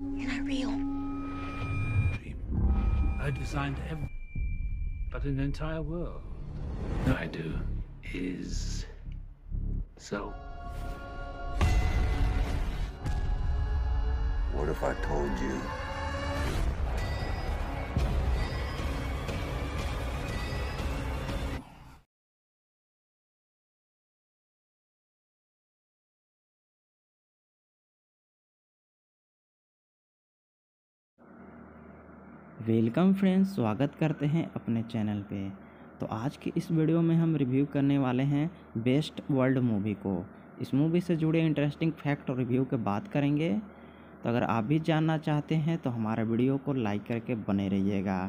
You're not real. dream. I designed every, but an entire world. No, I do is so. What if I told you welcome friends, स्वागत करते हैं अपने channel पे। तो आज की इस वीडियो में हम रिव्यू करने वाले हैं बेस्ट वर्ल्ड मूवी को। इस मूवी से जुड़े इंटरेस्टिंग फैक्ट और रिव्यू के बात करेंगे। तो अगर आप भी जानना चाहते हैं तो हमारे वीडियो को लाइक करके बने रहिएगा।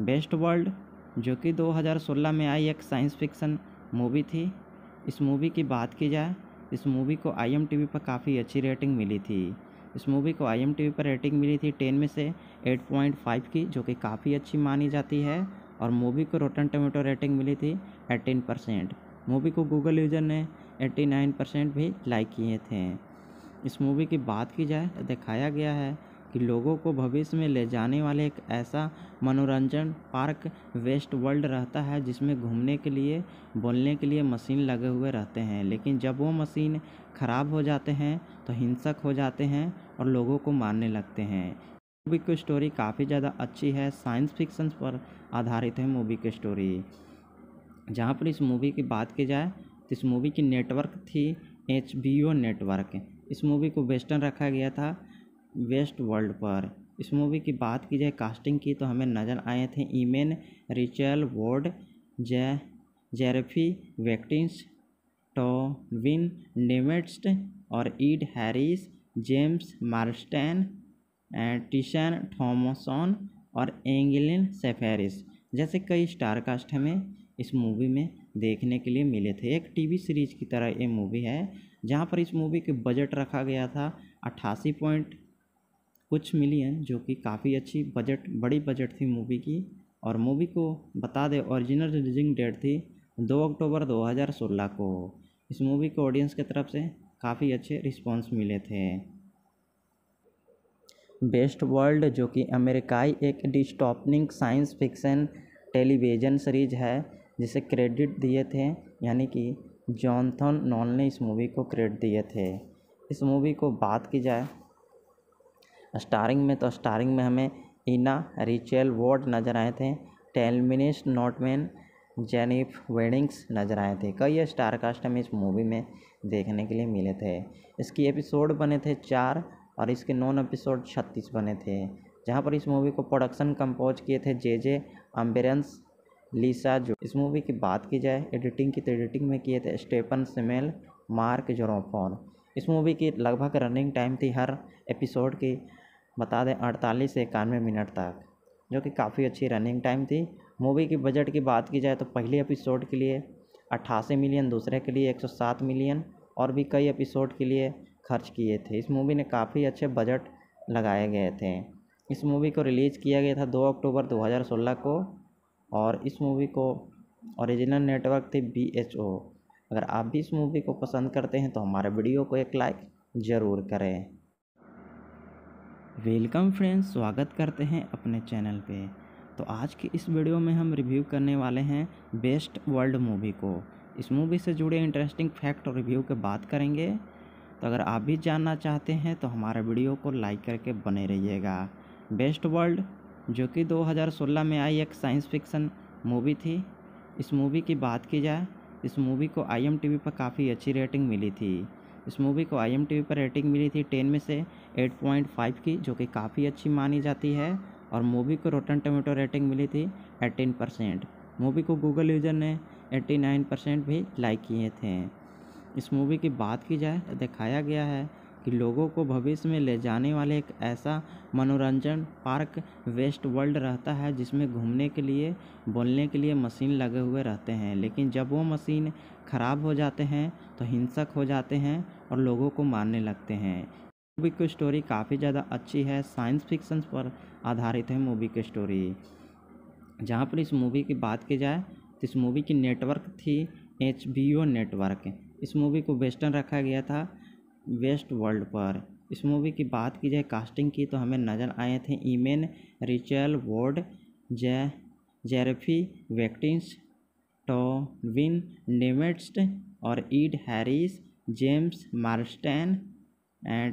बेस्ट वर्ल्ड, जो कि 2016 में आई एक साइंस फिक्सन मूवी थी, इस मूवी की बात की जाए, इस मूवी को आईएमटीवी पर काफ़ी अच्छी रेटिंग मिली थी। इस मूवी को आईएमटीवी पर रेटिंग मिली थी टेन में से 8.5 की, जो कि काफ़ी अच्छी मानी जाती है, और मूवी को रोटन टोमेटो रेटिंग मिली थी 18 परसेंट मूवी को गूगल यूज़र ने 89 परसेंट भी लाइक किए थे। इस मूवी की बात की जाए तो दिखाया गया है कि लोगों को भविष्य में ले जाने वाले एक ऐसा मनोरंजन पार्क वेस्ट वर्ल्ड रहता है, जिसमें घूमने के लिए, बोलने के लिए मशीन लगे हुए रहते हैं। लेकिन जब वो मशीन ख़राब हो जाते हैं तो हिंसक हो जाते हैं और लोगों को मारने लगते हैं। मूवी की स्टोरी काफ़ी ज़्यादा अच्छी है। साइंस फिक्शन पर आधारित है मूवी की स्टोरी जहाँ पर इस मूवी की बात की जाए तो इस मूवी की नेटवर्क थी एचबीओ नेटवर्क इस मूवी को वेस्टर्न रखा गया था। वेस्ट वर्ल्ड पर। इस मूवी की बात की जाए, कास्टिंग की तो हमें नज़र आए थे ईमेन रिचल वॉर्ड, जे, जेरेफी, वेक्टिंस, टॉविन, नेमेट्स्ट और Ed Harris, James Marsden Tessa Thompson और एंगलिन सेफेरिस जैसे कई स्टार कास्ट हमें इस मूवी में देखने के लिए मिले थे। एक टीवी सीरीज़ की तरह ये मूवी है, जहाँ पर इस मूवी के बजट रखा गया था अट्ठासी पॉइंट कुछ मिलियन, जो कि काफ़ी अच्छी बजट, बड़ी बजट थी मूवी की। और मूवी को बता दें ओरिजिनल रिलीजिंग डेट थी दो अक्टूबर 2016 को। इस मूवी को ऑडियंस की तरफ़ से काफ़ी अच्छे रिस्पांस मिले थे। बेस्ट वर्ल्ड, जो कि अमेरिकाई एक dystopian science fiction television series है, जिसे क्रेडिट दिए थे, यानी कि जॉनथन नॉल ने इस मूवी को क्रेडिट दिए थे। इस मूवी को बात की जाए स्टारिंग में तो स्टारिंग में हमें इना रिचेल वॉर्ड नज़र आए थे, टेलमिनिस, नॉटमैन, जेनिफ वेडिंग्स नज़र आए थे। कई स्टार कास्ट हमें इस मूवी में देखने के लिए मिले थे। इसकी एपिसोड बने थे चार और इसके नॉन एपिसोड छत्तीस बने थे, जहाँ पर इस मूवी को प्रोडक्शन कंपोज किए थे जे जे अम्बेरेंस, लीसा जो। इस मूवी की बात की जाए, एडिटिंग की तो एडिटिंग में किए थे स्टेपन सिमेल, मार्क जोरोफोन। इस मूवी की लगभग रनिंग टाइम थी हर एपिसोड की बता दें, अड़तालीस से इक्यानवे मिनट तक, जो कि काफ़ी अच्छी रनिंग टाइम थी। मूवी की बजट की बात की जाए तो पहले एपिसोड के लिए अट्ठासी मिलियन दूसरे के लिए 107 मिलियन और भी कई एपिसोड के लिए खर्च किए थे। इस मूवी ने काफ़ी अच्छे बजट लगाए गए थे। इस मूवी को रिलीज़ किया गया था 2 अक्टूबर 2016 को और इस मूवी को ओरिजिनल नेटवर्क थी बी अगर आप भी इस मूवी को पसंद करते हैं तो हमारे वीडियो को एक लाइक ज़रूर करें। वेलकम फ्रेंड्स, स्वागत करते हैं अपने चैनल पे। तो आज की इस वीडियो में हम रिव्यू करने वाले हैं बेस्ट वर्ल्ड मूवी को। इस मूवी से जुड़े इंटरेस्टिंग फैक्ट और रिव्यू के बात करेंगे। तो अगर आप भी जानना चाहते हैं तो हमारे वीडियो को लाइक करके बने रहिएगा। बेस्ट वर्ल्ड, जो कि 2016 में आई एक साइंस फिक्सन मूवी थी। इस मूवी की बात की जाए, इस मूवी को आईएमटीवी पर काफ़ी अच्छी रेटिंग मिली थी। इस मूवी को आईएमटीवी पर रेटिंग मिली थी टेन में से 8.5 की, जो कि काफ़ी अच्छी मानी जाती है। और मूवी को रोटन टोमेटो रेटिंग मिली थी 18 परसेंट मूवी को गूगल यूज़र ने 89 परसेंट भी लाइक किए थे। इस मूवी की बात की जाए तो दिखाया गया है कि लोगों को भविष्य में ले जाने वाले एक ऐसा मनोरंजन पार्क वेस्ट वर्ल्ड रहता है, जिसमें घूमने के लिए, बोलने के लिए मशीन लगे हुए रहते हैं। लेकिन जब वो मशीन ख़राब हो जाते हैं तो हिंसक हो जाते हैं और लोगों को मारने लगते हैं। मूवी की स्टोरी काफ़ी ज़्यादा अच्छी है। साइंस फिक्शन पर आधारित है मूवी की स्टोरी जहाँ पर इस मूवी की बात की जाए तो इस मूवी की नेटवर्क थी एचबीओ नेटवर्क इस मूवी को वेस्टर्न रखा गया था। वेस्ट वर्ल्ड पर। इस मूवी की बात की जाए, कास्टिंग की तो हमें नज़र आए थे ईमेन, रिचल वॉर्ड, जे, जेरेफी, वेक्टिंस, टॉविन, नेमेट्स्ट और Ed Harris, James Marsden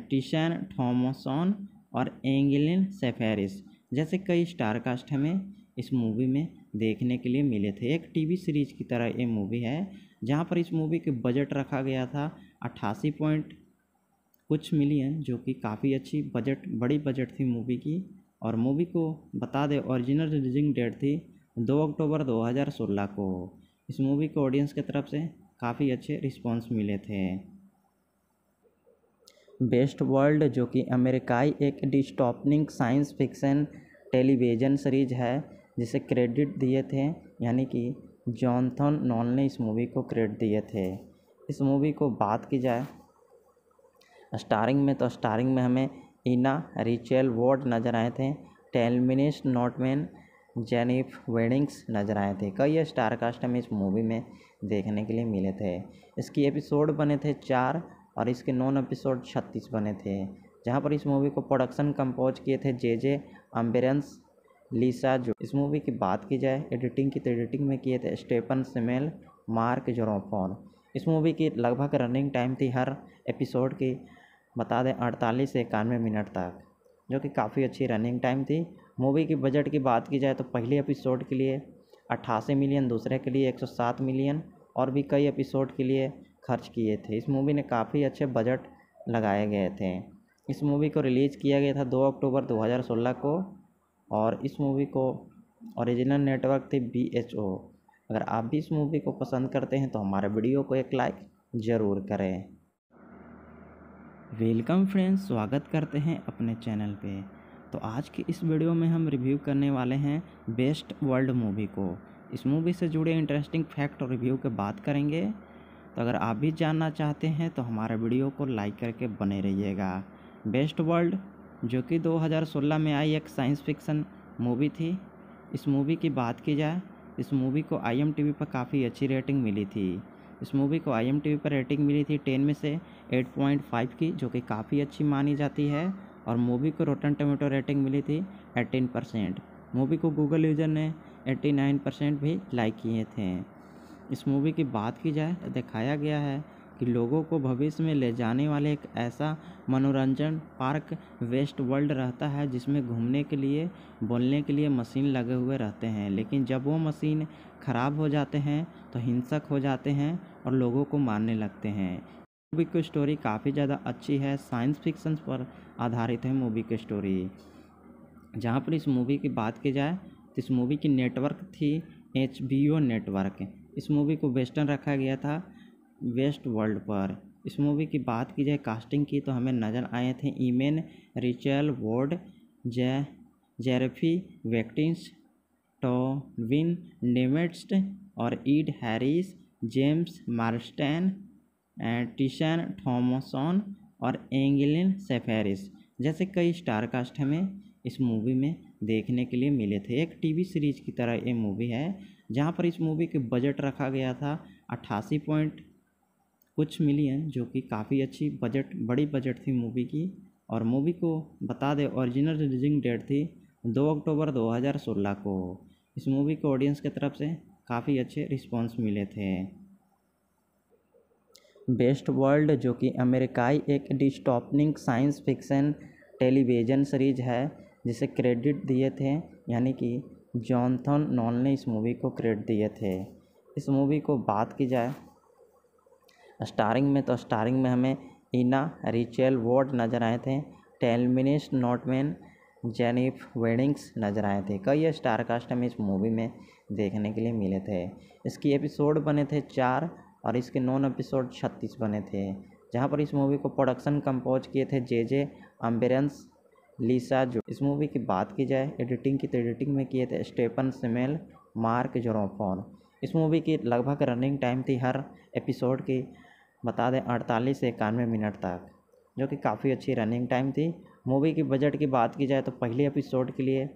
Tessa Thompson और एंगलिन सेफेरिस जैसे कई स्टार कास्ट हमें इस मूवी में देखने के लिए मिले थे। एक टीवी सीरीज़ की तरह ये मूवी है, जहाँ पर इस मूवी के बजट रखा गया था अट्ठासी पॉइंट कुछ मिली मिलियन जो कि काफ़ी अच्छी बजट बड़ी बजट थी मूवी की। और मूवी को बता दें ओरिजिनल रिलीजिंग डेट थी दो अक्टूबर 2016 को। इस मूवी को ऑडियंस की तरफ़ से काफ़ी अच्छे रिस्पॉन्स मिले थे। बेस्ट वर्ल्ड जो कि अमेरिकाई एक dystopian science fiction television series है, जिसे क्रेडिट दिए थे, यानी कि जॉनथन नॉन ने इस मूवी को क्रेडिट दिए थे। इस मूवी को बात की जाए स्टारिंग में तो स्टारिंग में हमें इना रिचेल वॉर्ड नज़र आए थे, टेलमिनिस, नॉटमैन, जेनिफ वेडिंग्स नज़र आए थे। कई स्टार कास्ट हमें इस मूवी में देखने के लिए मिले थे। इसकी एपिसोड बने थे चार और इसके नॉन एपिसोड छत्तीस बने थे। जहाँ पर इस मूवी को प्रोडक्शन कंपोज किए थे जे जे अम्बेरेंस लीसा जो। इस मूवी की बात की जाए, एडिटिंग की तो एडिटिंग में किए थे स्टेपन सिमेल, मार्क जोरोफोन। इस मूवी की लगभग रनिंग टाइम थी हर एपिसोड की। बता दें, अड़तालीस से इक्यानवे मिनट तक, जो कि काफ़ी अच्छी रनिंग टाइम थी। मूवी की बजट की बात की जाए तो पहले एपिसोड के लिए अट्ठासी मिलियन दूसरे के लिए 107 मिलियन और भी कई एपिसोड के लिए खर्च किए थे। इस मूवी ने काफ़ी अच्छे बजट लगाए गए थे। इस मूवी को रिलीज़ किया गया था 2 अक्टूबर 2016 को और इस मूवी को ओरिजिनल नेटवर्क थी ओ अगर आप भी इस मूवी को पसंद करते हैं तो हमारे वीडियो को एक लाइक ज़रूर करें। वेलकम फ्रेंड्स, स्वागत करते हैं अपने चैनल पे। तो आज की इस वीडियो में हम रिव्यू करने वाले हैं बेस्ट वर्ल्ड मूवी को। इस मूवी से जुड़े इंटरेस्टिंग फैक्ट और रिव्यू के बात करेंगे। तो अगर आप भी जानना चाहते हैं तो हमारे वीडियो को लाइक करके बने रहिएगा। बेस्ट वर्ल्ड, जो कि 2016 में आई एक साइंस फिक्सन मूवी थी, इस मूवी की बात की जाए, इस मूवी को आईएमटीवी पर काफ़ी अच्छी रेटिंग मिली थी। इस मूवी को आईएमटीवी पर रेटिंग मिली थी टेन में से 8.5 की, जो कि काफ़ी अच्छी मानी जाती है। और मूवी को रोटन टोमेटो रेटिंग मिली थी 18 परसेंट मूवी को गूगल यूज़र ने 89 परसेंट भी लाइक किए थे। इस मूवी की बात की जाए तो दिखाया गया है कि लोगों को भविष्य में ले जाने वाले एक ऐसा मनोरंजन पार्क वेस्ट वर्ल्ड रहता है, जिसमें घूमने के लिए, बोलने के लिए मशीन लगे हुए रहते हैं। लेकिन जब वो मशीन ख़राब हो जाते हैं तो हिंसक हो जाते हैं और लोगों को मारने लगते हैं। मूवी की स्टोरी काफ़ी ज़्यादा अच्छी है, साइंस फिक्शन पर आधारित है मूवी की स्टोरी। जहाँ पर इस मूवी की बात की जाए तो इस मूवी की नेटवर्क थी एचबीओ नेटवर्क। इस मूवी को वेस्टर्न रखा गया था वेस्ट वर्ल्ड पर। इस मूवी की बात की जाए कास्टिंग की तो हमें नज़र आए थे ईमेन रिचल वॉर्ड, जे, जेरेफी वेक्टिंस टॉविन नेमेट्स्ट और Ed Harris James Marsden Tessa Thompson और एंगलिन सेफेरिस जैसे कई स्टार कास्ट हमें इस मूवी में देखने के लिए मिले थे। एक टीवी सीरीज़ की तरह ये मूवी है, जहाँ पर इस मूवी के बजट रखा गया था अट्ठासी पॉइंट कुछ मिलियन जो कि काफ़ी अच्छी बजट बड़ी बजट थी मूवी की। और मूवी को बता दें ओरिजिनल रिलीजिंग डेट थी दो अक्टूबर 2016 को। इस मूवी को ऑडियंस की तरफ़ से काफ़ी अच्छे रिस्पॉन्स मिले थे। बेस्ट वर्ल्ड, जो कि अमेरिकाई एक dystopian science fiction television series है, जिसे क्रेडिट दिए थे, यानी कि जॉनथन नॉन ने इस मूवी को क्रेडिट दिए थे। इस मूवी को बात की जाए, स्टारिंग में तो स्टारिंग में हमें इना रिचेल वॉर्ड नज़र आए थे, टेलमिनिस नॉटमैन जेनिफ वेडिंग्स नज़र आए थे। कई स्टार कास्ट हमें इस मूवी में देखने के लिए मिले थे। इसकी एपिसोड बने थे चार और इसके नॉन एपिसोड छत्तीस बने थे, जहाँ पर इस मूवी को प्रोडक्शन कंपोज किए थे जे जे अम्बेरेंस लीसा जो। इस मूवी की बात की जाए, एडिटिंग की तो एडिटिंग में किए थे स्टेपन सिमेल, मार्क जोरोफोन। इस मूवी की लगभग रनिंग टाइम थी हर एपिसोड की, बता दें अड़तालीस से इक्यानवे मिनट तक, जो कि काफ़ी अच्छी रनिंग टाइम थी मूवी की बजट की बात की जाए तो पहले एपिसोड के लिए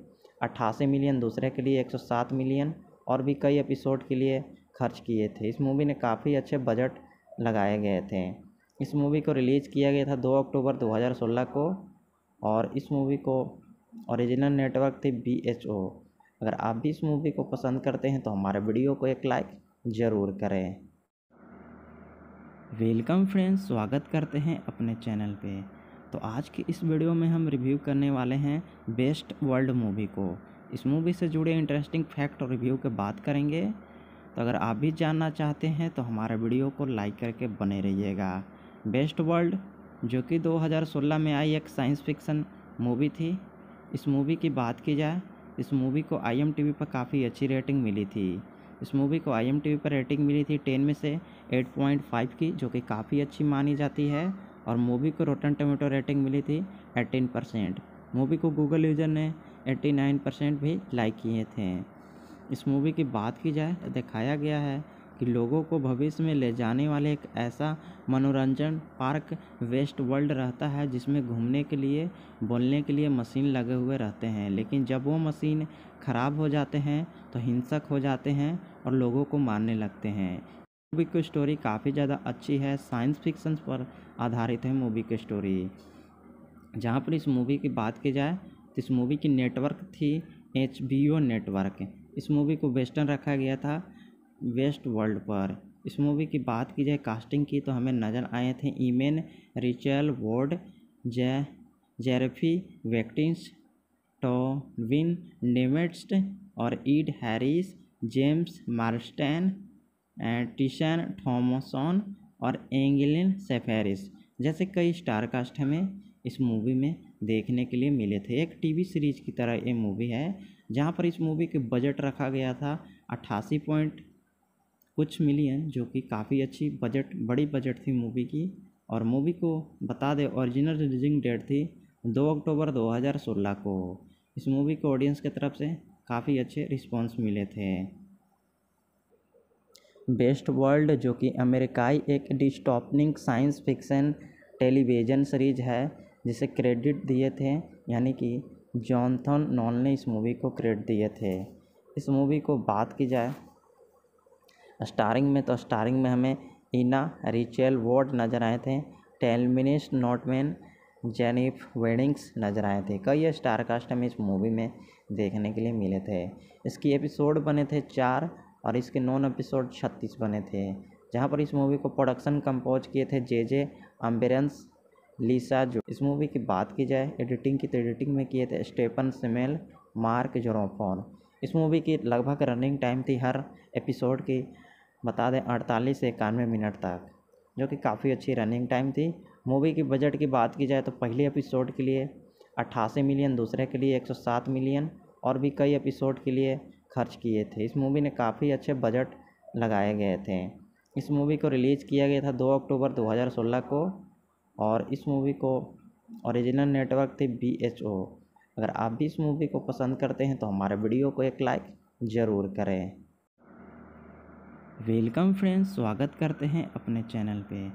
अट्ठासी मिलियन, दूसरे के लिए 107 मिलियन और भी कई एपिसोड के लिए खर्च किए थे। इस मूवी ने काफ़ी अच्छे बजट लगाए गए थे। इस मूवी को रिलीज़ किया गया था 2 अक्टूबर 2016 को और इस मूवी को ओरिजिनल नेटवर्क थी बी अगर आप भी इस मूवी को पसंद करते हैं तो हमारे वीडियो को एक लाइक ज़रूर करें। वेलकम फ्रेंड्स, स्वागत करते हैं अपने चैनल पे। तो आज की इस वीडियो में हम रिव्यू करने वाले हैं बेस्ट वर्ल्ड मूवी को। इस मूवी से जुड़े इंटरेस्टिंग फैक्ट और रिव्यू के बात करेंगे। तो अगर आप भी जानना चाहते हैं तो हमारे वीडियो को लाइक करके बने रहिएगा। बेस्ट वर्ल्ड, जो कि 2016 में आई एक साइंस फिक्सन मूवी थी, इस मूवी की बात की जाए, इस मूवी को आईएमटीवी पर काफ़ी अच्छी रेटिंग मिली थी। इस मूवी को आईएमटीवी पर रेटिंग मिली थी टेन में से 8.5 की, जो कि काफ़ी अच्छी मानी जाती है। और मूवी को रोटन टोमेटो रेटिंग मिली थी 18 परसेंट मूवी को गूगल यूज़र ने 89 परसेंट भी लाइक किए थे। इस मूवी की बात की जाए तो दिखाया गया है कि लोगों को भविष्य में ले जाने वाले एक ऐसा मनोरंजन पार्क वेस्ट वर्ल्ड रहता है जिसमें घूमने के लिए, बोलने के लिए मशीन लगे हुए रहते हैं। लेकिन जब वो मशीन ख़राब हो जाते हैं तो हिंसक हो जाते हैं और लोगों को मारने लगते हैं। मूवी की स्टोरी काफ़ी ज़्यादा अच्छी है। साइंस फिक्सन पर आधारित है मूवी की स्टोरी जहाँ पर इस मूवी की बात की जाए तो इस मूवी की नेटवर्क थी एचबीओ नेटवर्क इस मूवी को वेस्टर्न रखा गया था वेस्ट वर्ल्ड पर। इस मूवी की बात की जाए कास्टिंग की तो हमें नज़र आए थे ईमेन रिचल वॉर्ड जे जेरफी वेक्टिंस टॉविन और Ed Harris James Marsden Tessa Thompson और एंगलिन सेफेरिस जैसे कई स्टार कास्ट हमें इस मूवी में देखने के लिए मिले थे। एक टीवी सीरीज़ की तरह ये मूवी है, जहाँ पर इस मूवी के बजट रखा गया था अट्ठासी पॉइंट कुछ मिलियन, जो कि काफ़ी अच्छी बजट, बड़ी बजट थी मूवी की। और मूवी को बता दें, ओरिजिनल रिलीजिंग डेट थी दो अक्टूबर 2016 को। इस मूवी को ऑडियंस की तरफ़ से काफ़ी अच्छे रिस्पांस मिले थे। बेस्ट वर्ल्ड, जो कि अमेरिकाई एक dystopian science fiction television series है, जिसे क्रेडिट दिए थे, यानी कि जॉनथन नॉल ने इस मूवी को क्रेडिट दिए थे। इस मूवी को बात की जाए, स्टारिंग में तो स्टारिंग में हमें इना रिचेल वॉर्ड नज़र आए थे टेलमिनिस नोटमैन, जेनिफ वेडिंग्स नज़र आए थे। कई स्टार कास्ट हमें इस मूवी में देखने के लिए मिले थे। इसकी एपिसोड बने थे चार और इसके नॉन एपिसोड छत्तीस बने थे, जहाँ पर इस मूवी को प्रोडक्शन कंपोज किए थे जे जे अम्बेरेंस लीसा जो इस मूवी की बात की जाए एडिटिंग की तो एडिटिंग में किए थे स्टेपन सिमेल मार्क जोरोफोन इस मूवी की लगभग रनिंग टाइम थी हर एपिसोड की, बता दें, अड़तालीस से इक्यानवे मिनट तक, जो कि काफ़ी अच्छी रनिंग टाइम थी। मूवी की बजट की बात की जाए तो पहले एपिसोड के लिए अट्ठासी मिलियन दूसरे के लिए 107 मिलियन और भी कई एपिसोड के लिए खर्च किए थे। इस मूवी ने काफ़ी अच्छे बजट लगाए गए थे। इस मूवी को रिलीज़ किया गया था 2 अक्टूबर 2016 को और इस मूवी को ओरिजिनल नेटवर्क थी बी एच ओ। अगर आप भी इस मूवी को पसंद करते हैं तो हमारे वीडियो को एक लाइक ज़रूर करें। वेलकम फ्रेंड्स, स्वागत करते हैं अपने चैनल पे।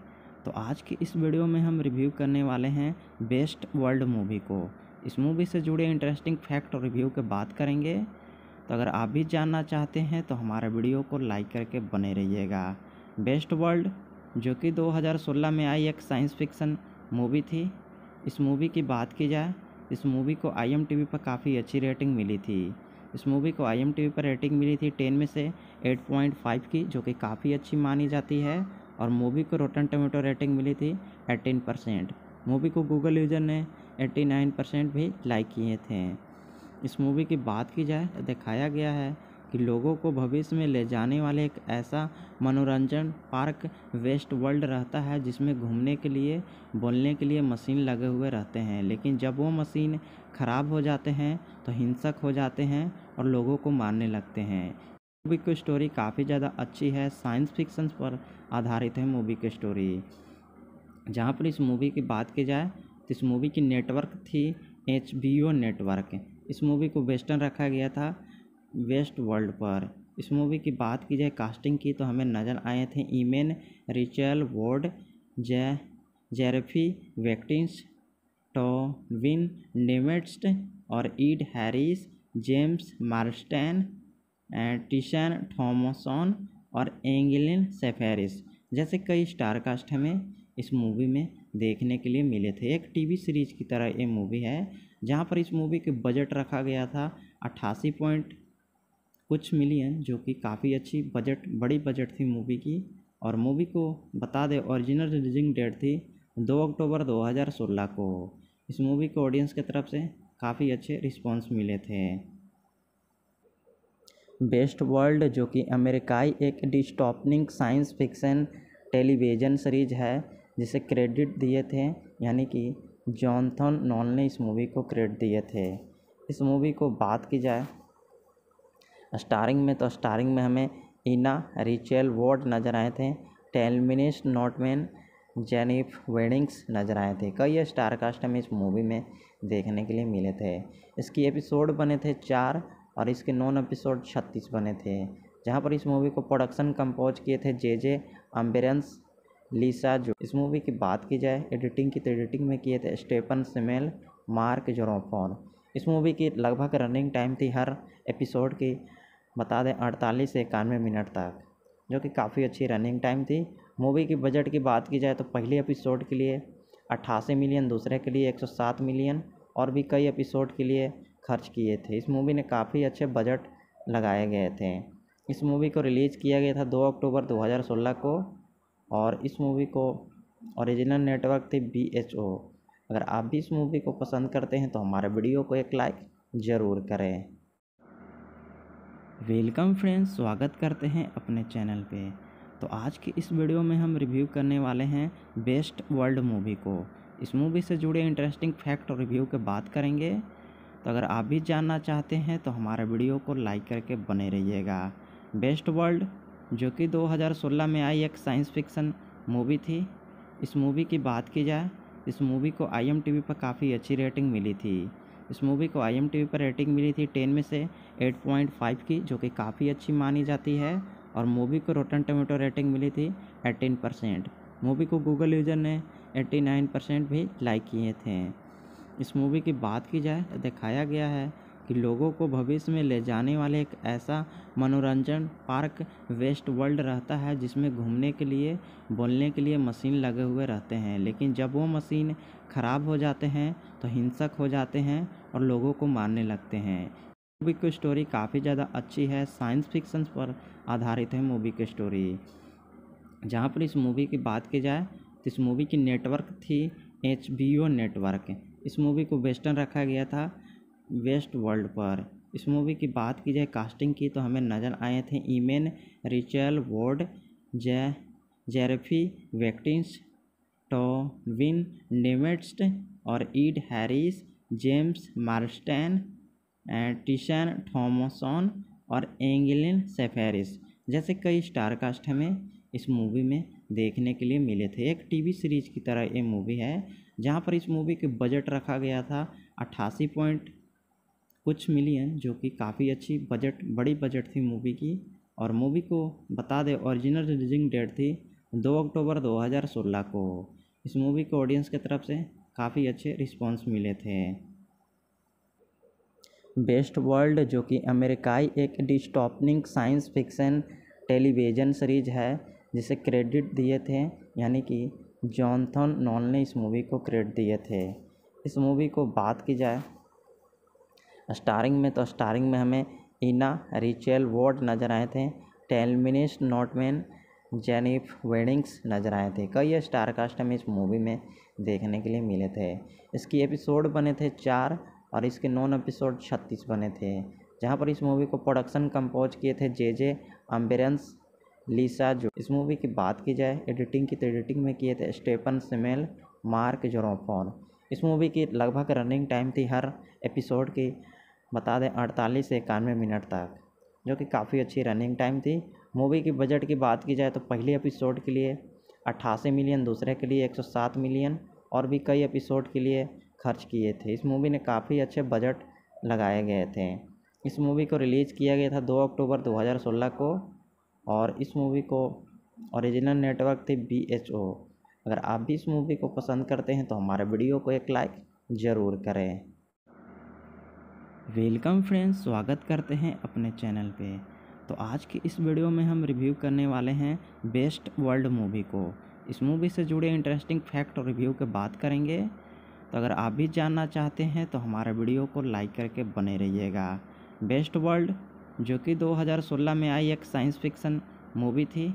तो आज की इस वीडियो में हम रिव्यू करने वाले हैं बेस्ट वर्ल्ड मूवी को। इस मूवी से जुड़े इंटरेस्टिंग फैक्ट और रिव्यू के बात करेंगे। तो अगर आप भी जानना चाहते हैं तो हमारे वीडियो को लाइक करके बने रहिएगा। बेस्ट वर्ल्ड, जो कि 2016 में आई एक साइंस फिक्सन मूवी थी, इस मूवी की बात की जाए, इस मूवी को आईएमटीवी पर काफ़ी अच्छी रेटिंग मिली थी। इस मूवी को आईएमटीवी पर रेटिंग मिली थी टेन में से 8.5 की, जो कि काफ़ी अच्छी मानी जाती है, और मूवी को रोटन टोमेटो रेटिंग मिली थी 18 परसेंट। मूवी को गूगल यूज़र ने 89 परसेंट भी लाइक किए थे। इस मूवी की बात की जाए तो दिखाया गया है कि लोगों को भविष्य में ले जाने वाले एक ऐसा मनोरंजन पार्क वेस्ट वर्ल्ड रहता है, जिसमें घूमने के लिए, बोलने के लिए मशीन लगे हुए रहते हैं। लेकिन जब वो मशीन ख़राब हो जाते हैं तो हिंसक हो जाते हैं और लोगों को मारने लगते हैं। मूवी की स्टोरी काफ़ी ज़्यादा अच्छी है साइंस फिक्सन पर आधारित है मूवी की स्टोरी जहाँ पर इस मूवी की बात की जाए तो इस मूवी की नेटवर्क थी एचबीओ नेटवर्क इस मूवी को वेस्टर्न रखा गया था, वेस्ट वर्ल्ड पर। इस मूवी की बात की जाए कास्टिंग की तो हमें नज़र आए थे ईमेन रिचल वॉर्ड, जे, जेरफी, वेक्टिंस, टॉविन नेमेट्स्ट और Ed Harris, James Marsden Tessa Thompson और एंगलिन सेफेरिस जैसे कई स्टार कास्ट हमें इस मूवी में देखने के लिए मिले थे। एक टीवी सीरीज़ की तरह ये मूवी है जहाँ पर इस मूवी के बजट रखा गया था अट्ठासी पॉइंट कुछ मिलियन, जो कि काफ़ी अच्छी बजट, बड़ी बजट थी मूवी की। और मूवी को बता दें ओरिजिनल रिलीजिंग डेट थी दो अक्टूबर 2016 को। इस मूवी को ऑडियंस की तरफ़ से काफ़ी अच्छे रिस्पॉन्स मिले थे। बेस्ट वर्ल्ड, जो कि अमेरिकाई एक dystopian science fiction television series है, जिसे क्रेडिट दिए थे, यानी कि जॉनथन नॉन ने इस मूवी को क्रेडिट दिए थे। इस मूवी को बात की जाए, स्टारिंग में तो स्टारिंग में हमें इना रिचेल वॉर्ड नज़र आए थे टेलमिनिस नॉटमैन, जेनिफ वेडिंग्स नज़र आए थे। कई स्टार कास्ट हमें इस मूवी में देखने के लिए मिले थे। इसकी एपिसोड बने थे चार और इसके नॉन एपिसोड छत्तीस बने थे, जहाँ पर इस मूवी को प्रोडक्शन कंपोज किए थे जे जे अम्बेरेंस लीसा जो इस मूवी की बात की जाए, एडिटिंग की तो एडिटिंग में किए थे स्टेपन सिमेल, मार्क जोरोफोन। इस मूवी की लगभग रनिंग टाइम थी हर एपिसोड की, बता दें अड़तालीस से इक्यानवे मिनट तक, जो कि काफ़ी अच्छी रनिंग टाइम थी। मूवी की बजट की बात की जाए तो पहले एपिसोड के लिए अट्ठासी मिलियन, दूसरे के लिए 107 मिलियन, और भी कई एपिसोड के लिए खर्च किए थे। इस मूवी ने काफ़ी अच्छे बजट लगाए गए थे। इस मूवी को रिलीज़ किया गया था 2 अक्टूबर 2016 को। और इस मूवी को ओरिजिनल नेटवर्क थे बी एच ओ अगर आप भी इस मूवी को पसंद करते हैं तो हमारे वीडियो को एक लाइक ज़रूर करें। वेलकम फ्रेंड्स, स्वागत करते हैं अपने चैनल पे। तो आज की इस वीडियो में हम रिव्यू करने वाले हैं बेस्ट वर्ल्ड मूवी को। इस मूवी से जुड़े इंटरेस्टिंग फैक्ट और रिव्यू के बात करेंगे। तो अगर आप भी जानना चाहते हैं तो हमारे वीडियो को लाइक करके बने रहिएगा। बेस्ट वर्ल्ड जो कि 2016 में आई एक साइंस फिक्सन मूवी थी। इस मूवी की बात की जाए, इस मूवी को आईएमटीवी पर काफ़ी अच्छी रेटिंग मिली थी। इस मूवी को आईएमटीवी पर रेटिंग मिली थी टेन में से 8.5 की, जो कि काफ़ी अच्छी मानी जाती है। और मूवी को रोटन टोमेटो रेटिंग मिली थी 18 परसेंट। मूवी को गूगल यूज़र ने 89 परसेंट भी लाइक किए थे। इस मूवी की बात की जाए तो दिखाया गया है कि लोगों को भविष्य में ले जाने वाले एक ऐसा मनोरंजन पार्क वेस्ट वर्ल्ड रहता है, जिसमें घूमने के लिए, बोलने के लिए मशीन लगे हुए रहते हैं। लेकिन जब वो मशीन ख़राब हो जाते हैं तो हिंसक हो जाते हैं और लोगों को मारने लगते हैं। मूवी की स्टोरी काफ़ी ज़्यादा अच्छी है। साइंस फिक्शन पर आधारित है मूवी की स्टोरी जहाँ पर इस मूवी की बात की जाए तो इस मूवी की नेटवर्क थी एचबीओ नेटवर्क इस मूवी को वेस्टर्न रखा गया था। वेस्ट वर्ल्ड पर। इस मूवी की बात की जाए कास्टिंग की तो हमें नज़र आए थे ईमेन रिचल वॉर्ड, जे, जेरफी वेक्टिंस, टोविन नेमेट्स्ट और Ed Harris, James Marsters टीशन Thompson और एंगलिन सेफेरिस जैसे कई स्टार कास्ट हमें इस मूवी में देखने के लिए मिले थे। एक टीवी सीरीज़ की तरह ये मूवी है, जहाँ पर इस मूवी के बजट रखा गया था अट्ठासी पॉइंट कुछ मिलियन, जो कि काफ़ी अच्छी बजट, बड़ी बजट थी मूवी की। और मूवी को बता दें ओरिजिनल रिलीजिंग डेट थी दो अक्टूबर 2016 को। इस मूवी को ऑडियंस की तरफ़ से काफ़ी अच्छे रिस्पॉन्स मिले थे। बेस्ट वर्ल्ड, जो कि अमेरिकाई एक dystopian science fiction television series है, जिसे क्रेडिट दिए थे, यानी कि जॉनथन नॉन ने इस मूवी को क्रेडिट दिए थे। इस मूवी को बात की जाए स्टारिंग में तो स्टारिंग में हमें इना रिचेल वॉर्ड नज़र आए थे, टेलमिनिस, नॉटमैन, जेनिफ वेडिंग्स नज़र आए थे। कई स्टार कास्ट हमें इस मूवी में देखने के लिए मिले थे। इसकी एपिसोड बने थे चार और इसके नॉन एपिसोड छत्तीस बने थे, जहाँ पर इस मूवी को प्रोडक्शन कंपोज किए थे जे जे अम्बेरेंस, लीसा जो। इस मूवी की बात की जाए, एडिटिंग की तो एडिटिंग में किए थे स्टेपन सिमेल, मार्क जोरोफोन। इस मूवी की लगभग रनिंग टाइम थी हर एपिसोड की बता दें, अड़तालीस से इक्यानवे मिनट तक, जो कि काफ़ी अच्छी रनिंग टाइम थी। मूवी की बजट की बात की जाए तो पहले एपिसोड के लिए अट्ठासी मिलियन दूसरे के लिए 107 मिलियन और भी कई एपिसोड के लिए खर्च किए थे। इस मूवी ने काफ़ी अच्छे बजट लगाए गए थे। इस मूवी को रिलीज़ किया गया था 2 अक्टूबर 2016 को और इस मूवी को ओरिजिनल नेटवर्क थे बी अगर आप भी इस मूवी को पसंद करते हैं तो हमारे वीडियो को एक लाइक ज़रूर करें। वेलकम फ्रेंड्स, स्वागत करते हैं अपने चैनल पे। तो आज के इस वीडियो में हम रिव्यू करने वाले हैं बेस्ट वर्ल्ड मूवी को। इस मूवी से जुड़े इंटरेस्टिंग फैक्ट और रिव्यू के बात करेंगे। तो अगर आप भी जानना चाहते हैं तो हमारे वीडियो को लाइक करके बने रहिएगा। बेस्ट वर्ल्ड, जो कि 2016 में आई एक साइंस फिक्सन मूवी थी,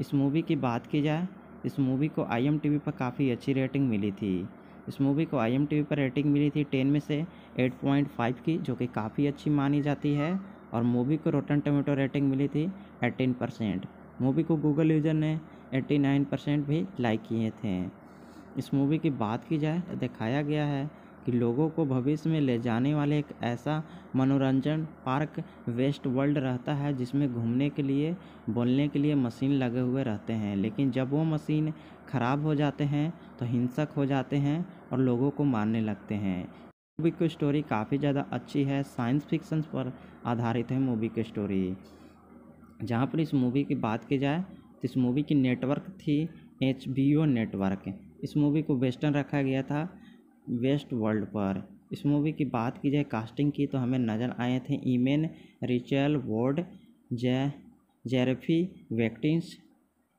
इस मूवी की बात की जाए, इस मूवी को आईएमटीवी पर काफ़ी अच्छी रेटिंग मिली थी। इस मूवी को आईएमटीवी पर रेटिंग मिली थी टेन में से 8.5 की, जो कि काफ़ी अच्छी मानी जाती है। और मूवी को रोटन टोमेटो रेटिंग मिली थी एटीन परसेंट मूवी को गूगल यूज़र ने 89 परसेंट भी लाइक किए थे। इस मूवी की बात की जाए तो दिखाया गया है कि लोगों को भविष्य में ले जाने वाले एक ऐसा मनोरंजन पार्क वेस्ट वर्ल्ड रहता है, जिसमें घूमने के लिए, बोलने के लिए मशीन लगे हुए रहते हैं। लेकिन जब वो मशीन ख़राब हो जाते हैं तो हिंसक हो जाते हैं और लोगों को मारने लगते हैं। मूवी की स्टोरी काफ़ी ज़्यादा अच्छी है। साइंस फिक्सन पर आधारित है मूवी की स्टोरी जहाँ पर इस मूवी की बात की जाए तो इस मूवी की नेटवर्क थी एचबीओ नेटवर्क इस मूवी को वेस्टर्न रखा गया था वेस्ट वर्ल्ड पर। इस मूवी की बात की जाए कास्टिंग की तो हमें नज़र आए थे ईमेन रिचल वॉर्ड जे जेरफी वेक्टिंस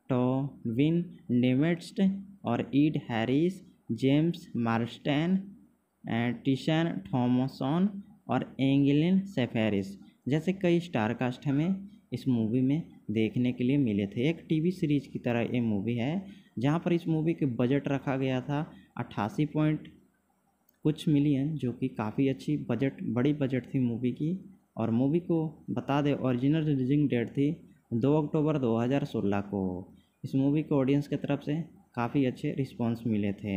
टोविन नेमेट्स्ट और Ed Harris James Marsden Tessa Thompson और एंगलिन सेफेरिस जैसे कई स्टार कास्ट हमें इस मूवी में देखने के लिए मिले थे। एक टीवी सीरीज़ की तरह ये मूवी है, जहाँ पर इस मूवी के बजट रखा गया था अट्ठासी पॉइंट कुछ मिलियन, जो कि काफ़ी अच्छी बजट, बड़ी बजट थी मूवी की। और मूवी को बता दें, ओरिजिनल रिलीजिंग डेट थी दो अक्टूबर 2016 को। इस मूवी को ऑडियंस की तरफ़ से काफ़ी अच्छे रिस्पांस मिले थे।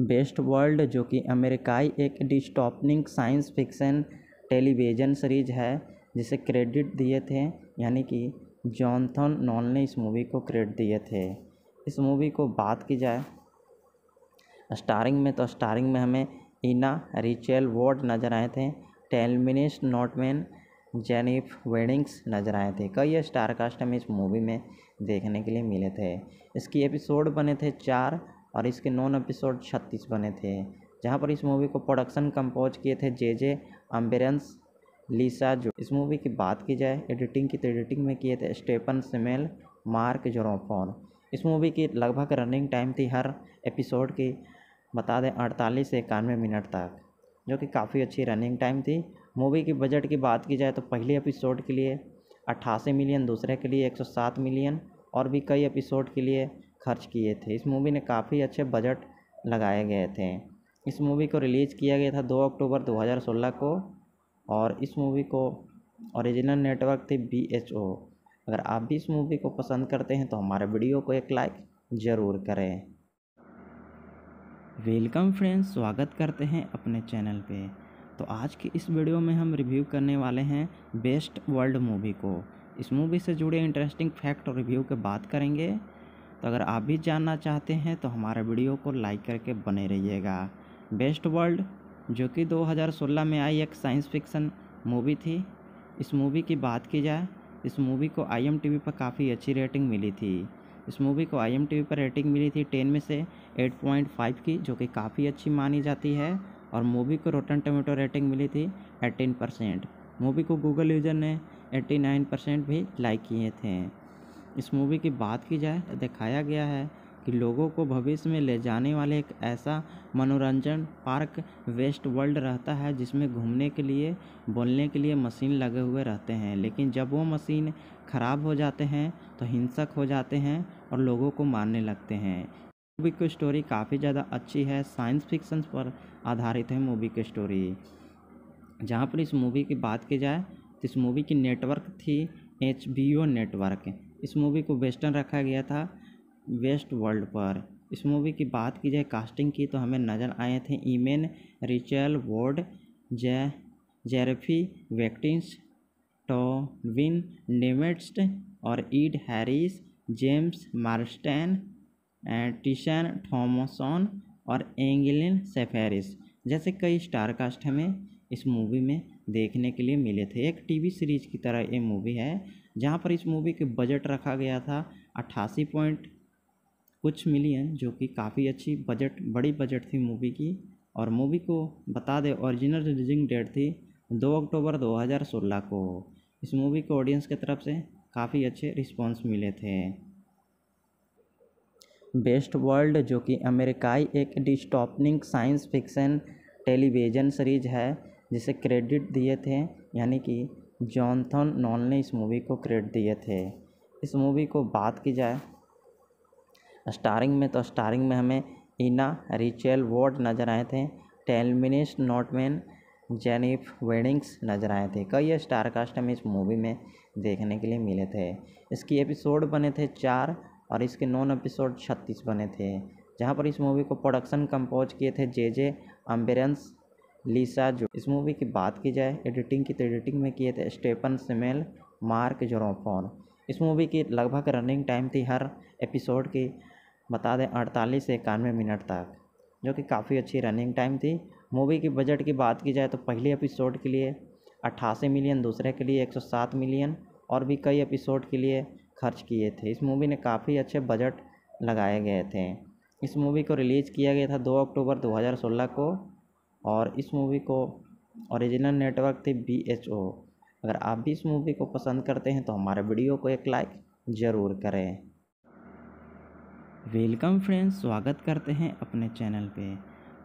बेस्ट वर्ल्ड, जो कि अमेरिकाई एक dystopian science fiction television series है, जिसे क्रेडिट दिए थे, यानी कि जॉनथन नॉल ने इस मूवी को क्रेडिट दिए थे। इस मूवी को बात की जाए, स्टारिंग में तो स्टारिंग में हमें इना रिचेल वॉर्ड नज़र आए थे, टेलमिनिस नोटमैन जेनिफ वेडिंग्स नज़र आए थे। कई स्टार कास्ट हमें इस मूवी में देखने के लिए मिले थे। इसकी एपिसोड बने थे चार और इसके नॉन एपिसोड छत्तीस बने थे। जहाँ पर इस मूवी को प्रोडक्शन कंपोज किए थे जे जे अम्बेरेंस लीसा जो इस मूवी की बात की जाए एडिटिंग की तो एडिटिंग में किए थे स्टेपन सिमेल मार्क जोरोफोन इस मूवी की लगभग रनिंग टाइम थी हर एपिसोड की, बता दें, अड़तालीस से इक्यानवे मिनट तक, जो कि काफ़ी अच्छी रनिंग टाइम थी। मूवी की बजट की बात की जाए तो पहले एपिसोड के लिए अट्ठासी मिलियन, दूसरे के लिए 107 मिलियन और भी कई एपिसोड के लिए खर्च किए थे। इस मूवी ने काफ़ी अच्छे बजट लगाए गए थे। इस मूवी को रिलीज़ किया गया था 2 अक्टूबर 2016 को और इस मूवी को ओरिजिनल नेटवर्क थी ओ। अगर आप भी इस मूवी को पसंद करते हैं तो हमारे वीडियो को एक लाइक ज़रूर करें। वेलकम फ्रेंड्स, स्वागत करते हैं अपने चैनल पे। तो आज की इस वीडियो में हम रिव्यू करने वाले हैं बेस्ट वर्ल्ड मूवी को। इस मूवी से जुड़े इंटरेस्टिंग फैक्ट और रिव्यू के बात करेंगे। तो अगर आप भी जानना चाहते हैं तो हमारे वीडियो को लाइक करके बने रहिएगा। बेस्ट वर्ल्ड, जो कि 2016 में आई एक साइंस फिक्सन मूवी थी, इस मूवी की बात की जाए, इस मूवी को आईएमटीवी पर काफ़ी अच्छी रेटिंग मिली थी। इस मूवी को आईएमटीवी पर रेटिंग मिली थी टेन में से 8.5 की, जो कि काफ़ी अच्छी मानी जाती है। और मूवी को रोटन टोमेटो रेटिंग मिली थी 18 परसेंट मूवी को गूगल यूज़र ने 89 परसेंट भी लाइक किए थे। इस मूवी की बात की जाए तो दिखाया गया है कि लोगों को भविष्य में ले जाने वाले एक ऐसा मनोरंजन पार्क वेस्ट वर्ल्ड रहता है, जिसमें घूमने के लिए, बोलने के लिए मशीन लगे हुए रहते हैं। लेकिन जब वो मशीन ख़राब हो जाते हैं तो हिंसक हो जाते हैं और लोगों को मारने लगते हैं। मूवी की स्टोरी काफ़ी ज़्यादा अच्छी है साइंस फिक्सन पर आधारित है मूवी की स्टोरी। जहाँ पर इस मूवी की बात की जाए तो इस मूवी की नेटवर्क थी एचबीओ नेटवर्क इस मूवी को वेस्टर्न रखा गया था वेस्ट वर्ल्ड पर। इस मूवी की बात की जाए कास्टिंग की तो हमें नज़र आए थे ईमेन रिचल वॉर्ड, जे, जेरफी, वेक्टिंस, टोविन नेमेट्स्ट और Ed Harris, James Marsden Tessa, Thompson और एंगलिन सेफेरिस जैसे कई स्टार कास्ट हमें इस मूवी में देखने के लिए मिले थे। एक टीवी सीरीज़ की तरह ये मूवी है, जहाँ पर इस मूवी के बजट रखा गया था अट्ठासी पॉइंट कुछ मिलियन, जो कि काफ़ी अच्छी बजट, बड़ी बजट थी मूवी की। और मूवी को बता दें, ओरिजिनल रिलीजिंग डेट थी दो अक्टूबर 2016 को। इस मूवी को ऑडियंस की तरफ़ से काफ़ी अच्छे रिस्पांस मिले थे। बेस्ट वर्ल्ड, जो कि अमेरिकाई एक dystopian science fiction television series है, जिसे क्रेडिट दिए थे, यानी कि जॉनथन नॉन ने इस मूवी को क्रेडिट दिए थे। इस मूवी को बात की जाए, स्टारिंग में तो स्टारिंग में हमें इना रिचेल वॉर्ड नज़र आए थे टेलमिनिस नॉटमैन, जेनिफ वेडिंग्स नज़र आए थे। कई स्टार कास्ट हमें इस मूवी में देखने के लिए मिले थे। इसकी एपिसोड बने थे चार और इसके नॉन एपिसोड छत्तीस बने थे, जहाँ पर इस मूवी को प्रोडक्शन कंपोज किए थे जे जे अम्बेरेंस लीसा जो इस मूवी की बात की जाए एडिटिंग की तो एडिटिंग में किए थे स्टेपन सिमेल मार्क जोरोफोन इस मूवी की लगभग रनिंग टाइम थी हर एपिसोड की, बता दें, अड़तालीस से इक्यानवे मिनट तक, जो कि काफ़ी अच्छी रनिंग टाइम थी। मूवी की बजट की बात की जाए तो पहले एपिसोड के लिए अट्ठासी मिलियन दूसरे के लिए 107 मिलियन और भी कई एपिसोड के लिए खर्च किए थे। इस मूवी ने काफ़ी अच्छे बजट लगाए गए थे। इस मूवी को रिलीज़ किया गया था 2 अक्टूबर 2016 को और इस मूवी को ओरिजिनल नेटवर्क थी बी एच ओ। अगर आप भी इस मूवी को पसंद करते हैं तो हमारे वीडियो को एक लाइक ज़रूर करें। वेलकम फ्रेंड्स, स्वागत करते हैं अपने चैनल पे।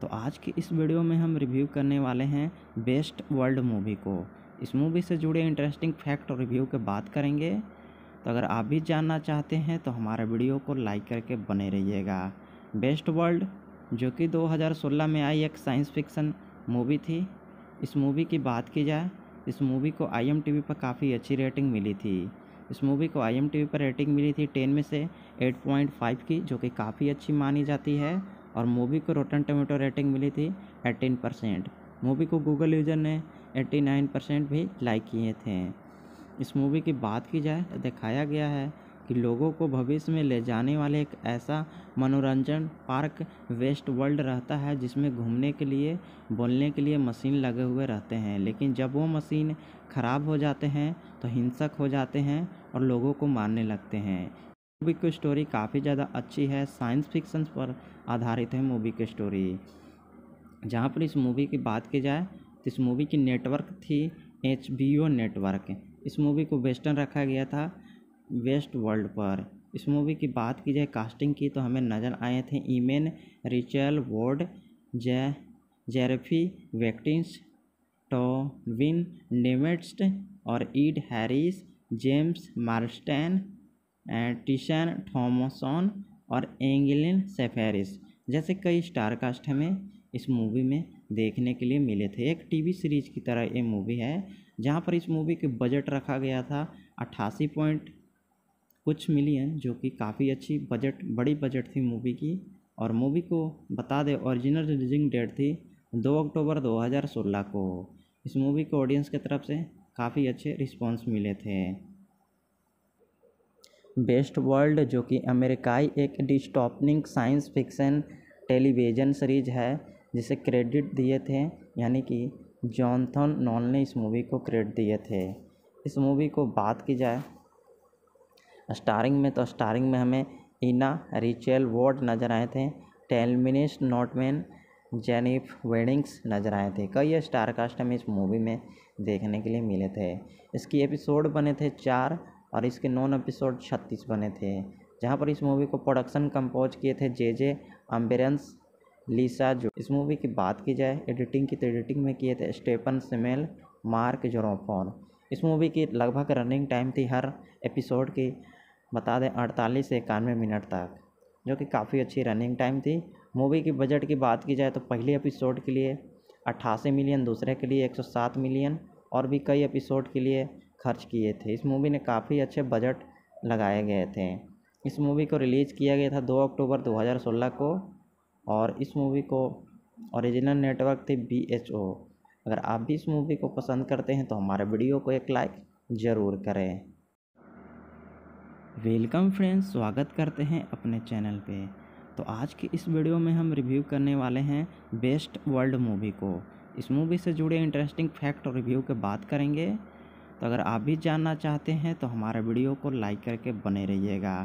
तो आज की इस वीडियो में हम रिव्यू करने वाले हैं बेस्ट वर्ल्ड मूवी को। इस मूवी से जुड़े इंटरेस्टिंग फैक्ट और रिव्यू के बात करेंगे। तो अगर आप भी जानना चाहते हैं तो हमारे वीडियो को लाइक करके बने रहिएगा। बेस्ट वर्ल्ड, जो कि 2016 में आई एक साइंस फिक्सन मूवी थी, इस मूवी की बात की जाए, इस मूवी को आईएमटीवी पर काफ़ी अच्छी रेटिंग मिली थी। इस मूवी को आईएमटीवी पर रेटिंग मिली थी टेन में से 8.5 की, जो कि काफ़ी अच्छी मानी जाती है, और मूवी को रोटन टोमेटो रेटिंग मिली थी 18 परसेंट। मूवी को गूगल यूज़र ने 89 परसेंट भी लाइक किए थे। इस मूवी की बात की जाए तो दिखाया गया है कि लोगों को भविष्य में ले जाने वाले एक ऐसा मनोरंजन पार्क वेस्ट वर्ल्ड रहता है, जिसमें घूमने के लिए, बोलने के लिए मशीन लगे हुए रहते हैं। लेकिन जब वो मशीन ख़राब हो जाते हैं तो हिंसक हो जाते हैं और लोगों को मारने लगते हैं। मूवी की स्टोरी काफ़ी ज़्यादा अच्छी है साइंस फिक्शन पर आधारित है मूवी की स्टोरी जहाँ पर इस मूवी की बात की जाए तो इस मूवी की नेटवर्क थी एचबीओ नेटवर्क इस मूवी को वेस्टर्न रखा गया था, वेस्ट वर्ल्ड पर। इस मूवी की बात की जाए कास्टिंग की तो हमें नज़र आए थे ईमेन रिचल वॉर्ड, जे, जेरफी, वेक्टिंस, टोविन, नेमेट्स्ट और Ed Harris, James Marsden Tessa Thompson और एंगलिन सेफेरिस जैसे कई स्टार कास्ट हमें इस मूवी में देखने के लिए मिले थे। एक टीवी सीरीज़ की तरह ये मूवी है जहाँ पर इस मूवी के बजट रखा गया था अट्ठासी पॉइंट कुछ मिलियन, जो कि काफ़ी अच्छी बजट, बड़ी बजट थी मूवी की। और मूवी को बता दें ओरिजिनल रिलीजिंग डेट थी दो अक्टूबर 2016 को। इस मूवी को ऑडियंस की तरफ़ से काफ़ी अच्छे रिस्पांस मिले थे। बेस्ट वर्ल्ड, जो कि अमेरिकाई एक dystopian science fiction television series है, जिसे क्रेडिट दिए थे, यानी कि जॉनथन नॉन ने इस मूवी को क्रेडिट दिए थे। इस मूवी को बात की जाए, स्टारिंग में तो स्टारिंग में हमें इना रिचेल वॉर्ड नज़र आए थे, टेलमिनिस नॉटमैन, जेनिफ वेडिंग्स नज़र आए थे। कई स्टार कास्ट हमें इस मूवी में देखने के लिए मिले थे। इसकी एपिसोड बने थे चार और इसके नॉन एपिसोड छत्तीस बने थे, जहाँ पर इस मूवी को प्रोडक्शन कंपोज किए थे जे जे अम्बेरेंस लीसा जो इस मूवी की बात की जाए, एडिटिंग की तो एडिटिंग में किए थे स्टेपन सिमेल, मार्क जोरोफोन। इस मूवी की लगभग रनिंग टाइम थी हर एपिसोड की, बता दें अड़तालीस से इक्यानवे मिनट तक, जो कि काफ़ी अच्छी रनिंग टाइम थी। मूवी की बजट की बात की जाए तो पहले एपिसोड के लिए अट्ठासी मिलियन, दूसरे के लिए 107 मिलियन, और भी कई एपिसोड के लिए खर्च किए थे। इस मूवी ने काफ़ी अच्छे बजट लगाए गए थे। इस मूवी को रिलीज़ किया गया था 2 अक्टूबर 2016 को। और इस मूवी को ओरिजिनल नेटवर्क थे बी एच ओ अगर आप भी इस मूवी को पसंद करते हैं तो हमारे वीडियो को एक लाइक ज़रूर करें। वेलकम फ्रेंड्स, स्वागत करते हैं अपने चैनल पे। तो आज की इस वीडियो में हम रिव्यू करने वाले हैं बेस्ट वर्ल्ड मूवी को। इस मूवी से जुड़े इंटरेस्टिंग फैक्ट और रिव्यू के बात करेंगे। तो अगर आप भी जानना चाहते हैं तो हमारे वीडियो को लाइक करके बने रहिएगा।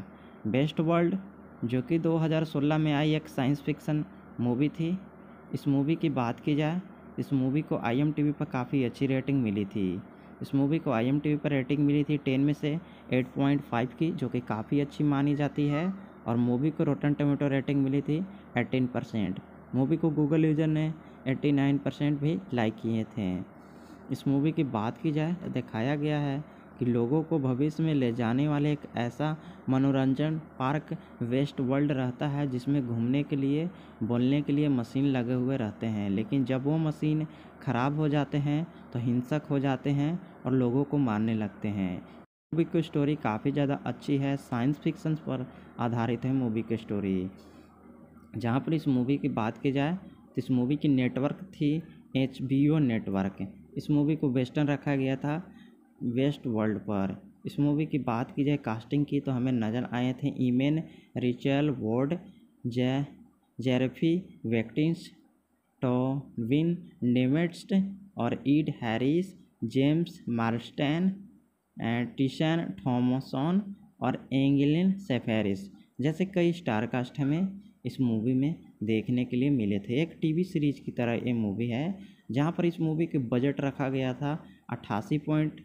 बेस्ट वर्ल्ड जो कि 2016 में आई एक साइंस फिक्सन मूवी थी। इस मूवी की बात की जाए, इस मूवी को आईएमटीवी पर काफ़ी अच्छी रेटिंग मिली थी। इस मूवी को आईएमटीवी पर रेटिंग मिली थी टेन में से 8.5 की, जो कि काफ़ी अच्छी मानी जाती है। और मूवी को रोटन टोमेटो रेटिंग मिली थी 18 परसेंट। मूवी को गूगल यूज़र ने 89 परसेंट भी लाइक किए थे। इस मूवी की बात की जाए तो दिखाया गया है कि लोगों को भविष्य में ले जाने वाले एक ऐसा मनोरंजन पार्क वेस्ट वर्ल्ड रहता है, जिसमें घूमने के लिए, बोलने के लिए मशीन लगे हुए रहते हैं। लेकिन जब वो मशीन ख़राब हो जाते हैं तो हिंसक हो जाते हैं और लोगों को मारने लगते हैं। मूवी की स्टोरी काफ़ी ज़्यादा अच्छी है। साइंस फिक्शन पर आधारित है मूवी की स्टोरी जहाँ पर इस मूवी की बात की जाए तो इस मूवी की नेटवर्क थी एचबीओ नेटवर्क इस मूवी को वेस्टर्न रखा गया था। वेस्ट वर्ल्ड पर। इस मूवी की बात की जाए कास्टिंग की तो हमें नज़र आए थे ईमेन, रिचल वॉर्ड, जे, जेरेफी, वेक्टिंस, टॉविन, नेमेट्स्ट और Ed Harris, James Marsden Tessa Thompson और एंगलिन सेफेरिस जैसे कई स्टार कास्ट हमें इस मूवी में देखने के लिए मिले थे। एक टीवी सीरीज़ की तरह ये मूवी है, जहाँ पर इस मूवी के बजट रखा गया था अट्ठासी पॉइंट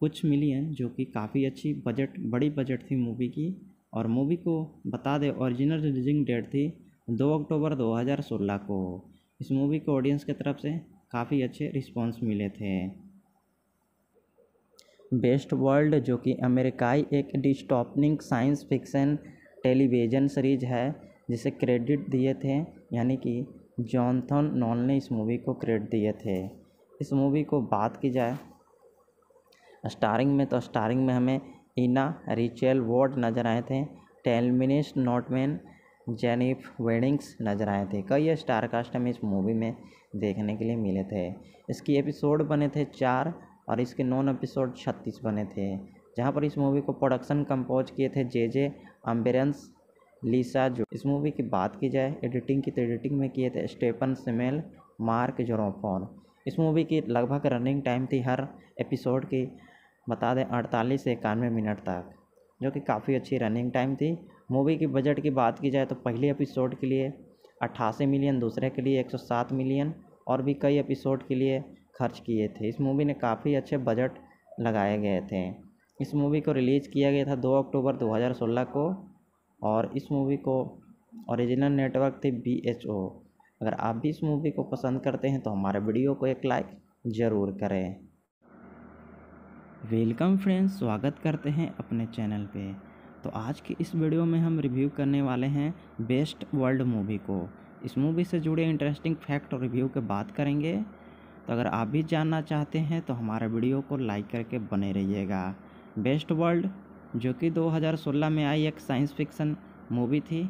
कुछ मिलियन, जो कि काफ़ी अच्छी बजट, बड़ी बजट थी मूवी की। और मूवी को बता दें ओरिजिनल रिलीजिंग डेट थी दो अक्टूबर 2016 को। इस मूवी को ऑडियंस की तरफ़ से काफ़ी अच्छे रिस्पांस मिले थे। बेस्ट वर्ल्ड, जो कि अमेरिकाई एक dystopian science fiction television series है, जिसे क्रेडिट दिए थे, यानी कि जॉनथन नॉल ने इस मूवी को क्रेडिट दिए थे। इस मूवी को बात की जाए स्टारिंग में तो स्टारिंग में हमें इना रिचेल वॉर्ड नज़र आए थे, टेलमिनिस नोटमैन, जेनिफ वेडिंग्स नज़र आए थे। कई स्टार कास्ट हमें इस मूवी में देखने के लिए मिले थे। इसकी एपिसोड बने थे चार और इसके नॉन एपिसोड छत्तीस बने थे, जहाँ पर इस मूवी को प्रोडक्शन कंपोज किए थे जे जे अम्बेरेंस, लीसा जो। इस मूवी की बात की जाए, एडिटिंग की तो एडिटिंग में किए थे स्टेपन सिमेल, मार्क जोरोफोन। इस मूवी की लगभग रनिंग टाइम थी हर एपिसोड की बता दें, अड़तालीस से इक्यानवे मिनट तक, जो कि काफ़ी अच्छी रनिंग टाइम थी। मूवी की बजट की बात की जाए तो पहले एपिसोड के लिए अट्ठासी मिलियन, दूसरे के लिए 107 मिलियन और भी कई एपिसोड के लिए खर्च किए थे। इस मूवी ने काफ़ी अच्छे बजट लगाए गए थे। इस मूवी को रिलीज़ किया गया था 2 अक्टूबर 2016 को और इस मूवी को ओरिजिनल नेटवर्क थी बी अगर आप भी इस मूवी को पसंद करते हैं तो हमारे वीडियो को एक लाइक ज़रूर करें। वेलकम फ्रेंड्स, स्वागत करते हैं अपने चैनल पे। तो आज की इस वीडियो में हम रिव्यू करने वाले हैं बेस्ट वर्ल्ड मूवी को। इस मूवी से जुड़े इंटरेस्टिंग फैक्ट और रिव्यू के बात करेंगे। तो अगर आप भी जानना चाहते हैं तो हमारे वीडियो को लाइक करके बने रहिएगा। बेस्ट वर्ल्ड, जो कि 2016 में आई एक साइंस फिक्सन मूवी थी।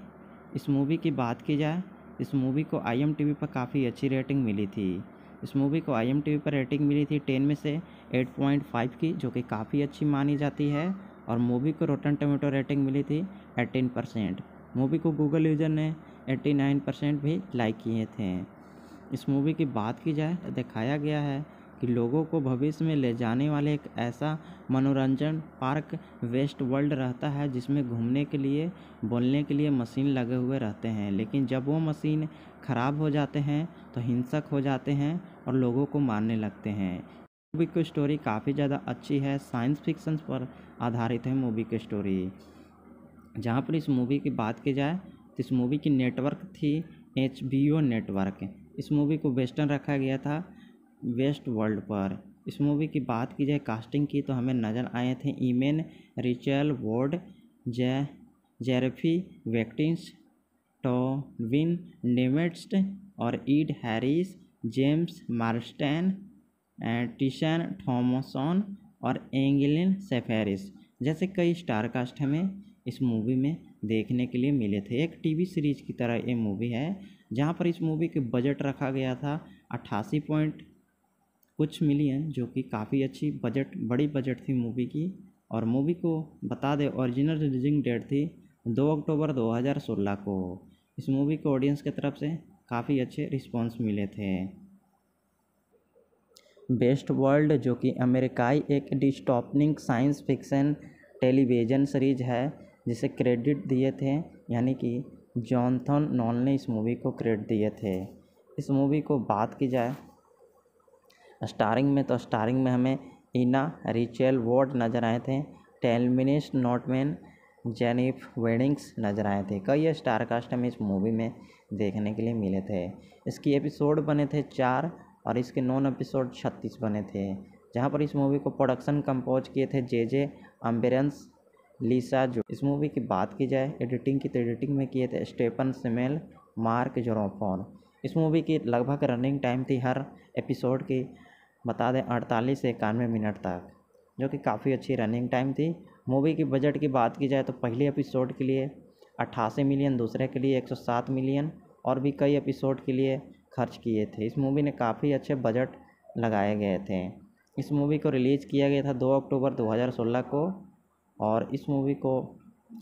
इस मूवी की बात की जाए, इस मूवी को आई पर काफ़ी अच्छी रेटिंग मिली थी। इस मूवी को आई पर रेटिंग मिली थी टेन में से एट पॉइंट फाइव की, जो कि काफ़ी अच्छी मानी जाती है। और मूवी को रोटन टोमेटो रेटिंग मिली थी एटीन परसेंट मूवी को गूगल यूज़र ने एट्टी नाइन परसेंट भी लाइक किए थे। इस मूवी की बात की जाए तो दिखाया गया है कि लोगों को भविष्य में ले जाने वाले एक ऐसा मनोरंजन पार्क वेस्ट वर्ल्ड रहता है, जिसमें घूमने के लिए, बोलने के लिए मशीन लगे हुए रहते हैं। लेकिन जब वो मशीन ख़राब हो जाते हैं तो हिंसक हो जाते हैं और लोगों को मारने लगते हैं। मूवी की स्टोरी काफ़ी ज़्यादा अच्छी है साइंस फिक्शन पर आधारित है मूवी की स्टोरी जहाँ पर इस मूवी की बात की जाए तो इस मूवी की नेटवर्क थी एचबीओ नेटवर्क इस मूवी को वेस्टर्न रखा गया था वेस्ट वर्ल्ड पर। इस मूवी की बात की जाए कास्टिंग की तो हमें नज़र आए थे ईमेन रिचल वॉर्ड जे जेरेफी वेक्टिंस टॉविन नेमेट्स्ट और Ed Harris James Marsden Tessa Thompson और एंगलिन सेफेरिस जैसे कई स्टार कास्ट हमें इस मूवी में देखने के लिए मिले थे। एक टीवी सीरीज़ की तरह ये मूवी है, जहाँ पर इस मूवी के बजट रखा गया था अट्ठासी पॉइंट कुछ मिलियन जो कि काफ़ी अच्छी बजट बड़ी बजट थी मूवी की। और मूवी को बता दें ओरिजिनल रिलीजिंग डेट थी दो अक्टूबर 2016 को। इस मूवी को ऑडियंस की तरफ़ से काफ़ी अच्छे रिस्पांस मिले थे। बेस्ट वर्ल्ड, जो कि अमेरिकाई एक dystopian science fiction television series है, जिसे क्रेडिट दिए थे, यानी कि जॉनथन नॉल ने इस मूवी को क्रेडिट दिए थे। इस मूवी को बात की जाए, स्टारिंग में तो स्टारिंग में हमें इना रिचेल वॉर्ड नज़र आए थे टेलमिनिस नोटमैन जेनिफ वेडिंग्स नज़र आए थे। कई स्टार कास्ट हमें इस मूवी में देखने के लिए मिले थे। इसकी एपिसोड बने थे चार और इसके नॉन एपिसोड छत्तीस बने थे, जहाँ पर इस मूवी को प्रोडक्शन कंपोज किए थे जे जे अम्बेरेंस लीसा जो। इस मूवी की बात की जाए, एडिटिंग की तो एडिटिंग में किए थे स्टेपन सिमेल, मार्क जोरोफोन। इस मूवी की लगभग रनिंग टाइम थी हर एपिसोड की, बता दें अड़तालीस से इक्यानवे मिनट तक, जो कि काफ़ी अच्छी रनिंग टाइम थी मूवी की बजट की बात की जाए तो पहले एपिसोड के लिए अट्ठासी मिलियन, दूसरे के लिए 107 मिलियन और भी कई एपिसोड के लिए खर्च किए थे। इस मूवी ने काफ़ी अच्छे बजट लगाए गए थे। इस मूवी को रिलीज़ किया गया था 2 अक्टूबर 2016 को और इस मूवी को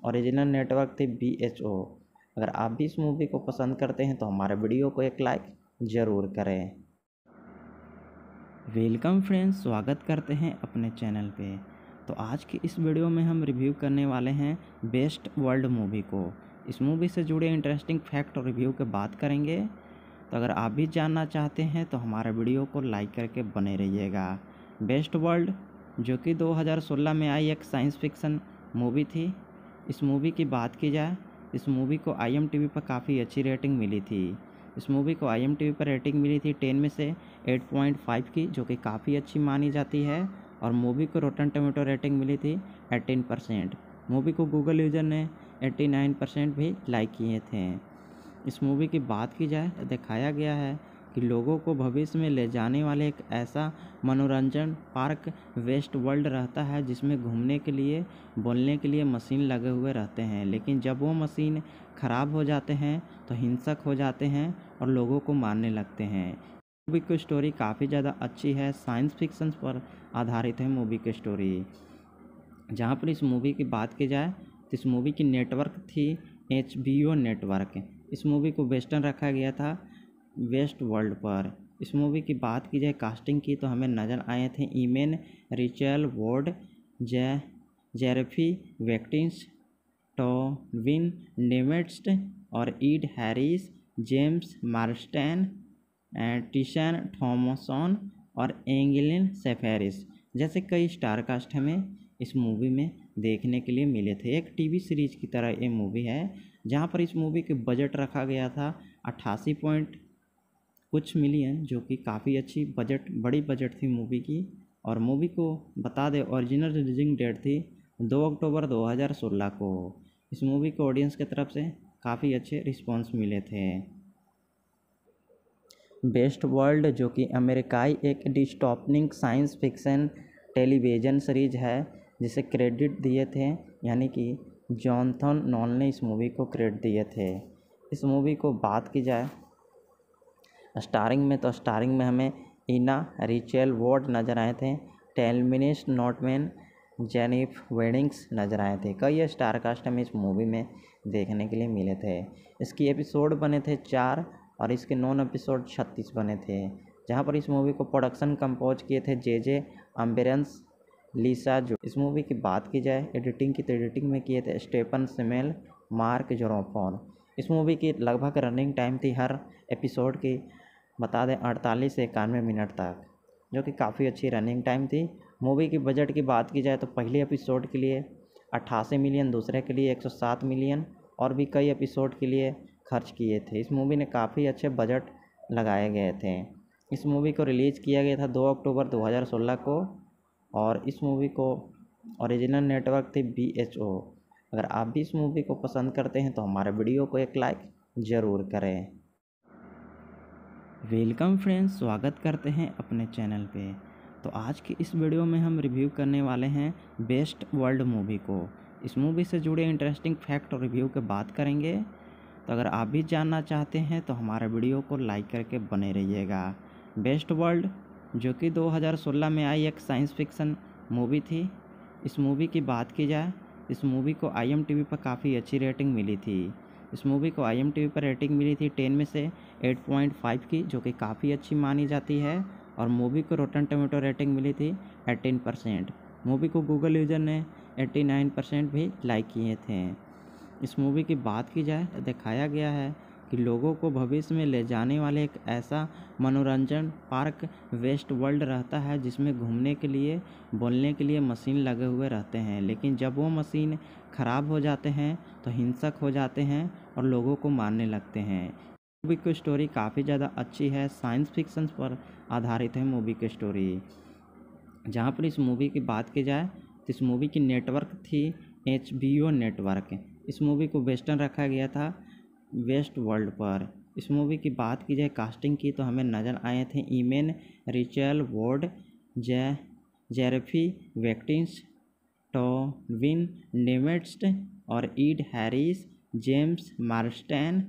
ओरिजिनल नेटवर्क थे बीएचओ अगर आप भी इस मूवी को पसंद करते हैं तो हमारे वीडियो को एक लाइक ज़रूर करें। वेलकम फ्रेंड्स, स्वागत करते हैं अपने चैनल पे। तो आज की इस वीडियो में हम रिव्यू करने वाले हैं बेस्ट वर्ल्ड मूवी को। इस मूवी से जुड़े इंटरेस्टिंग फैक्ट और रिव्यू के बात करेंगे। तो अगर आप भी जानना चाहते हैं तो हमारे वीडियो को लाइक करके बने रहिएगा। बेस्ट वर्ल्ड, जो कि 2016 में आई एक साइंस फिक्सन मूवी थी, इस मूवी की बात की जाए, इस मूवी को आईएमटीवी पर काफ़ी अच्छी रेटिंग मिली थी। इस मूवी को आईएमटीवी पर रेटिंग मिली थी टेन में से 8.5 की, जो कि काफ़ी अच्छी मानी जाती है। और मूवी को रोटन टोमेटो रेटिंग मिली थी एटीन परसेंट मूवी को गूगल यूज़र ने एट्टी नाइन परसेंट भी लाइक किए थे। इस मूवी की बात की जाए तो दिखाया गया है कि लोगों को भविष्य में ले जाने वाले एक ऐसा मनोरंजन पार्क वेस्ट वर्ल्ड रहता है जिसमें घूमने के लिए, बोलने के लिए मशीन लगे हुए रहते हैं। लेकिन जब वो मशीन ख़राब हो जाते हैं तो हिंसक हो जाते हैं और लोगों को मारने लगते हैं। मूवी की स्टोरी काफ़ी ज़्यादा अच्छी है साइंस फिक्शन पर आधारित है मूवी की स्टोरी जहाँ पर इस मूवी की बात की जाए तो इस मूवी की नेटवर्क थी एचबीओ नेटवर्क इस मूवी को वेस्टर्न रखा गया था वेस्ट वर्ल्ड पर। इस मूवी की बात की जाए कास्टिंग की तो हमें नज़र आए थे ईमेन रिचल वॉर्ड जेरफी वेक्टिंस टोविन नेमेट्स्ट और Ed Harris James Marsters टीशन, Thompson और एंगलिन सेफेरिस जैसे कई स्टार कास्ट हमें इस मूवी में देखने के लिए मिले थे। एक टीवी सीरीज़ की तरह ये मूवी है, जहाँ पर इस मूवी के बजट रखा गया था अट्ठासी पॉइंट कुछ मिलियन, जो कि काफ़ी अच्छी बजट, बड़ी बजट थी मूवी की। और मूवी को बता दें, ओरिजिनल रिलीजिंग डेट थी दो अक्टूबर 2016 को। इस मूवी को ऑडियंस की तरफ़ से काफ़ी अच्छे रिस्पांस मिले थे। बेस्ट वर्ल्ड, जो कि अमेरिकाई एक dystopian science fiction television series है, जिसे क्रेडिट दिए थे, यानी कि जॉनथन नॉल ने इस मूवी को क्रेडिट दिए थे। इस मूवी को बात की जाए, स्टारिंग में तो स्टारिंग में हमें इना रिचेल वॉर्ड नज़र आए थे, टेलमिनिस नॉटमैन, जेनिफ वेडिंग्स नज़र आए थे। कई स्टार कास्ट हमें इस मूवी में देखने के लिए मिले थे। इसकी एपिसोड बने थे चार और इसके नॉन एपिसोड छत्तीस बने थे। जहाँ पर इस मूवी को प्रोडक्शन कंपोज किए थे जे जे अम्बेरेंस लीसा जो इस मूवी की बात की जाए एडिटिंग की तो एडिटिंग में किए थे स्टेपन सिमेल मार्क जोरोफोन इस मूवी की लगभग रनिंग टाइम थी हर एपिसोड की, बता दें, अड़तालीस से इक्यानवे मिनट तक, जो कि काफ़ी अच्छी रनिंग टाइम थी। मूवी की बजट की बात की जाए तो पहले एपिसोड के लिए अट्ठासी मिलियन दूसरे के लिए 107 मिलियन और भी कई एपिसोड के लिए खर्च किए थे। इस मूवी ने काफ़ी अच्छे बजट लगाए गए थे। इस मूवी को रिलीज़ किया गया था 2 अक्टूबर 2016 को और इस मूवी को ओरिजिनल नेटवर्क थी BHO अगर आप भी इस मूवी को पसंद करते हैं तो हमारे वीडियो को एक लाइक ज़रूर करें। वेलकम फ्रेंड्स, स्वागत करते हैं अपने चैनल पे। तो आज की इस वीडियो में हम रिव्यू करने वाले हैं बेस्ट वर्ल्ड मूवी को। इस मूवी से जुड़े इंटरेस्टिंग फैक्ट और रिव्यू के बात करेंगे। तो अगर आप भी जानना चाहते हैं तो हमारे वीडियो को लाइक करके बने रहिएगा। बेस्ट वर्ल्ड, जो कि 2016 में आई एक साइंस फिक्सन मूवी थी, इस मूवी की बात की जाए, इस मूवी को आईएमटीवी पर काफ़ी अच्छी रेटिंग मिली थी। इस मूवी को आईएमटीवी पर रेटिंग मिली थी टेन में से 8.5 की, जो कि काफ़ी अच्छी मानी जाती है, और मूवी को रोटन टोमेटो रेटिंग मिली थी 18 परसेंट। मूवी को गूगल यूज़र ने 89 परसेंट भी लाइक किए थे। इस मूवी की बात की जाए तो दिखाया गया है कि लोगों को भविष्य में ले जाने वाले एक ऐसा मनोरंजन पार्क वेस्ट वर्ल्ड रहता है, जिसमें घूमने के लिए, बोलने के लिए मशीन लगे हुए रहते हैं। लेकिन जब वो मशीन ख़राब हो जाते हैं तो हिंसक हो जाते हैं और लोगों को मारने लगते हैं। मूवी की स्टोरी काफ़ी ज़्यादा अच्छी है साइंस फिक्शन पर आधारित है मूवी की स्टोरी जहाँ पर इस मूवी की बात की जाए तो इस मूवी की नेटवर्क थी HBO नेटवर्क इस मूवी को वेस्टर्न रखा गया था, वेस्ट वर्ल्ड पर। इस मूवी की बात की जाए कास्टिंग की तो हमें नज़र आए थे ईमेन रिचल वॉर्ड, जे, जेरेफी, वेक्टिंस, टॉविन और Ed Harris, James Marsden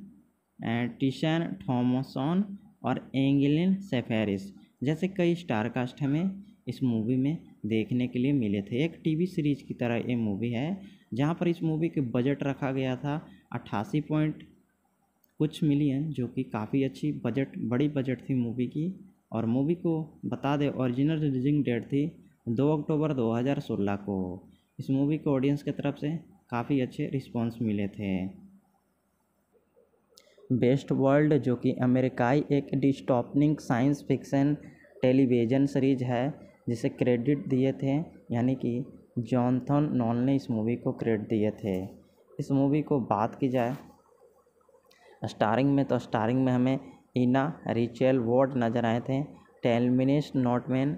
Tessa Thompson और एंगलिन सेफेरिस जैसे कई स्टार कास्ट हमें इस मूवी में देखने के लिए मिले थे। एक टीवी सीरीज़ की तरह ये मूवी है जहाँ पर इस मूवी के बजट रखा गया था अट्ठासी पॉइंट कुछ मिलियन जो कि काफ़ी अच्छी बजट बड़ी बजट थी मूवी की। और मूवी को बता दें ओरिजिनल रिलीजिंग डेट थी दो अक्टूबर 2016 को। इस मूवी को ऑडियंस की तरफ़ से काफ़ी अच्छे रिस्पांस मिले थे। बेस्ट वर्ल्ड, जो कि अमेरिकाई एक dystopian science fiction television series है, जिसे क्रेडिट दिए थे, यानी कि जॉनथन नॉल ने इस मूवी को क्रेडिट दिए थे। इस मूवी को बात की जाए, स्टारिंग में तो स्टारिंग में हमें इना रिचेल वॉर्ड नज़र आए थे टेलमिनिस्ट नोटमैन,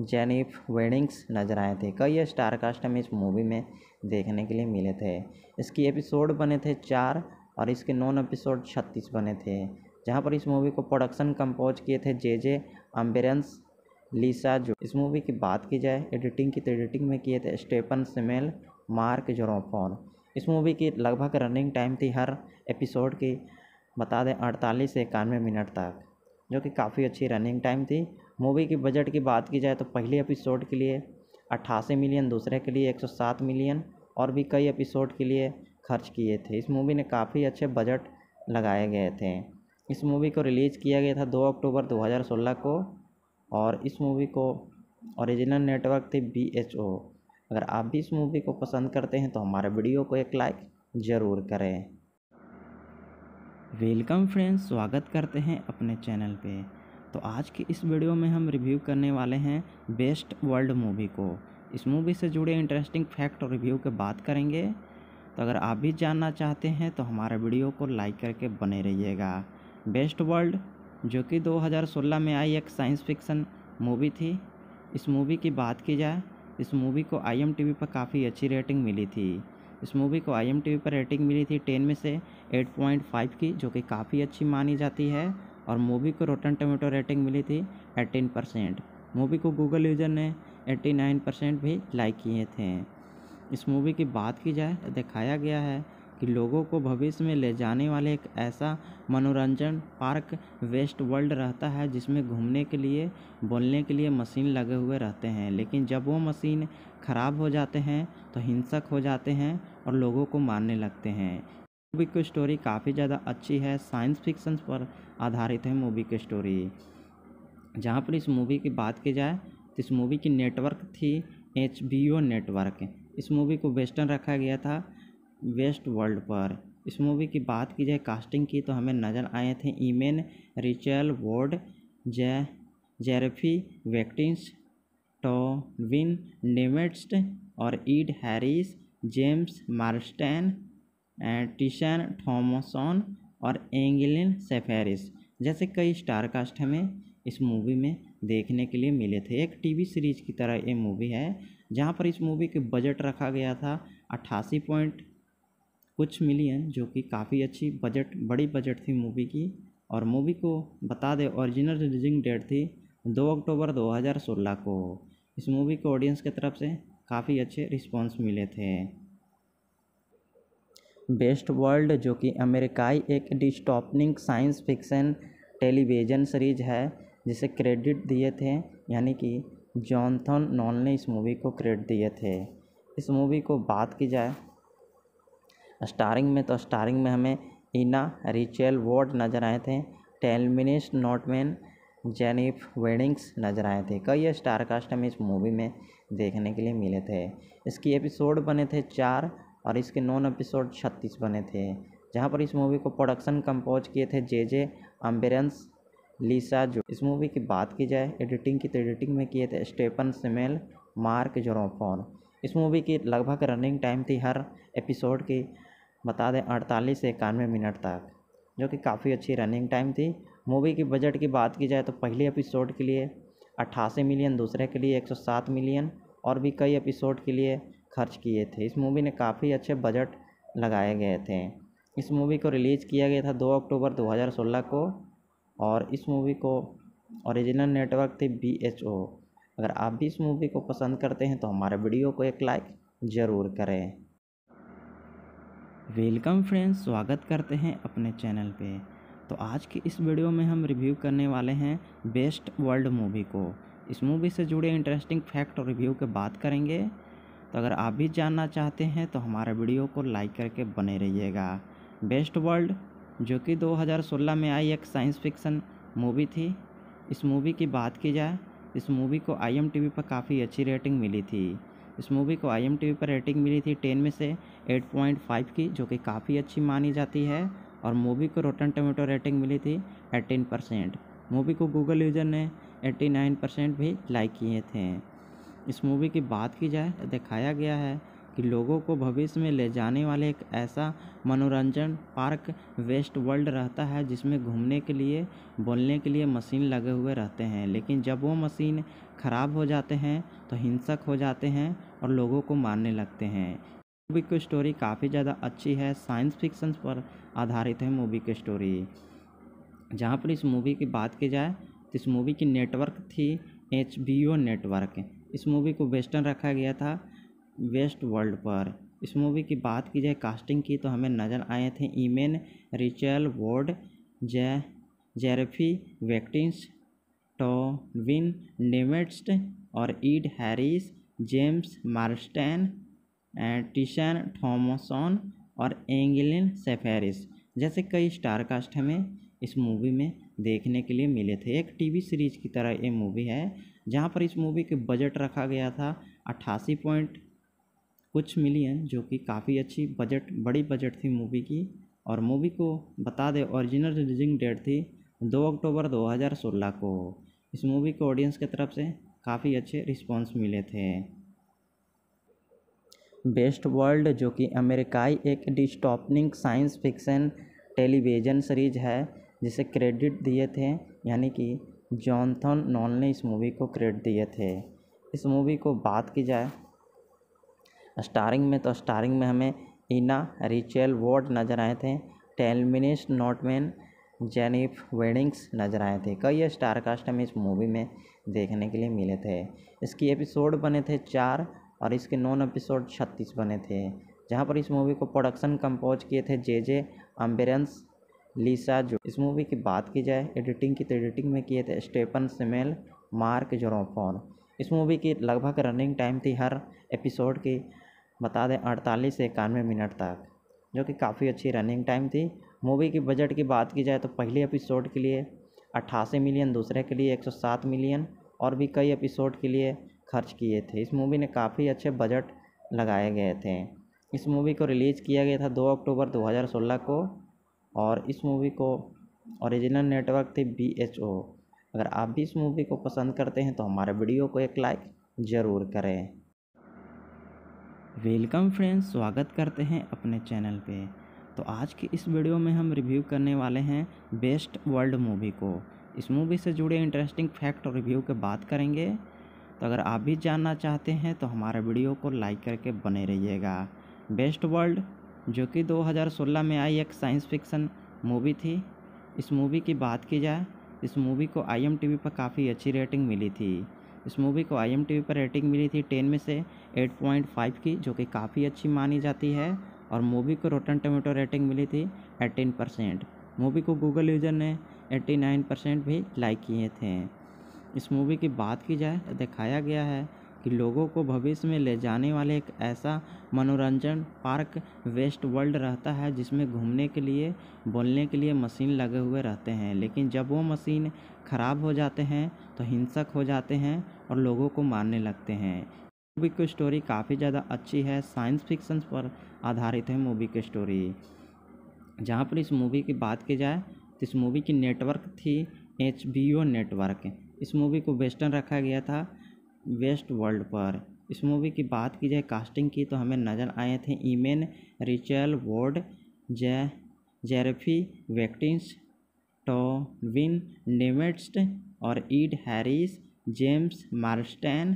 जेनिफ वेडिंग्स नज़र आए थे। कई स्टार कास्ट हमें इस मूवी में देखने के लिए मिले थे। इसकी एपिसोड बने थे चार और इसके नॉन एपिसोड छत्तीस बने थे, जहाँ पर इस मूवी को प्रोडक्शन कंपोज किए थे जे जे अम्बेरेंस लीसा जो इस मूवी की बात की जाए, एडिटिंग की तो एडिटिंग में किए थे स्टेपन सिमेल, मार्क जोरोफोन। इस मूवी की लगभग रनिंग टाइम थी हर एपिसोड की, बता दें अड़तालीस से इक्यानवे मिनट तक, जो कि काफ़ी अच्छी रनिंग टाइम थी। मूवी की बजट की बात की जाए तो पहले एपिसोड के लिए अट्ठासी मिलियन, दूसरे के लिए 107 मिलियन, और भी कई एपिसोड के लिए खर्च किए थे। इस मूवी ने काफ़ी अच्छे बजट लगाए गए थे। इस मूवी को रिलीज़ किया गया था 2 अक्टूबर 2016 को। और इस मूवी को ओरिजिनल नेटवर्क थे बी एच ओ अगर आप भी इस मूवी को पसंद करते हैं तो हमारे वीडियो को एक लाइक ज़रूर करें। वेलकम फ्रेंड्स, स्वागत करते हैं अपने चैनल पे। तो आज की इस वीडियो में हम रिव्यू करने वाले हैं बेस्ट वर्ल्ड मूवी को। इस मूवी से जुड़े इंटरेस्टिंग फैक्ट और रिव्यू के बात करेंगे। तो अगर आप भी जानना चाहते हैं तो हमारे वीडियो को लाइक करके बने रहिएगा। बेस्ट वर्ल्ड जो कि 2016 में आई एक साइंस फिक्सन मूवी थी। इस मूवी की बात की जाए, इस मूवी को आई एम पर काफ़ी अच्छी रेटिंग मिली थी। इस मूवी को आई एम पर रेटिंग मिली थी टेन में से 8.5 की, जो कि काफ़ी अच्छी मानी जाती है। और मूवी को रोटन टोमेटो रेटिंग मिली थी एटीन परसेंट। मूवी को गूगल यूज़र ने 89 परसेंट भी लाइक किए थे। इस मूवी की बात की जाए तो दिखाया गया है कि लोगों को भविष्य में ले जाने वाले एक ऐसा मनोरंजन पार्क वेस्ट वर्ल्ड रहता है, जिसमें घूमने के लिए, बोलने के लिए मशीन लगे हुए रहते हैं। लेकिन जब वो मशीन ख़राब हो जाते हैं तो हिंसक हो जाते हैं और लोगों को मारने लगते हैं। मूवी की स्टोरी काफ़ी ज़्यादा अच्छी है। साइंस फिक्शन पर आधारित है मूवी की स्टोरी जहाँ पर इस मूवी की बात की जाए तो इस मूवी की नेटवर्क थी एचबीओ नेटवर्क इस मूवी को वेस्टर्न रखा गया था। वेस्ट वर्ल्ड पर। इस मूवी की बात की जाए कास्टिंग की तो हमें नज़र आए थे ईमेन, रिचल वॉर्ड, जे, जेरेफी, वेक्टिंस, टॉविन और Ed Harris, James Marsden Tessa Thompson और एंगलिन सेफेरिस जैसे कई स्टार कास्ट हमें इस मूवी में देखने के लिए मिले थे। एक टीवी सीरीज़ की तरह ये मूवी है, जहाँ पर इस मूवी के बजट रखा गया था अट्ठासी पॉइंट कुछ मिलियन, जो कि काफ़ी अच्छी बजट, बड़ी बजट थी मूवी की। और मूवी को बता दें ओरिजिनल रिलीजिंग डेट थी 2 अक्टूबर 2016 को। इस मूवी को ऑडियंस की तरफ़ से काफ़ी अच्छे रिस्पांस मिले थे। बेस्ट वर्ल्ड, जो कि अमेरिकाई एक dystopian science fiction television series है, जिसे क्रेडिट दिए थे, यानी कि जॉनथन नॉल ने इस मूवी को क्रेडिट दिए थे। इस मूवी को बात की जाए स्टारिंग में तो स्टारिंग में हमें इना रिचेल वॉर्ड नज़र आए थे टेलमिनिस्ट नोटमैन, जेनिफ वेडिंग्स नज़र आए थे। कई स्टार कास्ट हमें इस मूवी में देखने के लिए मिले थे। इसकी एपिसोड बने थे चार और इसके नॉन एपिसोड छत्तीस बने थे। जहाँ पर इस मूवी को प्रोडक्शन कंपोज किए थे जे जे अम्बेरेंस, लीसा जो। इस मूवी की बात की जाए, एडिटिंग की तो एडिटिंग में किए थे स्टेपन सिमेल, मार्क जोरोफोन। इस मूवी की लगभग रनिंग टाइम थी हर एपिसोड की। बता दें, अड़तालीस से इक्यानवे मिनट तक, जो कि काफ़ी अच्छी रनिंग टाइम थी। मूवी की बजट की बात की जाए तो पहले एपिसोड के लिए अट्ठासी मिलियन, दूसरे के लिए 107 मिलियन और भी कई एपिसोड के लिए खर्च किए थे। इस मूवी ने काफ़ी अच्छे बजट लगाए गए थे। इस मूवी को रिलीज़ किया गया था 2 अक्टूबर 2016 को और इस मूवी को ओरिजिनल नेटवर्क थी बी एच ओ। अगर आप भी इस मूवी को पसंद करते हैं तो हमारे वीडियो को एक लाइक ज़रूर करें। वेलकम फ्रेंड्स, स्वागत करते हैं अपने चैनल पे। तो आज की इस वीडियो में हम रिव्यू करने वाले हैं बेस्ट वर्ल्ड मूवी को। इस मूवी से जुड़े इंटरेस्टिंग फैक्ट और रिव्यू के बात करेंगे। तो अगर आप भी जानना चाहते हैं तो हमारे वीडियो को लाइक करके बने रहिएगा। बेस्ट वर्ल्ड, जो कि 2016 में आई एक साइंस फिक्सन मूवी थी, इस मूवी की बात की जाए, इस मूवी को आईएमटीवी पर काफ़ी अच्छी रेटिंग मिली थी। इस मूवी को आईएमटीवी पर रेटिंग मिली थी टेन में से 8.5 की, जो कि काफ़ी अच्छी मानी जाती है। और मूवी को रोटन टोमेटो रेटिंग मिली थी एटीन परसेंट मूवी को गूगल यूज़र ने एट्टी नाइन परसेंट भी लाइक किए थे। इस मूवी की बात की जाए तो दिखाया गया है कि लोगों को भविष्य में ले जाने वाले एक ऐसा मनोरंजन पार्क वेस्ट वर्ल्ड रहता है, जिसमें घूमने के लिए, बोलने के लिए मशीन लगे हुए रहते हैं। लेकिन जब वो मशीन ख़राब हो जाते हैं तो हिंसक हो जाते हैं और लोगों को मारने लगते हैं। मूवी की स्टोरी काफ़ी ज़्यादा अच्छी है। साइंस फिक्शन पर आधारित है मूवी की स्टोरी जहाँ पर इस मूवी की बात की जाए तो इस मूवी की नेटवर्क थी एचबीओ नेटवर्क इस मूवी को वेस्टर्न रखा गया था। वेस्ट वर्ल्ड पर। इस मूवी की बात की जाए, कास्टिंग की तो हमें नज़र आए थे ईमेन रिचल वॉर्ड, जे, जेरफी, वेक्टिंस, टोविन, नेमेट्स्ट और Ed Harris, James Marsters टीशन Thompson और एंगलिन सेफेरिस जैसे कई स्टार कास्ट हमें इस मूवी में देखने के लिए मिले थे। एक टीवी सीरीज़ की तरह ये मूवी है, जहाँ पर इस मूवी के बजट रखा गया था अट्ठासी पॉइंट कुछ मिलियन, जो कि काफ़ी अच्छी बजट, बड़ी बजट थी मूवी की। और मूवी को बता दें ओरिजिनल रिलीजिंग डेट थी दो अक्टूबर 2016 को। इस मूवी को ऑडियंस की तरफ़ से काफ़ी अच्छे रिस्पांस मिले थे। बेस्ट वर्ल्ड, जो कि अमेरिकाई एक dystopian science fiction television series है, जिसे क्रेडिट दिए थे, यानी कि जॉनथन नॉन ने इस मूवी को क्रेडिट दिए थे। इस मूवी को बात की जाए स्टारिंग में तो स्टारिंग में हमें इना रिचेल वॉर्ड नज़र आए थे, टेलमिनिस, नॉटमैन, जेनिफ वेडिंग्स नज़र आए थे। कई स्टार कास्ट हमें इस मूवी में देखने के लिए मिले थे। इसकी एपिसोड बने थे चार और इसके नॉन एपिसोड छत्तीस बने थे, जहाँ पर इस मूवी को प्रोडक्शन कंपोज किए थे जे जे अम्बेरेंस, लीसा जो। इस मूवी की बात की जाए एडिटिंग की तो एडिटिंग में किए थे स्टेपन सिमेल, मार्क जोरोफोन। इस मूवी की लगभग रनिंग टाइम थी हर एपिसोड की बता दें, अड़तालीस से इक्यानवे मिनट तक, जो कि काफ़ी अच्छी रनिंग टाइम थी। मूवी की बजट की बात की जाए तो पहले एपिसोड के लिए अट्ठासी मिलियन दूसरे के लिए 107 मिलियन और भी कई एपिसोड के लिए खर्च किए थे। इस मूवी ने काफ़ी अच्छे बजट लगाए गए थे। इस मूवी को रिलीज़ किया गया था 2 अक्टूबर 2016 को और इस मूवी को ओरिजिनल नेटवर्क थी बी अगर आप भी इस मूवी को पसंद करते हैं तो हमारे वीडियो को एक लाइक ज़रूर करें। वेलकम फ्रेंड्स, स्वागत करते हैं अपने चैनल पे। तो आज के इस वीडियो में हम रिव्यू करने वाले हैं बेस्ट वर्ल्ड मूवी को। इस मूवी से जुड़े इंटरेस्टिंग फैक्ट और रिव्यू के बात करेंगे। तो अगर आप भी जानना चाहते हैं तो हमारे वीडियो को लाइक करके बने रहिएगा। बेस्ट वर्ल्ड, जो कि 2016 में आई एक साइंस फिक्सन मूवी थी, इस मूवी की बात की जाए, इस मूवी को आईएमटीवी पर काफ़ी अच्छी रेटिंग मिली थी। इस मूवी को आई पर रेटिंग मिली थी टेन में से 8.5 की, जो कि काफ़ी अच्छी मानी जाती है। और मूवी को रोटन टोमेटो रेटिंग मिली थी एटीन परसेंट मूवी को गूगल यूज़र ने 89 परसेंट भी लाइक किए थे। इस मूवी की बात की जाए तो दिखाया गया है कि लोगों को भविष्य में ले जाने वाले एक ऐसा मनोरंजन पार्क वेस्ट वर्ल्ड रहता है, जिसमें घूमने के लिए, बोलने के लिए मशीन लगे हुए रहते हैं। लेकिन जब वो मशीन ख़राब हो जाते हैं तो हिंसक हो जाते हैं और लोगों को मारने लगते हैं। मूवी की स्टोरी काफ़ी ज़्यादा अच्छी है, साइंस फिक्शन पर आधारित है मूवी की स्टोरी। जहाँ पर इस मूवी की बात की जाए तो इस मूवी की नेटवर्क थी एचबीओ नेटवर्क। इस मूवी को वेस्टर्न रखा गया था वेस्ट वर्ल्ड पर। इस मूवी की बात की जाए कास्टिंग की तो हमें नज़र आए थे ईमेन रिचल वोर्ड, जै, जेरेफी वेक्टिंस टोविन नेमेट्स्ट और Ed Harris, James Marsden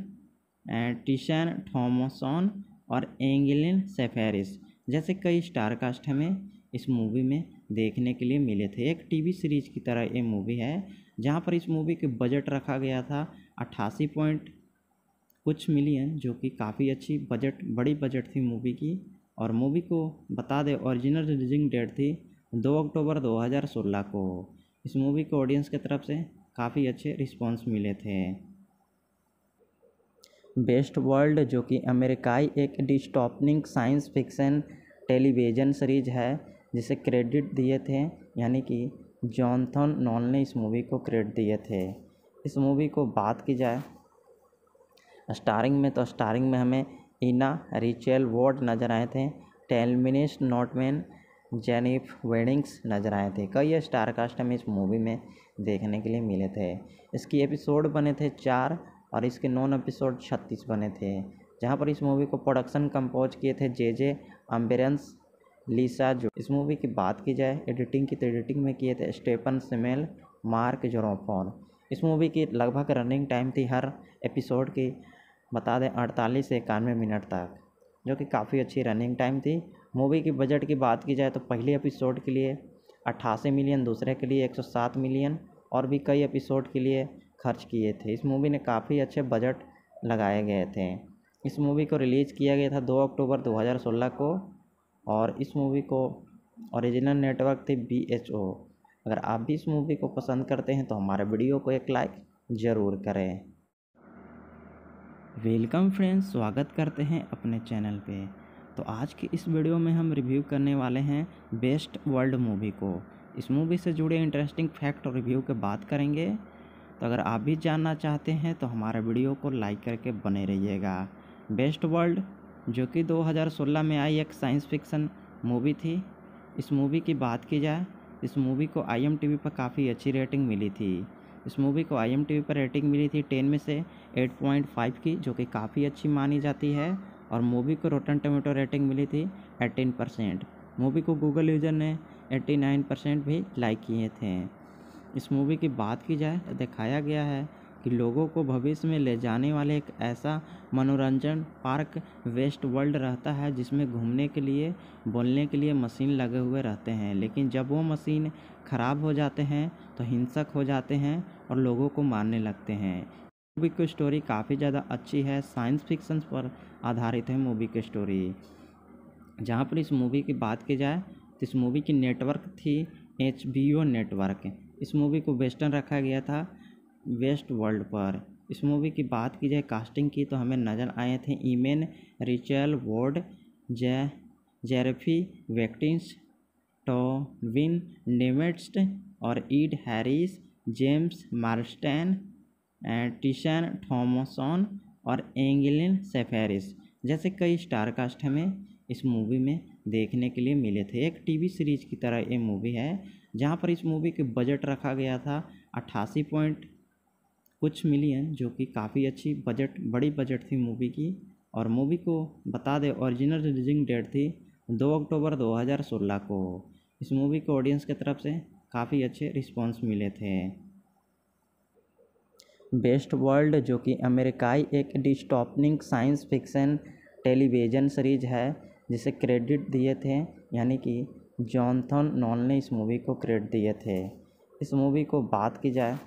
Tessa Thompson और एंगलिन सेफेरिस जैसे कई स्टार कास्ट हमें इस मूवी में देखने के लिए मिले थे। एक टीवी सीरीज़ की तरह ये मूवी है, जहाँ पर इस मूवी के बजट रखा गया था अट्ठासी पॉइंट कुछ मिलियन, जो कि काफ़ी अच्छी बजट, बड़ी बजट थी मूवी की। और मूवी को बता दें, ओरिजिनल रिलीजिंग डेट थी दो अक्टूबर 2016 को। इस मूवी को ऑडियंस की तरफ़ से काफ़ी अच्छे रिस्पॉन्स मिले थे। बेस्ट वर्ल्ड, जो कि अमेरिकाई एक dystopian science fiction television series है, जिसे क्रेडिट दिए थे, यानी कि जॉनथन नॉल ने इस मूवी को क्रेडिट दिए थे। इस मूवी को बात की जाए, स्टारिंग में तो स्टारिंग में हमें इना रिचेल वॉर्ड नज़र आए थे टेलमिनिस नॉटमैन जेनिफ वेडिंग्स नज़र आए थे। कई स्टार कास्ट हमें इस मूवी में देखने के लिए मिले थे। इसकी एपिसोड बने थे चार और इसके नॉन एपिसोड छत्तीस बने थे, जहाँ पर इस मूवी को प्रोडक्शन कंपोज किए थे जे जे अम्बेरेंस लीसा जो। इस मूवी की बात की जाए, एडिटिंग की तो एडिटिंग में किए थे स्टेपन सिमेल, मार्क जोरोफोन इस मूवी की लगभग रनिंग टाइम थी हर एपिसोड की, बता दें, अड़तालीस से इक्यानवे मिनट तक, जो कि काफ़ी अच्छी रनिंग टाइम थी मूवी की बजट की बात की जाए तो पहले एपिसोड के लिए अट्ठासी मिलियन, दूसरे के लिए 107 मिलियन और भी कई एपिसोड के लिए खर्च किए थे। इस मूवी ने काफ़ी अच्छे बजट लगाए गए थे। इस मूवी को रिलीज़ किया गया था 2 अक्टूबर 2016 को और इस मूवी को ओरिजिनल नेटवर्क थी BHO अगर आप भी इस मूवी को पसंद करते हैं तो हमारे वीडियो को एक लाइक ज़रूर करें। वेलकम फ्रेंड्स, स्वागत करते हैं अपने चैनल पे। तो आज की इस वीडियो में हम रिव्यू करने वाले हैं बेस्ट वर्ल्ड मूवी को। इस मूवी से जुड़े इंटरेस्टिंग फैक्ट और रिव्यू के बात करेंगे। तो अगर आप भी जानना चाहते हैं तो हमारे वीडियो को लाइक करके बने रहिएगा। बेस्ट वर्ल्ड, जो कि 2016 में आई एक साइंस फिक्सन मूवी थी, इस मूवी की बात की जाए, इस मूवी को आई पर काफ़ी अच्छी रेटिंग मिली थी। इस मूवी को आई पर रेटिंग मिली थी टेन में से 8.5 की, जो कि काफ़ी अच्छी मानी जाती है। और मूवी को रोटन टोमेटो रेटिंग मिली थी एटीन परसेंट। मूवी को गूगल यूज़र ने 89 परसेंट भी लाइक किए थे। इस मूवी की बात की जाए तो दिखाया गया है कि लोगों को भविष्य में ले जाने वाले एक ऐसा मनोरंजन पार्क वेस्ट वर्ल्ड रहता है, जिसमें घूमने के लिए, बोलने के लिए मशीन लगे हुए रहते हैं। लेकिन जब वो मशीन ख़राब हो जाते हैं तो हिंसक हो जाते हैं और लोगों को मारने लगते हैं। मूवी की स्टोरी काफ़ी ज़्यादा अच्छी है। साइंस फिक्सन पर आधारित है मूवी की स्टोरी। जहाँ पर इस मूवी की बात की जाए तो इस मूवी की नेटवर्क थी एचबीओ नेटवर्क। इस मूवी को वेस्टर्न रखा गया था वेस्ट वर्ल्ड पर। इस मूवी की बात की जाए, कास्टिंग की तो हमें नज़र आए थे ईमेन रिचल वॉर्ड जेरेफी, वेक्टिंस, टोविन नेमेट्स्ट और Ed Harris, James Marsden Tessa Thompson और एंगलिन सेफेरिस जैसे कई स्टार कास्ट हमें इस मूवी में देखने के लिए मिले थे। एक टीवी सीरीज़ की तरह ये मूवी है, जहाँ पर इस मूवी के बजट रखा गया था अट्ठासी पॉइंट कुछ मिलियन, जो कि काफ़ी अच्छी बजट, बड़ी बजट थी मूवी की। और मूवी को बता दें, ओरिजिनल रिलीजिंग डेट थी दो अक्टूबर 2016 को। इस मूवी को ऑडियंस की तरफ़ से काफ़ी अच्छे रिस्पॉन्स मिले थे। बेस्ट वर्ल्ड, जो कि अमेरिकाई एक dystopian science fiction television series है, जिसे क्रेडिट दिए थे, यानी कि जॉनथन नॉल ने इस मूवी को क्रेडिट दिए थे। इस मूवी को बात की जाए,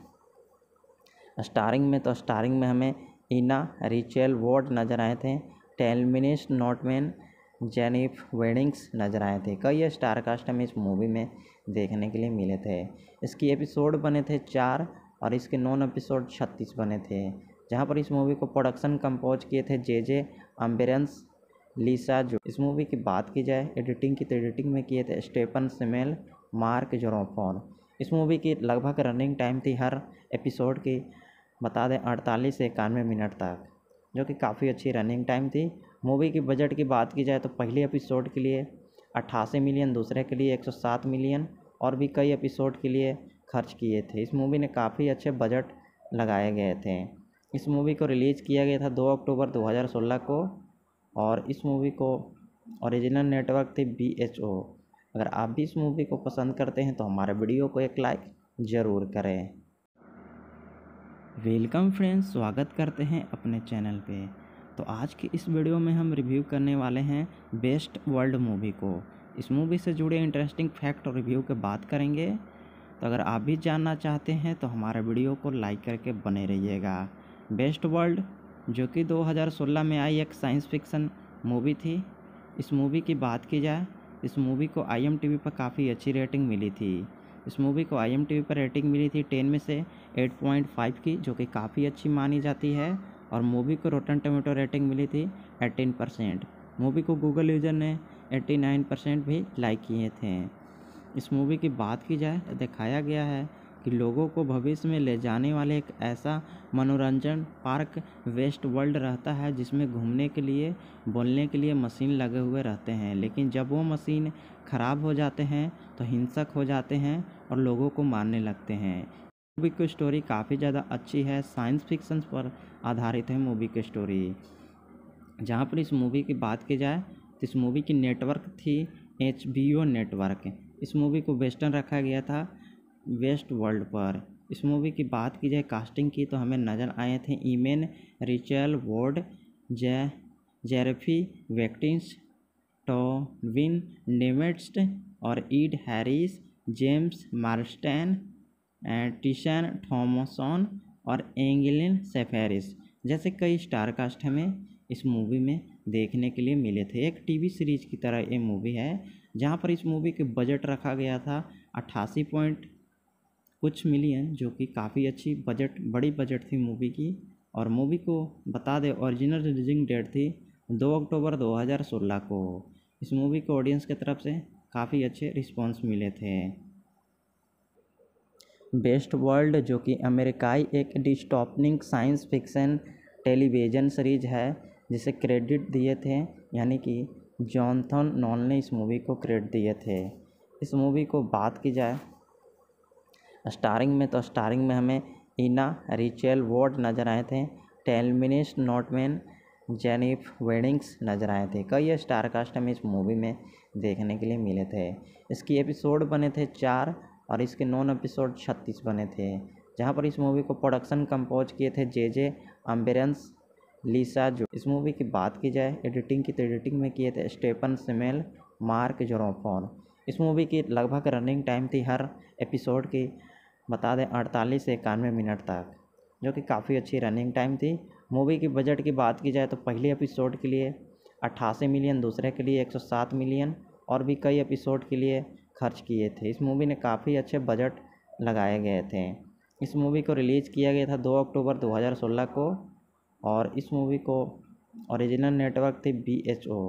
स्टारिंग में तो स्टारिंग में हमें इना रिचेल वॉर्ड नज़र आए थे टेलमिनिस नॉटमैन, जेनिफ वेडिंग्स नज़र आए थे। कई स्टार कास्ट हमें इस मूवी में देखने के लिए मिले थे। इसकी एपिसोड बने थे चार और इसके नॉन एपिसोड छत्तीस बने थे, जहाँ पर इस मूवी को प्रोडक्शन कंपोज किए थे जे जे अम्बेरेंस लीसा जो इस मूवी की बात की जाए एडिटिंग की तो एडिटिंग में किए थे स्टेपन सिमेल मार्क जोरोफोन इस मूवी की लगभग रनिंग टाइम थी हर एपिसोड की, बता दें, अड़तालीस से इक्यानवे मिनट तक, जो कि काफ़ी अच्छी रनिंग टाइम थी। मूवी की बजट की बात की जाए तो पहले एपिसोड के लिए अट्ठासी मिलियन दूसरे के लिए 107 मिलियन और भी कई एपिसोड के लिए खर्च किए थे। इस मूवी ने काफ़ी अच्छे बजट लगाए गए थे। इस मूवी को रिलीज़ किया गया था 2 अक्टूबर 2016 को और इस मूवी को ओरिजिनल नेटवर्क थे BHO अगर आप भी इस मूवी को पसंद करते हैं तो हमारे वीडियो को एक लाइक ज़रूर करें। वेलकम फ्रेंड्स, स्वागत करते हैं अपने चैनल पे। तो आज की इस वीडियो में हम रिव्यू करने वाले हैं बेस्ट वर्ल्ड मूवी को। इस मूवी से जुड़े इंटरेस्टिंग फैक्ट और रिव्यू के बात करेंगे। तो अगर आप भी जानना चाहते हैं तो हमारे वीडियो को लाइक करके बने रहिएगा। बेस्ट वर्ल्ड, जो कि 2016 में आई एक साइंस फिक्सन मूवी थी, इस मूवी की बात की जाए, इस मूवी को आईएमटीवी पर काफ़ी अच्छी रेटिंग मिली थी। इस मूवी को आईएमटीवी पर रेटिंग मिली थी टेन में से 8.5 की, जो कि काफ़ी अच्छी मानी जाती है, और मूवी को रोटन टोमेटो रेटिंग मिली थी एटीन परसेंट। मूवी को गूगल यूज़र ने एट्टी नाइन परसेंट भी लाइक किए थे। इस मूवी की बात की जाए तो दिखाया गया है कि लोगों को भविष्य में ले जाने वाले एक ऐसा मनोरंजन पार्क वेस्ट वर्ल्ड रहता है, जिसमें घूमने के लिए, बोलने के लिए मशीन लगे हुए रहते हैं। लेकिन जब वो मशीन ख़राब हो जाते हैं तो हिंसक हो जाते हैं और लोगों को मारने लगते हैं। मूवी की स्टोरी काफ़ी ज़्यादा अच्छी है साइंस फिक्शन पर आधारित है मूवी की स्टोरी जहाँ पर इस मूवी की बात की जाए तो इस मूवी की नेटवर्क थी एचबीओ नेटवर्क इस मूवी को वेस्टर्न रखा गया था, वेस्ट वर्ल्ड पर। इस मूवी की बात की जाए कास्टिंग की तो हमें नज़र आए थे ईमेन रिचल वॉर्ड, जे, जेरफी, वेक्टिंस, टॉविन, नेमेट्स्ट और Ed Harris, James Marsters टीशन Thompson और एंगलिन सेफेरिस जैसे कई स्टार कास्ट हमें इस मूवी में देखने के लिए मिले थे। एक टीवी सीरीज़ की तरह ये मूवी है जहाँ पर इस मूवी के बजट रखा गया था अट्ठासी पॉइंट कुछ मिलियन, जो कि काफ़ी अच्छी बजट, बड़ी बजट थी मूवी की। और मूवी को बता दें ओरिजिनल रिलीजिंग डेट थी दो अक्टूबर 2016 को। इस मूवी को ऑडियंस की तरफ़ से काफ़ी अच्छे रिस्पांस मिले थे। बेस्ट वर्ल्ड, जो कि अमेरिकाई एक dystopian science fiction television series है, जिसे क्रेडिट दिए थे, यानी कि जॉनथन नॉन ने इस मूवी को क्रेडिट दिए थे। इस मूवी को बात की जाए, स्टारिंग में तो स्टारिंग में हमें इना रिचेल वॉर्ड नज़र आए थे, टेलमिनिस नोटमैन, जेनिफ वेडिंग्स नज़र आए थे। कई स्टार कास्ट हमें इस मूवी में देखने के लिए मिले थे। इसकी एपिसोड बने थे चार और इसके नॉन एपिसोड छत्तीस बने थे, जहाँ पर इस मूवी को प्रोडक्शन कंपोज किए थे जे जे अम्बेरेंस लीसा जो इस मूवी की बात की जाए, एडिटिंग की तो एडिटिंग में किए थे स्टेपन सिमेल, मार्क जोरोफोन। इस मूवी की लगभग रनिंग टाइम थी हर एपिसोड की, बता दें अड़तालीस से इक्यानवे मिनट तक, जो कि काफ़ी अच्छी रनिंग टाइम थी। मूवी की बजट की बात की जाए तो पहले एपिसोड के लिए अट्ठासी मिलियन, दूसरे के लिए 107 मिलियन, और भी कई एपिसोड के लिए खर्च किए थे। इस मूवी ने काफ़ी अच्छे बजट लगाए गए थे। इस मूवी को रिलीज़ किया गया था 2 अक्टूबर 2016 को। और इस मूवी को ओरिजिनल नेटवर्क थी बी एच ओ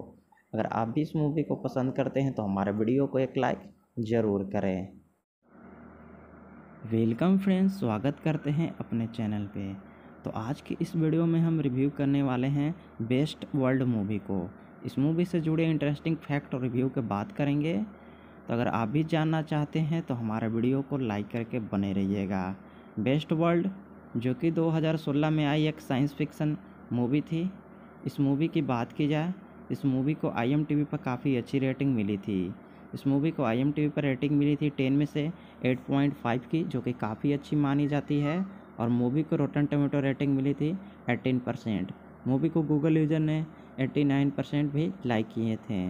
अगर आप भी इस मूवी को पसंद करते हैं तो हमारे वीडियो को एक लाइक ज़रूर करें। वेलकम फ्रेंड्स, स्वागत करते हैं अपने चैनल पे। तो आज की इस वीडियो में हम रिव्यू करने वाले हैं बेस्ट वर्ल्ड मूवी को। इस मूवी से जुड़े इंटरेस्टिंग फैक्ट और रिव्यू के बात करेंगे। तो अगर आप भी जानना चाहते हैं तो हमारे वीडियो को लाइक करके बने रहिएगा। बेस्ट वर्ल्ड जो कि 2016 में आई एक साइंस फिक्सन मूवी थी। इस मूवी की बात की जाए, इस मूवी को आईएमटीवी पर काफ़ी अच्छी रेटिंग मिली थी। इस मूवी को आईएमटीवी पर रेटिंग मिली थी टेन में से 8.5 की, जो कि काफ़ी अच्छी मानी जाती है। और मूवी को रोटन टोमेटो रेटिंग मिली थी 18 परसेंट। मूवी को गूगल यूज़र ने 89 परसेंट भी लाइक किए थे।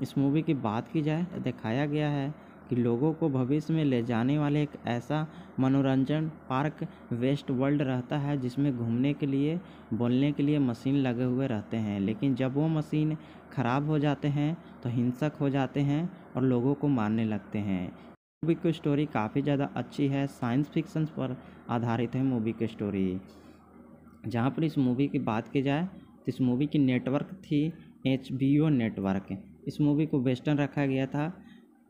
इस मूवी की बात की जाए तो दिखाया गया है कि लोगों को भविष्य में ले जाने वाले एक ऐसा मनोरंजन पार्क वेस्ट वर्ल्ड रहता है, जिसमें घूमने के लिए, बोलने के लिए मशीन लगे हुए रहते हैं। लेकिन जब वो मशीन ख़राब हो जाते हैं तो हिंसक हो जाते हैं और लोगों को मारने लगते हैं। मूवी की स्टोरी काफ़ी ज़्यादा अच्छी है। साइंस फिक्शन पर आधारित है मूवी की स्टोरी जहाँ पर इस मूवी की बात की जाए तो इस मूवी की नेटवर्क थी एचबीओ नेटवर्क इस मूवी को वेस्टर्न रखा गया था।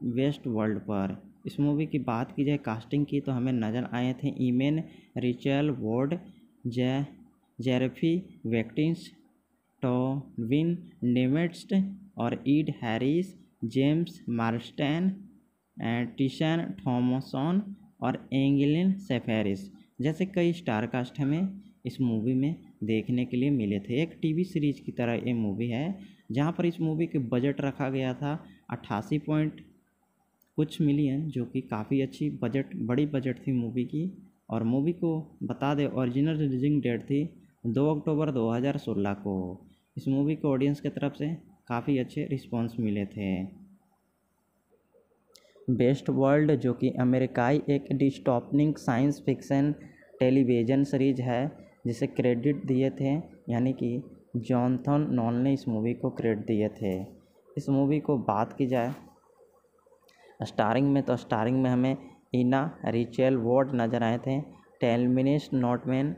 वेस्ट वर्ल्ड पर। इस मूवी की बात की जाए, कास्टिंग की तो हमें नज़र आए थे ईमेन, रिचल वॉर्ड, जे, जेरफी, वेक्टिंस, टॉविन और Ed Harris, James Marsden Tessa Thompson और एंगलिन सेफेरिस जैसे कई स्टार कास्ट हमें इस मूवी में देखने के लिए मिले थे। एक टीवी सीरीज़ की तरह ये मूवी है, जहाँ पर इस मूवी के बजट रखा गया था अट्ठासी पॉइंट कुछ मिली मिलियन, जो कि काफ़ी अच्छी बजट, बड़ी बजट थी मूवी की। और मूवी को बता दें ओरिजिनल रिलीजिंग डेट थी दो अक्टूबर 2016 को। इस मूवी को ऑडियंस की तरफ़ से काफ़ी अच्छे रिस्पांस मिले थे। बेस्ट वर्ल्ड, जो कि अमेरिकाई एक dystopian science fiction television series है, जिसे क्रेडिट दिए थे, यानी कि जॉनथन नॉन ने इस मूवी को क्रेडिट दिए थे। इस मूवी को बात की जाए स्टारिंग में तो स्टारिंग में हमें इना रिचेल वॉर्ड नज़र आए थे, टेलमिनिस नोटमैन,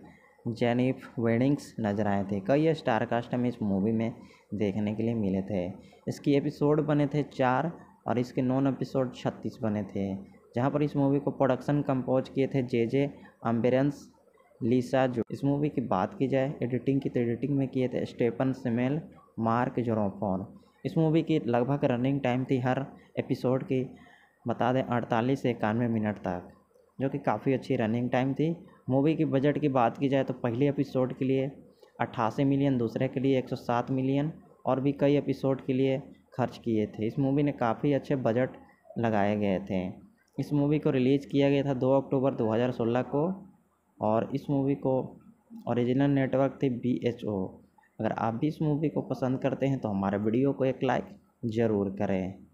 जेनिफ वेडिंग्स नज़र आए थे। कई स्टार कास्ट हमें इस मूवी में देखने के लिए मिले थे। इसकी एपिसोड बने थे चार और इसके नॉन एपिसोड छत्तीस बने थे, जहाँ पर इस मूवी को प्रोडक्शन कंपोज किए थे जे जे अम्बेरेंस, लीसा जो। इस मूवी की बात की जाए, एडिटिंग की तो एडिटिंग में किए थे स्टेपन सिमेल, मार्क जोरोफोन। इस मूवी की लगभग रनिंग टाइम थी हर एपिसोड की बता दें, अड़तालीस से इक्यानवे मिनट तक, जो कि काफ़ी अच्छी रनिंग टाइम थी। मूवी की बजट की बात की जाए तो पहले एपिसोड के लिए अट्ठासी मिलियन, दूसरे के लिए 107 मिलियन और भी कई एपिसोड के लिए खर्च किए थे। इस मूवी ने काफ़ी अच्छे बजट लगाए गए थे। इस मूवी को रिलीज़ किया गया था 2 अक्टूबर 2016 को और इस मूवी को ओरिजिनल नेटवर्क थी बी अगर आप भी इस मूवी को पसंद करते हैं तो हमारे वीडियो को एक लाइक ज़रूर करें।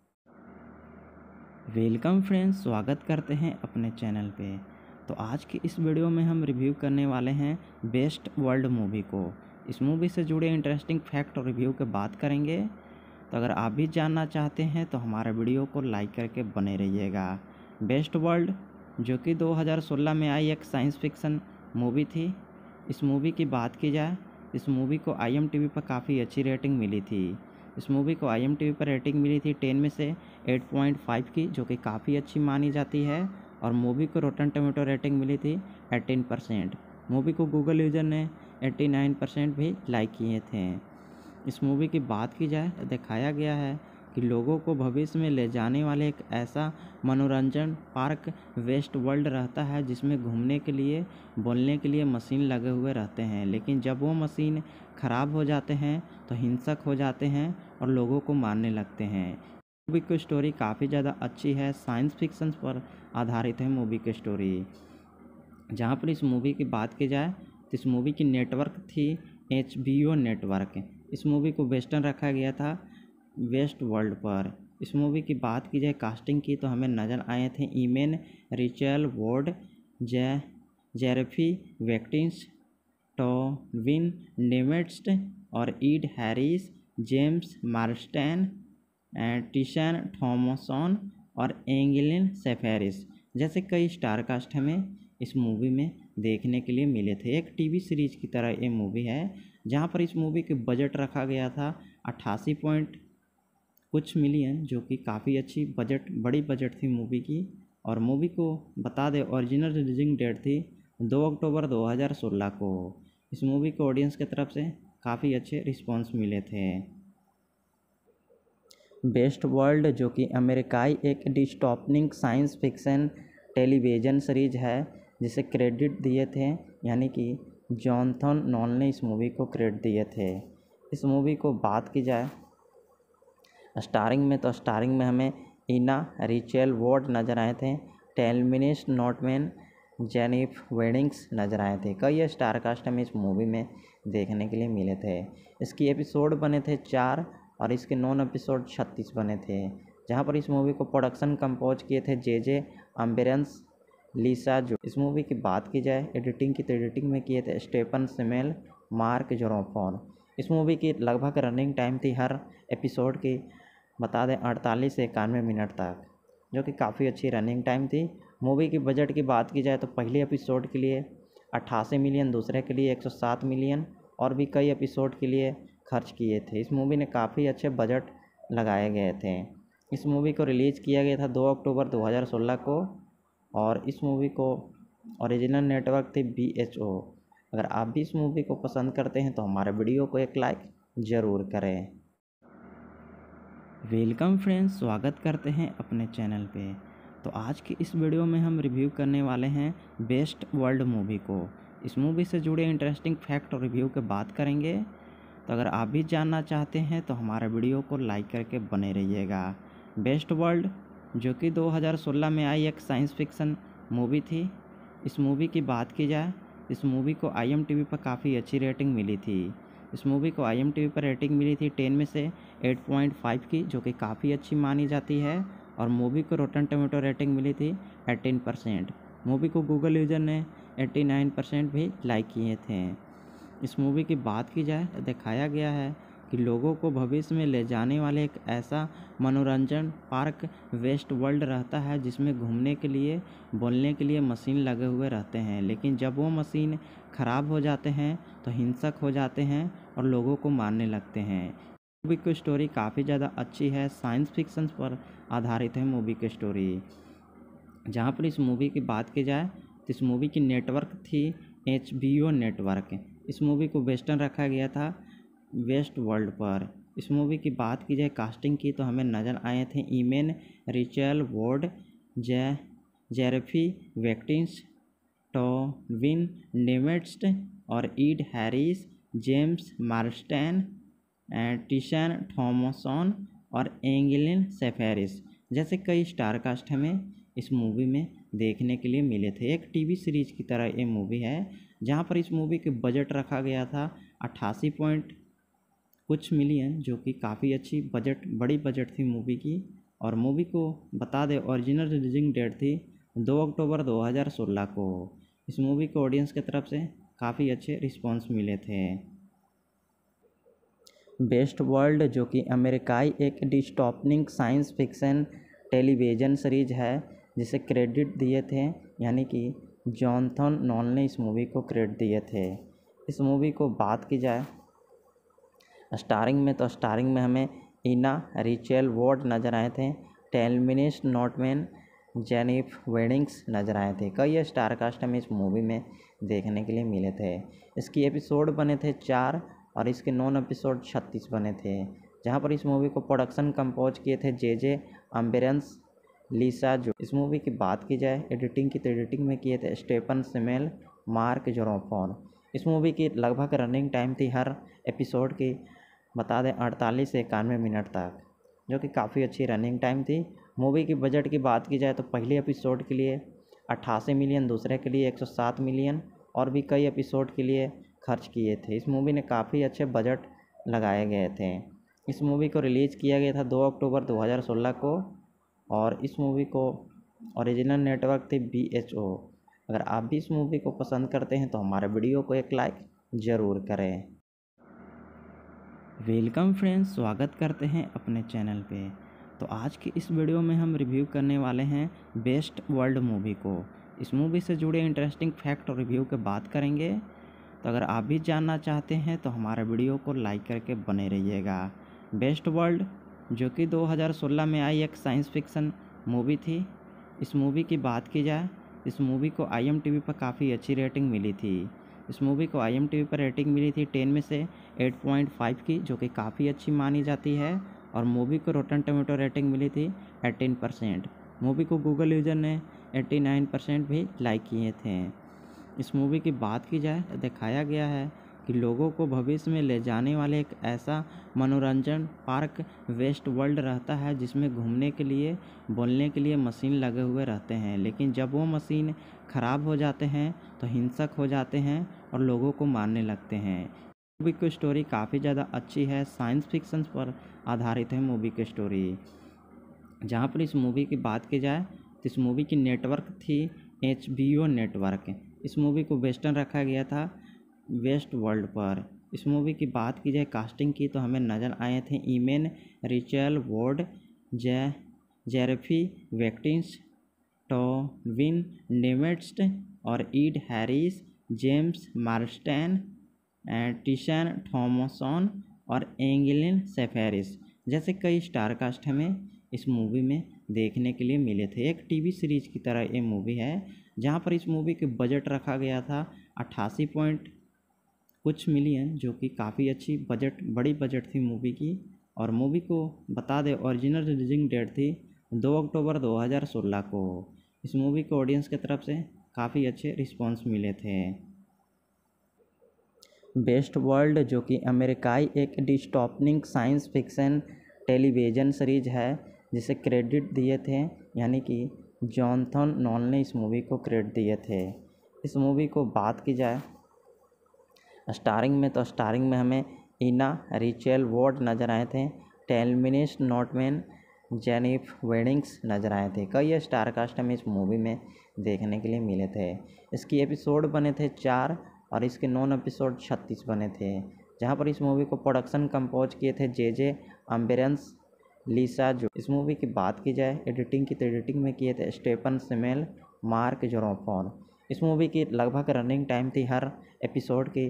वेलकम फ्रेंड्स, स्वागत करते हैं अपने चैनल पे। तो आज की इस वीडियो में हम रिव्यू करने वाले हैं बेस्ट वर्ल्ड मूवी को। इस मूवी से जुड़े इंटरेस्टिंग फैक्ट और रिव्यू के बात करेंगे। तो अगर आप भी जानना चाहते हैं तो हमारे वीडियो को लाइक करके बने रहिएगा। बेस्ट वर्ल्ड, जो कि 2016 में आई एक साइंस फिक्सन मूवी थी। इस मूवी की बात की जाए, इस मूवी को आई पर काफ़ी अच्छी रेटिंग मिली थी। इस मूवी को आई एम पर रेटिंग मिली थी टेन में से 8.5 की, जो कि काफ़ी अच्छी मानी जाती है। और मूवी को रोटन टोमेटो रेटिंग मिली थी 18 परसेंट मूवी को गूगल यूज़र ने 89 परसेंट भी लाइक किए थे। इस मूवी की बात की जाए तो दिखाया गया है कि लोगों को भविष्य में ले जाने वाले एक ऐसा मनोरंजन पार्क वेस्ट वर्ल्ड रहता है, जिसमें घूमने के लिए, बोलने के लिए मशीन लगे हुए रहते हैं। लेकिन जब वो मशीन ख़राब हो जाते हैं तो हिंसक हो जाते हैं और लोगों को मारने लगते हैं। मूवी की स्टोरी काफ़ी ज़्यादा अच्छी है। साइंस फिक्सन पर आधारित है मूवी की स्टोरी जहाँ पर इस मूवी की बात की जाए तो इस मूवी की नेटवर्क थी एचबीओ नेटवर्क इस मूवी को वेस्टर्न रखा गया था। वेस्ट वर्ल्ड पर। इस मूवी की बात की जाए कास्टिंग की तो हमें नज़र आए थे ईमेन रिचल वॉर्ड, जे, जेरफी, वेक्टिंस, टोविन, नेमेट्स्ट और Ed Harris, James Marsden Tessa Thompson और एंगलिन सेफेरिस जैसे कई स्टार कास्ट हमें इस मूवी में देखने के लिए मिले थे। एक टीवी सीरीज़ की तरह ये मूवी है, जहाँ पर इस मूवी के बजट रखा गया था अट्ठासी पॉइंट कुछ मिलियन, जो कि काफ़ी अच्छी बजट, बड़ी बजट थी मूवी की। और मूवी को बता दें ओरिजिनल रिलीजिंग डेट थी 2 अक्टूबर 2016 को। इस मूवी को ऑडियंस की तरफ़ से काफ़ी अच्छे रिस्पांस मिले थे। बेस्ट वर्ल्ड, जो कि अमेरिकाई एक dystopian science fiction television series है, जिसे क्रेडिट दिए थे, यानी कि जॉनथन नॉल ने इस मूवी को क्रेडिट दिए थे। इस मूवी को बात की जाए स्टारिंग में तो स्टारिंग में हमें इना रिचेल वॉर्ड नज़र आए थे, टेलमिनिस, नोटमैन, जेनिफ वेडिंग्स नज़र आए थे। कई स्टार कास्ट हमें इस मूवी में देखने के लिए मिले थे। इसकी एपिसोड बने थे चार और इसके नॉन एपिसोड छत्तीस बने थे, जहाँ पर इस मूवी को प्रोडक्शन कंपोज किए थे जे जे अम्बेरेंस, लीसा जो। इस मूवी की बात की जाए, एडिटिंग की तो एडिटिंग में किए थे स्टेपन सिमेल, मार्क जोरोफोन। इस मूवी की लगभग रनिंग टाइम थी हर एपिसोड की बता दें, अड़तालीस से इक्यानवे मिनट तक, जो कि काफ़ी अच्छी रनिंग टाइम थी। मूवी की बजट की बात की जाए तो पहले एपिसोड के लिए अट्ठासी मिलियन, दूसरे के लिए 107 मिलियन और भी कई एपिसोड के लिए खर्च किए थे। इस मूवी ने काफ़ी अच्छे बजट लगाए गए थे। इस मूवी को रिलीज़ किया गया था 2 अक्टूबर 2016 को और इस मूवी को ओरिजिनल नेटवर्क थी बी अगर आप भी इस मूवी को पसंद करते हैं तो हमारे वीडियो को एक लाइक ज़रूर करें। वेलकम फ्रेंड्स, स्वागत करते हैं अपने चैनल पे। तो आज की इस वीडियो में हम रिव्यू करने वाले हैं बेस्ट वर्ल्ड मूवी को। इस मूवी से जुड़े इंटरेस्टिंग फैक्ट और रिव्यू के बात करेंगे। तो अगर आप भी जानना चाहते हैं तो हमारे वीडियो को लाइक करके बने रहिएगा। बेस्ट वर्ल्ड, जो कि 2016 में आई एक साइंस फिक्सन मूवी थी, इस मूवी की बात की जाए, इस मूवी को आईएमटीवी पर काफ़ी अच्छी रेटिंग मिली थी। इस मूवी को आईएमटीवी पर रेटिंग मिली थी टेन में से 8.5 की, जो कि काफ़ी अच्छी मानी जाती है। और मूवी को रोटन टोमेटो रेटिंग मिली थी एटीन परसेंट मूवी को गूगल यूज़र ने 89 परसेंट भी लाइक किए थे। इस मूवी की बात की जाए तो दिखाया गया है कि लोगों को भविष्य में ले जाने वाले एक ऐसा मनोरंजन पार्क वेस्ट वर्ल्ड रहता है, जिसमें घूमने के लिए, बोलने के लिए मशीन लगे हुए रहते हैं। लेकिन जब वो मशीन ख़राब हो जाते हैं तो हिंसक हो जाते हैं और लोगों को मारने लगते हैं। मूवी की स्टोरी काफ़ी ज़्यादा अच्छी है। साइंस फिक्शन पर आधारित है मूवी की स्टोरी जहाँ पर इस मूवी की बात की जाए तो इस मूवी की नेटवर्क थी एचबीओ नेटवर्क इस मूवी को वेस्टर्न रखा गया था। वेस्ट वर्ल्ड पर। इस मूवी की बात की जाए, कास्टिंग की तो हमें नज़र आए थे ईमेन रिचल वॉर्ड, जे, जेरेफी, वेक्टिंस, टॉविन, नेमेट्स्ट और Ed Harris, James Marsden Tessa Thompson और एंगलिन सेफेरिस जैसे कई स्टार कास्ट हमें इस मूवी में देखने के लिए मिले थे। एक टीवी सीरीज़ की तरह ये मूवी है, जहाँ पर इस मूवी के बजट रखा गया था अट्ठासी पॉइंट कुछ मिलियन, जो कि काफ़ी अच्छी बजट, बड़ी बजट थी मूवी की। और मूवी को बता दें ओरिजिनल रिलीजिंग डेट थी दो अक्टूबर 2016 को। इस मूवी को ऑडियंस की तरफ़ से काफ़ी अच्छे रिस्पांस मिले थे। बेस्ट वर्ल्ड, जो कि अमेरिकाई एक dystopian science fiction television series है, जिसे क्रेडिट दिए थे, यानी कि जॉनथन नॉन ने इस मूवी को क्रेडिट दिए थे। इस मूवी को बात की जाए स्टारिंग में तो स्टारिंग में हमें इना रिचेल वॉर्ड नज़र आए थे, टेलमिनिस, नोटमैन, जेनिफ वेडिंग्स नज़र आए थे। कई स्टार कास्ट हमें इस मूवी में देखने के लिए मिले थे। इसकी एपिसोड बने थे चार और इसके नॉन एपिसोड छत्तीस बने थे, जहाँ पर इस मूवी को प्रोडक्शन कंपोज किए थे जे जे अम्बेरेंस, लीसा जो। इस मूवी की बात की जाए, एडिटिंग की तो एडिटिंग में किए थे स्टेपन सिमेल, मार्क जोरोफोन। इस मूवी की लगभग रनिंग टाइम थी हर एपिसोड की बता दें, अड़तालीस से इक्यानवे मिनट तक, जो कि काफ़ी अच्छी रनिंग टाइम थी। मूवी की बजट की बात की जाए तो पहले एपिसोड के लिए अट्ठासी मिलियन दूसरे के लिए 107 मिलियन और भी कई एपिसोड के लिए खर्च किए थे। इस मूवी ने काफ़ी अच्छे बजट लगाए गए थे। इस मूवी को रिलीज़ किया गया था 2 अक्टूबर 2016 को और इस मूवी को ओरिजिनल नेटवर्क थी बी अगर आप भी इस मूवी को पसंद करते हैं तो हमारे वीडियो को एक लाइक ज़रूर करें। वेलकम फ्रेंड्स, स्वागत करते हैं अपने चैनल पे। तो आज की इस वीडियो में हम रिव्यू करने वाले हैं बेस्ट वर्ल्ड मूवी को। इस मूवी से जुड़े इंटरेस्टिंग फैक्ट और रिव्यू के बात करेंगे। तो अगर आप भी जानना चाहते हैं तो हमारे वीडियो को लाइक करके बने रहिएगा। बेस्ट वर्ल्ड, जो कि 2016 में आई एक साइंस फिक्सन मूवी थी। इस मूवी की बात की जाए, इस मूवी को आईएमटीवी पर काफ़ी अच्छी रेटिंग मिली थी। इस मूवी को आईएमटीवी पर रेटिंग मिली थी टेन में से 8.5 की, जो कि काफ़ी अच्छी मानी जाती है। और मूवी को रोटन टोमेटो रेटिंग मिली थी 18 परसेंट मूवी को गूगल यूज़र ने 89 परसेंट भी लाइक किए थे। इस मूवी की बात की जाए तो दिखाया गया है कि लोगों को भविष्य में ले जाने वाले एक ऐसा मनोरंजन पार्क वेस्ट वर्ल्ड रहता है, जिसमें घूमने के लिए, बोलने के लिए मशीन लगे हुए रहते हैं। लेकिन जब वो मशीन ख़राब हो जाते हैं तो हिंसक हो जाते हैं और लोगों को मारने लगते हैं। मूवी की स्टोरी काफ़ी ज़्यादा अच्छी है। साइंस फिक्शन पर आधारित है मूवी की स्टोरी जहाँ पर इस मूवी की बात की जाए तो इस मूवी की नेटवर्क थी एचबीओ नेटवर्क इस मूवी को वेस्टर्न रखा गया था। वेस्ट वर्ल्ड पर। इस मूवी की बात की जाए कास्टिंग की तो हमें नज़र आए थे ईमेन रिचल वॉर्ड, जे, जेरेफी, वेक्टिंस, टॉविन और Ed Harris, James Marsden Tessa Thompson और एंगलिन सेफेरिस जैसे कई स्टार कास्ट हमें इस मूवी में देखने के लिए मिले थे। एक टीवी सीरीज़ की तरह ये मूवी है, जहाँ पर इस मूवी के बजट रखा गया था अट्ठासी पॉइंट कुछ मिली मिलियन, जो कि काफ़ी अच्छी बजट, बड़ी बजट थी मूवी की। और मूवी को बता दें ओरिजिनल रिलीजिंग डेट थी दो अक्टूबर 2016 को। इस मूवी को ऑडियंस की तरफ़ से काफ़ी अच्छे रिस्पांस मिले थे। बेस्ट वर्ल्ड, जो कि अमेरिकाई एक dystopian science fiction television series है, जिसे क्रेडिट दिए थे, यानी कि जॉनथन नॉल ने इस मूवी को क्रेडिट दिए थे। इस मूवी को बात की जाए स्टारिंग में तो स्टारिंग में हमें इना रिचेल वॉर्ड नज़र आए थे, टेलमिनिस नॉटमैन, जेनिफ वेडिंग्स नज़र आए थे। कई स्टार कास्ट हमें इस मूवी में देखने के लिए मिले थे। इसकी एपिसोड बने थे चार और इसके नॉन एपिसोड छत्तीस बने थे, जहाँ पर इस मूवी को प्रोडक्शन कंपोज किए थे जे जे अम्बेरेंस, लीसा जो। इस मूवी की बात की जाए, एडिटिंग की तो एडिटिंग में किए थे स्टेपन सिमेल, मार्क जोरोफोन। इस मूवी की लगभग रनिंग टाइम थी हर एपिसोड की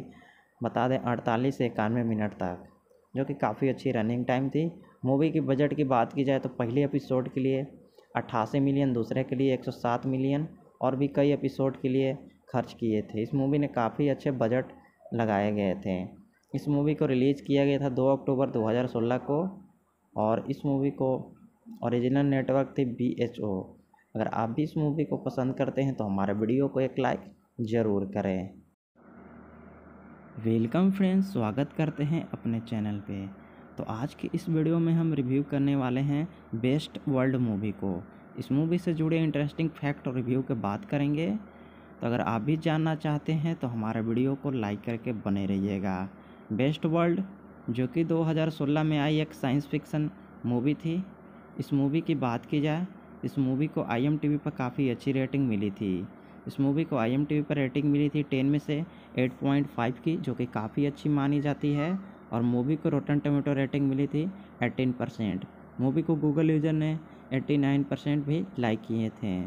बता दें, अड़तालीस से इक्यानवे मिनट तक, जो कि काफ़ी अच्छी रनिंग टाइम थी। मूवी की बजट की बात की जाए तो पहले एपिसोड के लिए अट्ठासी मिलियन, दूसरे के लिए 107 मिलियन और भी कई एपिसोड के लिए खर्च किए थे। इस मूवी ने काफ़ी अच्छे बजट लगाए गए थे। इस मूवी को रिलीज़ किया गया था 2 अक्टूबर 2016 को और इस मूवी को ओरिजिनल नेटवर्क थी बी अगर आप भी इस मूवी को पसंद करते हैं तो हमारे वीडियो को एक लाइक ज़रूर करें। वेलकम फ्रेंड्स, स्वागत करते हैं अपने चैनल पे। तो आज की इस वीडियो में हम रिव्यू करने वाले हैं बेस्ट वर्ल्ड मूवी को। इस मूवी से जुड़े इंटरेस्टिंग फैक्ट और रिव्यू के बात करेंगे। तो अगर आप भी जानना चाहते हैं तो हमारे वीडियो को लाइक करके बने रहिएगा। बेस्ट वर्ल्ड, जो कि 2016 में आई एक साइंस फिक्सन मूवी थी। इस मूवी की बात की जाए, इस मूवी को आई पर काफ़ी अच्छी रेटिंग मिली थी। इस मूवी को आई पर रेटिंग मिली थी टेन में से 8.5 की, जो कि काफ़ी अच्छी मानी जाती है और मूवी को रोटन टोमेटो रेटिंग मिली थी 18 परसेंट मूवी को गूगल यूज़र ने 89 परसेंट भी लाइक किए थे।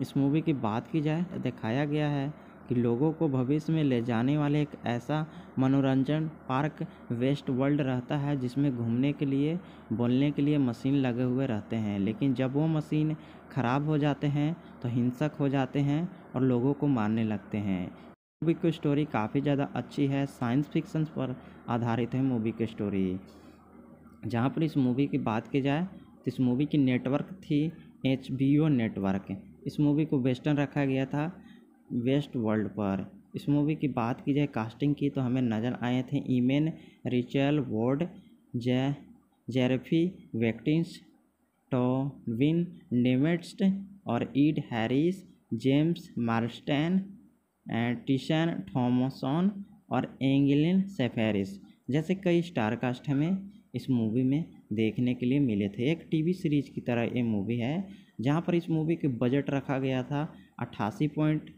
इस मूवी की बात की जाए तो दिखाया गया है कि लोगों को भविष्य में ले जाने वाले एक ऐसा मनोरंजन पार्क वेस्ट वर्ल्ड रहता है, जिसमें घूमने के लिए, बोलने के लिए मशीन लगे हुए रहते हैं। लेकिन जब वो मशीन ख़राब हो जाते हैं तो हिंसक हो जाते हैं और लोगों को मारने लगते हैं। मूवी की स्टोरी काफ़ी ज़्यादा अच्छी है साइंस फिक्शन पर आधारित है मूवी की स्टोरी जहाँ पर इस मूवी की बात की जाए तो इस मूवी की नेटवर्क थी एचबीओ नेटवर्क इस मूवी को वेस्टर्न रखा गया था वेस्ट वर्ल्ड पर। इस मूवी की बात की जाए कास्टिंग की तो हमें नज़र आए थे ईमेन रिचल वॉर्ड जे जेरफी वेक्टिंस टोविन नेमेट्स्ट और Ed Harris James Marsden Tessa, Thompson और एंगलिन सेफेरिस जैसे कई स्टार कास्ट हमें इस मूवी में देखने के लिए मिले थे। एक टीवी सीरीज़ की तरह ये मूवी है, जहाँ पर इस मूवी के बजट रखा गया था अट्ठासी पॉइंट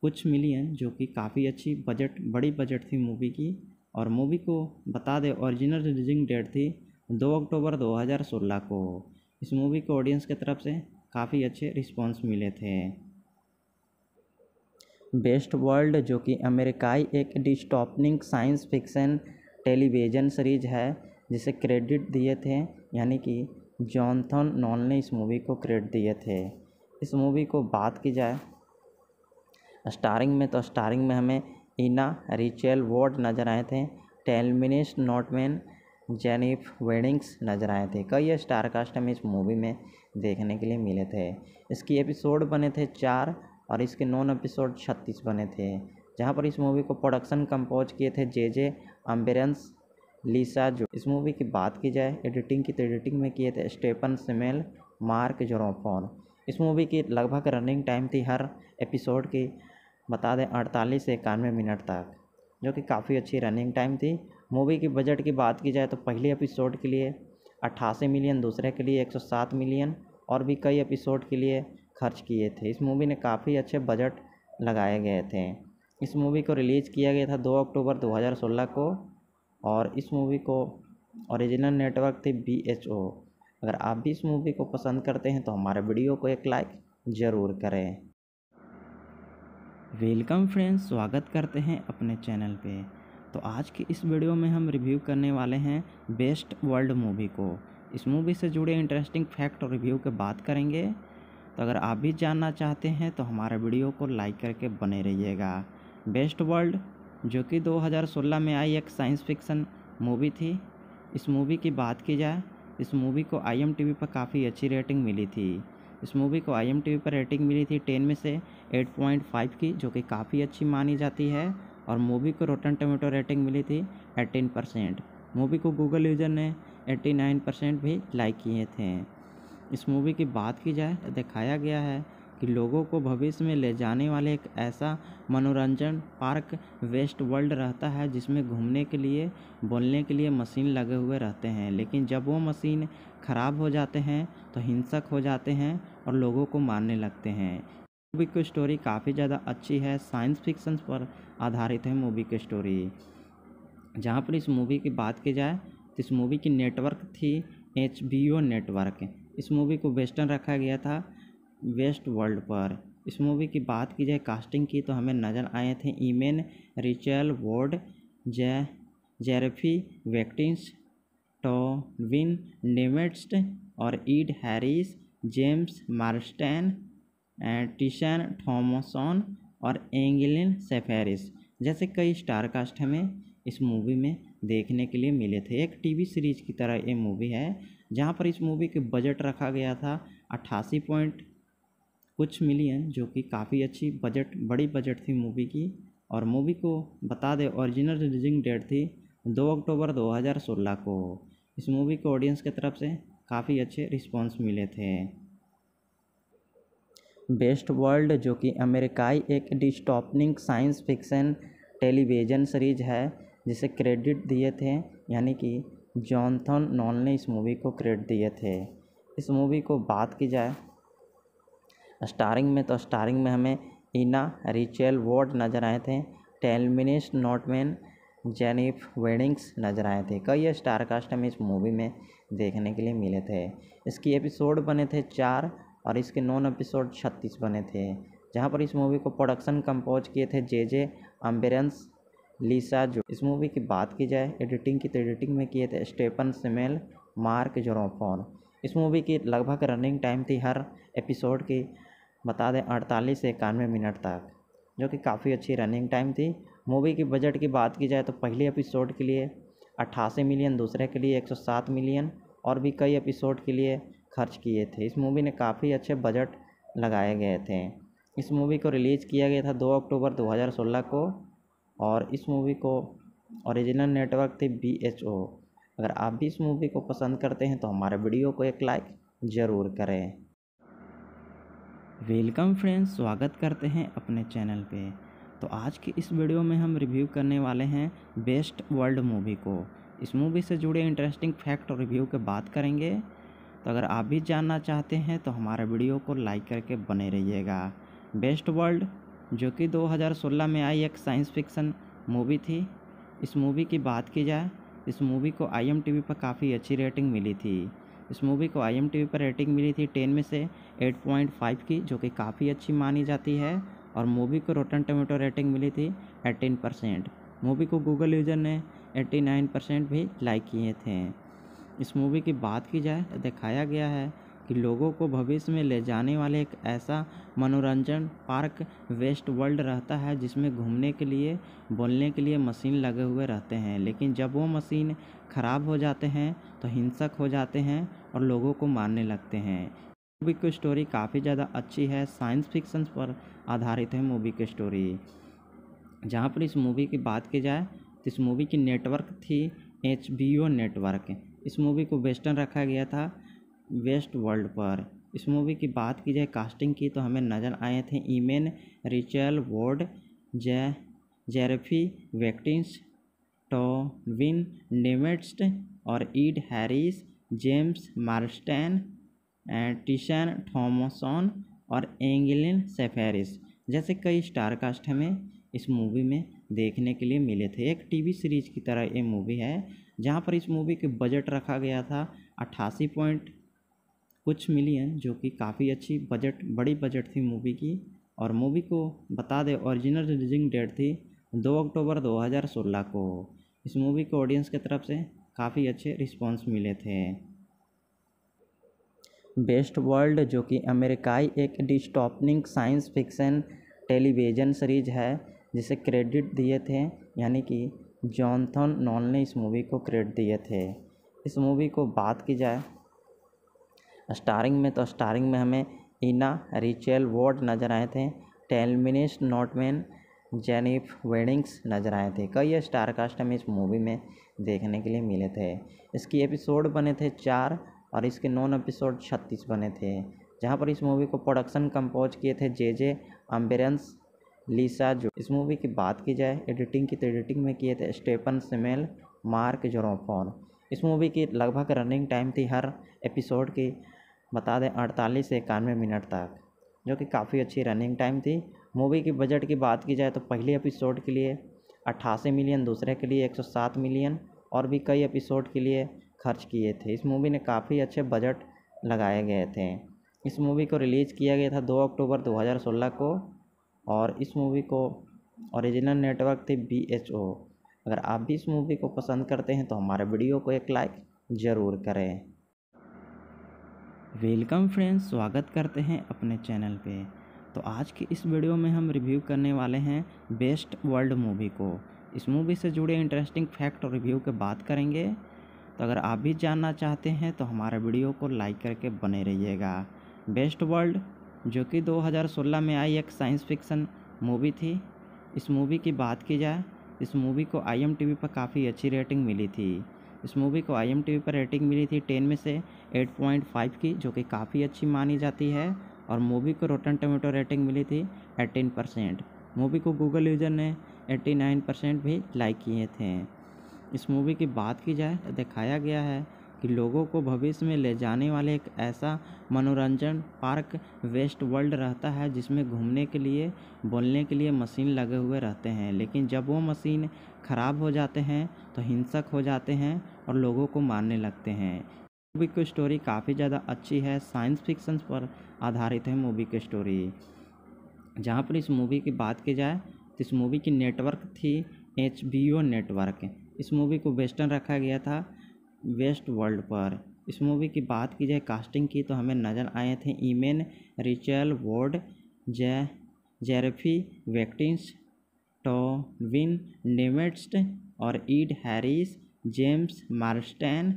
कुछ मिलियन, जो कि काफ़ी अच्छी बजट, बड़ी बजट थी मूवी की। और मूवी को बता दें, ओरिजिनल रिलीजिंग डेट थी दो अक्टूबर 2016 को। इस मूवी को ऑडियंस की तरफ़ से काफ़ी अच्छे रिस्पांस मिले थे। बेस्ट वर्ल्ड, जो कि अमेरिकाई एक dystopian science fiction television series है, जिसे क्रेडिट दिए थे, यानी कि जॉनथन नॉल ने इस मूवी को क्रेडिट दिए थे। इस मूवी को बात की जाए स्टारिंग में तो स्टारिंग में हमें इना रिचेल वॉर्ड नज़र आए थे टेलमिनिस नॉटमैन जेनिफ वेडिंग्स नज़र आए थे। कई स्टार कास्ट हमें इस मूवी में देखने के लिए मिले थे। इसकी एपिसोड बने थे चार और इसके नॉन एपिसोड छत्तीस बने थे, जहाँ पर इस मूवी को प्रोडक्शन कंपोज किए थे जे जे अम्बेरेंस लीसा जो इस मूवी की बात की जाए एडिटिंग की तो एडिटिंग में किए थे स्टेपन सिमेल मार्क जोरोफोन इस मूवी की लगभग रनिंग टाइम थी हर एपिसोड की, बता दें अड़तालीस से इक्यानवे मिनट तक, जो कि काफ़ी अच्छी रनिंग टाइम थी। मूवी की बजट की बात की जाए तो पहले एपिसोड के लिए अट्ठासी मिलियन दूसरे के लिए 107 मिलियन और भी कई एपिसोड के लिए खर्च किए थे। इस मूवी ने काफ़ी अच्छे बजट लगाए गए थे। इस मूवी को रिलीज़ किया गया था 2 अक्टूबर 2016 को और इस मूवी को ओरिजिनल नेटवर्क थी बी एच ओ। अगर आप भी इस मूवी को पसंद करते हैं तो हमारे वीडियो को एक लाइक ज़रूर करें। वेलकम फ्रेंड्स, स्वागत करते हैं अपने चैनल पे। तो आज की इस वीडियो में हम रिव्यू करने वाले हैं बेस्ट वर्ल्ड मूवी को। इस मूवी से जुड़े इंटरेस्टिंग फैक्ट और रिव्यू के बात करेंगे। तो अगर आप भी जानना चाहते हैं तो हमारे वीडियो को लाइक करके बने रहिएगा। बेस्ट वर्ल्ड, जो कि 2016 में आई एक साइंस फिक्सन मूवी थी, इस मूवी की बात की जाए, इस मूवी को आईएमटीवी पर काफ़ी अच्छी रेटिंग मिली थी। इस मूवी को आईएमटीवी पर रेटिंग मिली थी टेन में से 8.5 की, जो कि काफ़ी अच्छी मानी जाती है, और मूवी को रोटन टोमेटो रेटिंग मिली थी 18 परसेंट। मूवी को गूगल यूज़र ने 89 परसेंट भी लाइक किए थे। इस मूवी की बात की जाए तो दिखाया गया है कि लोगों को भविष्य में ले जाने वाले एक ऐसा मनोरंजन पार्क वेस्ट वर्ल्ड रहता है, जिसमें घूमने के लिए, बोलने के लिए मशीन लगे हुए रहते हैं। लेकिन जब वो मशीन ख़राब हो जाते हैं तो हिंसक हो जाते हैं और लोगों को मारने लगते हैं। मूवी की स्टोरी काफ़ी ज़्यादा अच्छी है। साइंस फिक्शन पर आधारित है मूवी की स्टोरी जहाँ पर इस मूवी की बात की जाए तो इस मूवी की नेटवर्क थी एचबीओ नेटवर्क इस मूवी को वेस्टर्न रखा गया था, वेस्ट वर्ल्ड पर। इस मूवी की बात की जाए कास्टिंग की तो हमें नज़र आए थे ईमेन रिचल वॉर्ड, जे, जेरफी, वेक्टिंस, टॉविन, नेमेट्स्ट और Ed Harris, James Marsden Tessa Thompson और एंगलिन सेफेरिस जैसे कई स्टार कास्ट हमें इस मूवी में देखने के लिए मिले थे। एक टीवी सीरीज़ की तरह ये मूवी है जहाँ पर इस मूवी के बजट रखा गया था अट्ठासी पॉइंट कुछ मिलियन, जो कि काफ़ी अच्छी बजट, बड़ी बजट थी मूवी की। और मूवी को बता दें, ओरिजिनल रिलीजिंग डेट थी दो अक्टूबर 2016 को। इस मूवी को ऑडियंस की तरफ़ से काफ़ी अच्छे रिस्पांस मिले थे। बेस्ट वर्ल्ड, जो कि अमेरिकाई एक dystopian science fiction television series है, जिसे क्रेडिट दिए थे, यानी कि जॉनथन नॉन ने इस मूवी को क्रेडिट दिए थे। इस मूवी को बात की जाए, स्टारिंग में तो स्टारिंग में हमें इना रिचेल वॉर्ड नज़र आए थे, टेलमिनिस नोटमैन, जेनिफ वेडिंग्स नज़र आए थे। कई स्टार कास्ट हमें इस मूवी में देखने के लिए मिले थे। इसकी एपिसोड बने थे चार और इसके नॉन एपिसोड छत्तीस बने थे, जहाँ पर इस मूवी को प्रोडक्शन कंपोज किए थे जे जे अम्बेरेंस लीसा जो इस मूवी की बात की जाए, एडिटिंग की तो एडिटिंग में किए थे स्टेपन सिमेल, मार्क जोरोफोन। इस मूवी की लगभग रनिंग टाइम थी हर एपिसोड की, बता दें अड़तालीस से इक्यानवे मिनट तक, जो कि काफ़ी अच्छी रनिंग टाइम थी। मूवी की बजट की बात की जाए तो पहले एपिसोड के लिए अट्ठासी मिलियन, दूसरे के लिए 107 मिलियन, और भी कई एपिसोड के लिए खर्च किए थे। इस मूवी ने काफ़ी अच्छे बजट लगाए गए थे। इस मूवी को रिलीज़ किया गया था 2 अक्टूबर 2016 को। और इस मूवी को ओरिजिनल नेटवर्क थे बीएचओ अगर आप भी इस मूवी को पसंद करते हैं तो हमारे वीडियो को एक लाइक ज़रूर करें। वेलकम फ्रेंड्स, स्वागत करते हैं अपने चैनल पे। तो आज की इस वीडियो में हम रिव्यू करने वाले हैं बेस्ट वर्ल्ड मूवी को। इस मूवी से जुड़े इंटरेस्टिंग फैक्ट और रिव्यू के बात करेंगे। तो अगर आप भी जानना चाहते हैं तो हमारे वीडियो को लाइक करके बने रहिएगा। बेस्ट वर्ल्ड जो कि 2016 में आई एक साइंस फिक्सन मूवी थी। इस मूवी की बात की जाए, इस मूवी को आईएमटीवी पर काफ़ी अच्छी रेटिंग मिली थी। इस मूवी को आईएमटीवी पर रेटिंग मिली थी टेन में से 8.5 की, जो कि काफ़ी अच्छी मानी जाती है। और मूवी को रोटन टोमेटो रेटिंग मिली थी 18 परसेंट। मूवी को गूगल यूज़र ने 89 परसेंट भी लाइक किए थे। इस मूवी की बात की जाए तो दिखाया गया है कि लोगों को भविष्य में ले जाने वाले एक ऐसा मनोरंजन पार्क वेस्ट वर्ल्ड रहता है, जिसमें घूमने के लिए, बोलने के लिए मशीन लगे हुए रहते हैं। लेकिन जब वो मशीन ख़राब हो जाते हैं तो हिंसक हो जाते हैं और लोगों को मारने लगते हैं। मूवी की स्टोरी काफ़ी ज़्यादा अच्छी है। साइंस फिक्शन पर आधारित है मूवी की स्टोरी जहाँ पर इस मूवी की बात की जाए तो इस मूवी की नेटवर्क थी एचबीओ नेटवर्क इस मूवी को वेस्टर्न रखा गया था। वेस्ट वर्ल्ड पर। इस मूवी की बात की जाए, कास्टिंग की तो हमें नज़र आए थे ईमेन रिचल वॉर्ड, जे, जेरफी, वेक्टिंस, टॉविन, नेमेट्स्ट और Ed Harris, James Marsden Tessa Thompson और एंगलिन सेफेरिस जैसे कई स्टार कास्ट हमें इस मूवी में देखने के लिए मिले थे। एक टीवी सीरीज़ की तरह ये मूवी है, जहाँ पर इस मूवी के बजट रखा गया था अट्ठासी पॉइंट कुछ मिलियन, जो कि काफ़ी अच्छी बजट, बड़ी बजट थी मूवी की। और मूवी को बता दें ओरिजिनल रिलीजिंग डेट थी 2 अक्टूबर 2016 को। इस मूवी को ऑडियंस की तरफ़ से काफ़ी अच्छे रिस्पांस मिले थे। बेस्ट वर्ल्ड, जो कि अमेरिकाई एक dystopian science fiction television series है, जिसे क्रेडिट दिए थे, यानी कि जॉनथन नॉन ने इस मूवी को क्रेडिट दिए थे। इस मूवी को बात की जाए स्टारिंग में तो स्टारिंग में हमें इना रिचेल वॉर्ड नज़र आए थे, टेलमिनिस, नोटमैन, जेनिफ वेडिंग्स नज़र आए थे। कई स्टार कास्ट हमें इस मूवी में देखने के लिए मिले थे। इसकी एपिसोड बने थे चार और इसके नॉन एपिसोड छत्तीस बने थे, जहाँ पर इस मूवी को प्रोडक्शन कंपोज किए थे जे जे अम्बेरेंस, लीसा जो। इस मूवी की बात की जाए, एडिटिंग की तो एडिटिंग में किए थे स्टेपन सिमेल, मार्क जोरोफोन। इस मूवी की लगभग रनिंग टाइम थी हर एपिसोड की बता दें, अड़तालीस से इक्यानवे मिनट तक, जो कि काफ़ी अच्छी रनिंग टाइम थी। मूवी की बजट की बात की जाए तो पहले एपिसोड के लिए अट्ठासी मिलियन, दूसरे के लिए 107 मिलियन और भी कई एपिसोड के लिए खर्च किए थे। इस मूवी ने काफ़ी अच्छे बजट लगाए गए थे। इस मूवी को रिलीज़ किया गया था 2 अक्टूबर 2016 को और इस मूवी को ओरिजिनल नेटवर्क थी बी अगर आप भी इस मूवी को पसंद करते हैं तो हमारे वीडियो को एक लाइक ज़रूर करें। वेलकम फ्रेंड्स, स्वागत करते हैं अपने चैनल पे। तो आज की इस वीडियो में हम रिव्यू करने वाले हैं बेस्ट वर्ल्ड मूवी को। इस मूवी से जुड़े इंटरेस्टिंग फैक्ट और रिव्यू के बात करेंगे। तो अगर आप भी जानना चाहते हैं तो हमारे वीडियो को लाइक करके बने रहिएगा। बेस्ट वर्ल्ड, जो कि 2016 में आई एक साइंस फिक्सन मूवी थी। इस मूवी की बात की जाए, इस मूवी को आईएमटीवी पर काफ़ी अच्छी रेटिंग मिली थी। इस मूवी को आईएमटीवी पर रेटिंग मिली थी टेन में से 8.5 की, जो कि काफ़ी अच्छी मानी जाती है। और मूवी को रोटन टोमेटो रेटिंग मिली थी 18 परसेंट मूवी को गूगल यूज़र ने 89 परसेंट भी लाइक किए थे। इस मूवी की बात की जाए तो दिखाया गया है कि लोगों को भविष्य में ले जाने वाले एक ऐसा मनोरंजन पार्क वेस्ट वर्ल्ड रहता है, जिसमें घूमने के लिए, बोलने के लिए मशीन लगे हुए रहते हैं। लेकिन जब वो मशीन ख़राब हो जाते हैं तो हिंसक हो जाते हैं और लोगों को मारने लगते हैं। मूवी की स्टोरी काफ़ी ज़्यादा अच्छी है साइंस फिक्सन पर आधारित है मूवी की स्टोरी जहाँ पर इस मूवी की बात की जाए तो इस मूवी की नेटवर्क थी एचबीओ नेटवर्क इस मूवी को वेस्टर्न रखा गया था वेस्ट वर्ल्ड पर। इस मूवी की बात की जाए, कास्टिंग की तो हमें नज़र आए थे ईमेन रिचल वॉर्ड, जे, जेरफी, वेक्टिंस, टोविन, नेमेट्स्ट और Ed Harris, James Marsden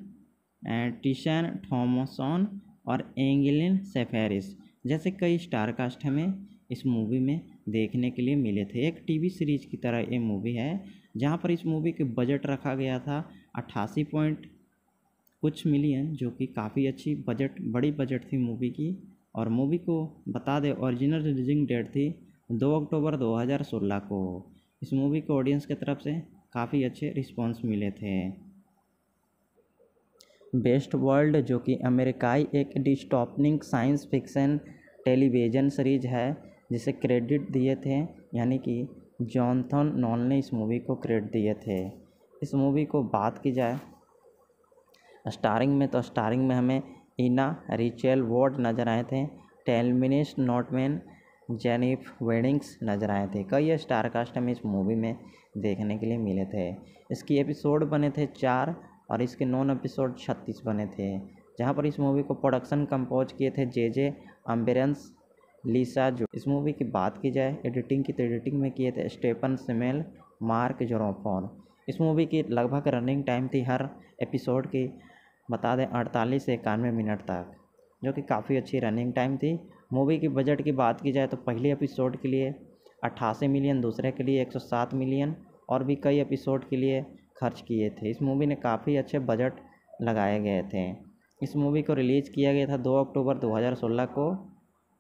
Tessa Thompson और एंगलिन सेफेरिस जैसे कई स्टार कास्ट हमें इस मूवी में देखने के लिए मिले थे। एक टीवी सीरीज़ की तरह ये मूवी है, जहाँ पर इस मूवी के बजट रखा गया था अट्ठासी पॉइंट कुछ मिलियन जो कि काफ़ी अच्छी बजट बड़ी बजट थी मूवी की। और मूवी को बता दें ओरिजिनल रिलीजिंग डेट थी दो अक्टूबर 2016 को। इस मूवी को ऑडियंस की तरफ़ से काफ़ी अच्छे रिस्पांस मिले थे। बेस्ट वर्ल्ड जो कि अमेरिकाई एक dystopian science fiction television series है, जिसे क्रेडिट दिए थे, यानी कि जॉनथन नॉन ने इस मूवी को क्रेडिट दिए थे। इस मूवी को बात की जाए स्टारिंग में तो स्टारिंग में हमें इना रिचेल वॉर्ड नज़र आए थे, टेलमिनिस, नोटमैन, जेनिफ वेडिंग्स नज़र आए थे। कई स्टार कास्ट हमें इस मूवी में देखने के लिए मिले थे। इसकी एपिसोड बने थे चार और इसके नॉन एपिसोड छत्तीस बने थे, जहाँ पर इस मूवी को प्रोडक्शन कंपोज किए थे जे जे अम्बेरेंस, लीसा जो। इस मूवी की बात की जाए, एडिटिंग की तो एडिटिंग में किए थे स्टेपन सिमेल, मार्क जोरोफोन। इस मूवी की लगभग रनिंग टाइम थी हर एपिसोड की बता दें, अड़तालीस से इक्यानवे मिनट तक, जो कि काफ़ी अच्छी रनिंग टाइम थी। मूवी की बजट की बात की जाए तो पहले एपिसोड के लिए अट्ठासी मिलियन दूसरे के लिए 107 मिलियन और भी कई एपिसोड के लिए खर्च किए थे। इस मूवी ने काफ़ी अच्छे बजट लगाए गए थे। इस मूवी को रिलीज़ किया गया था 2 अक्टूबर 2016 को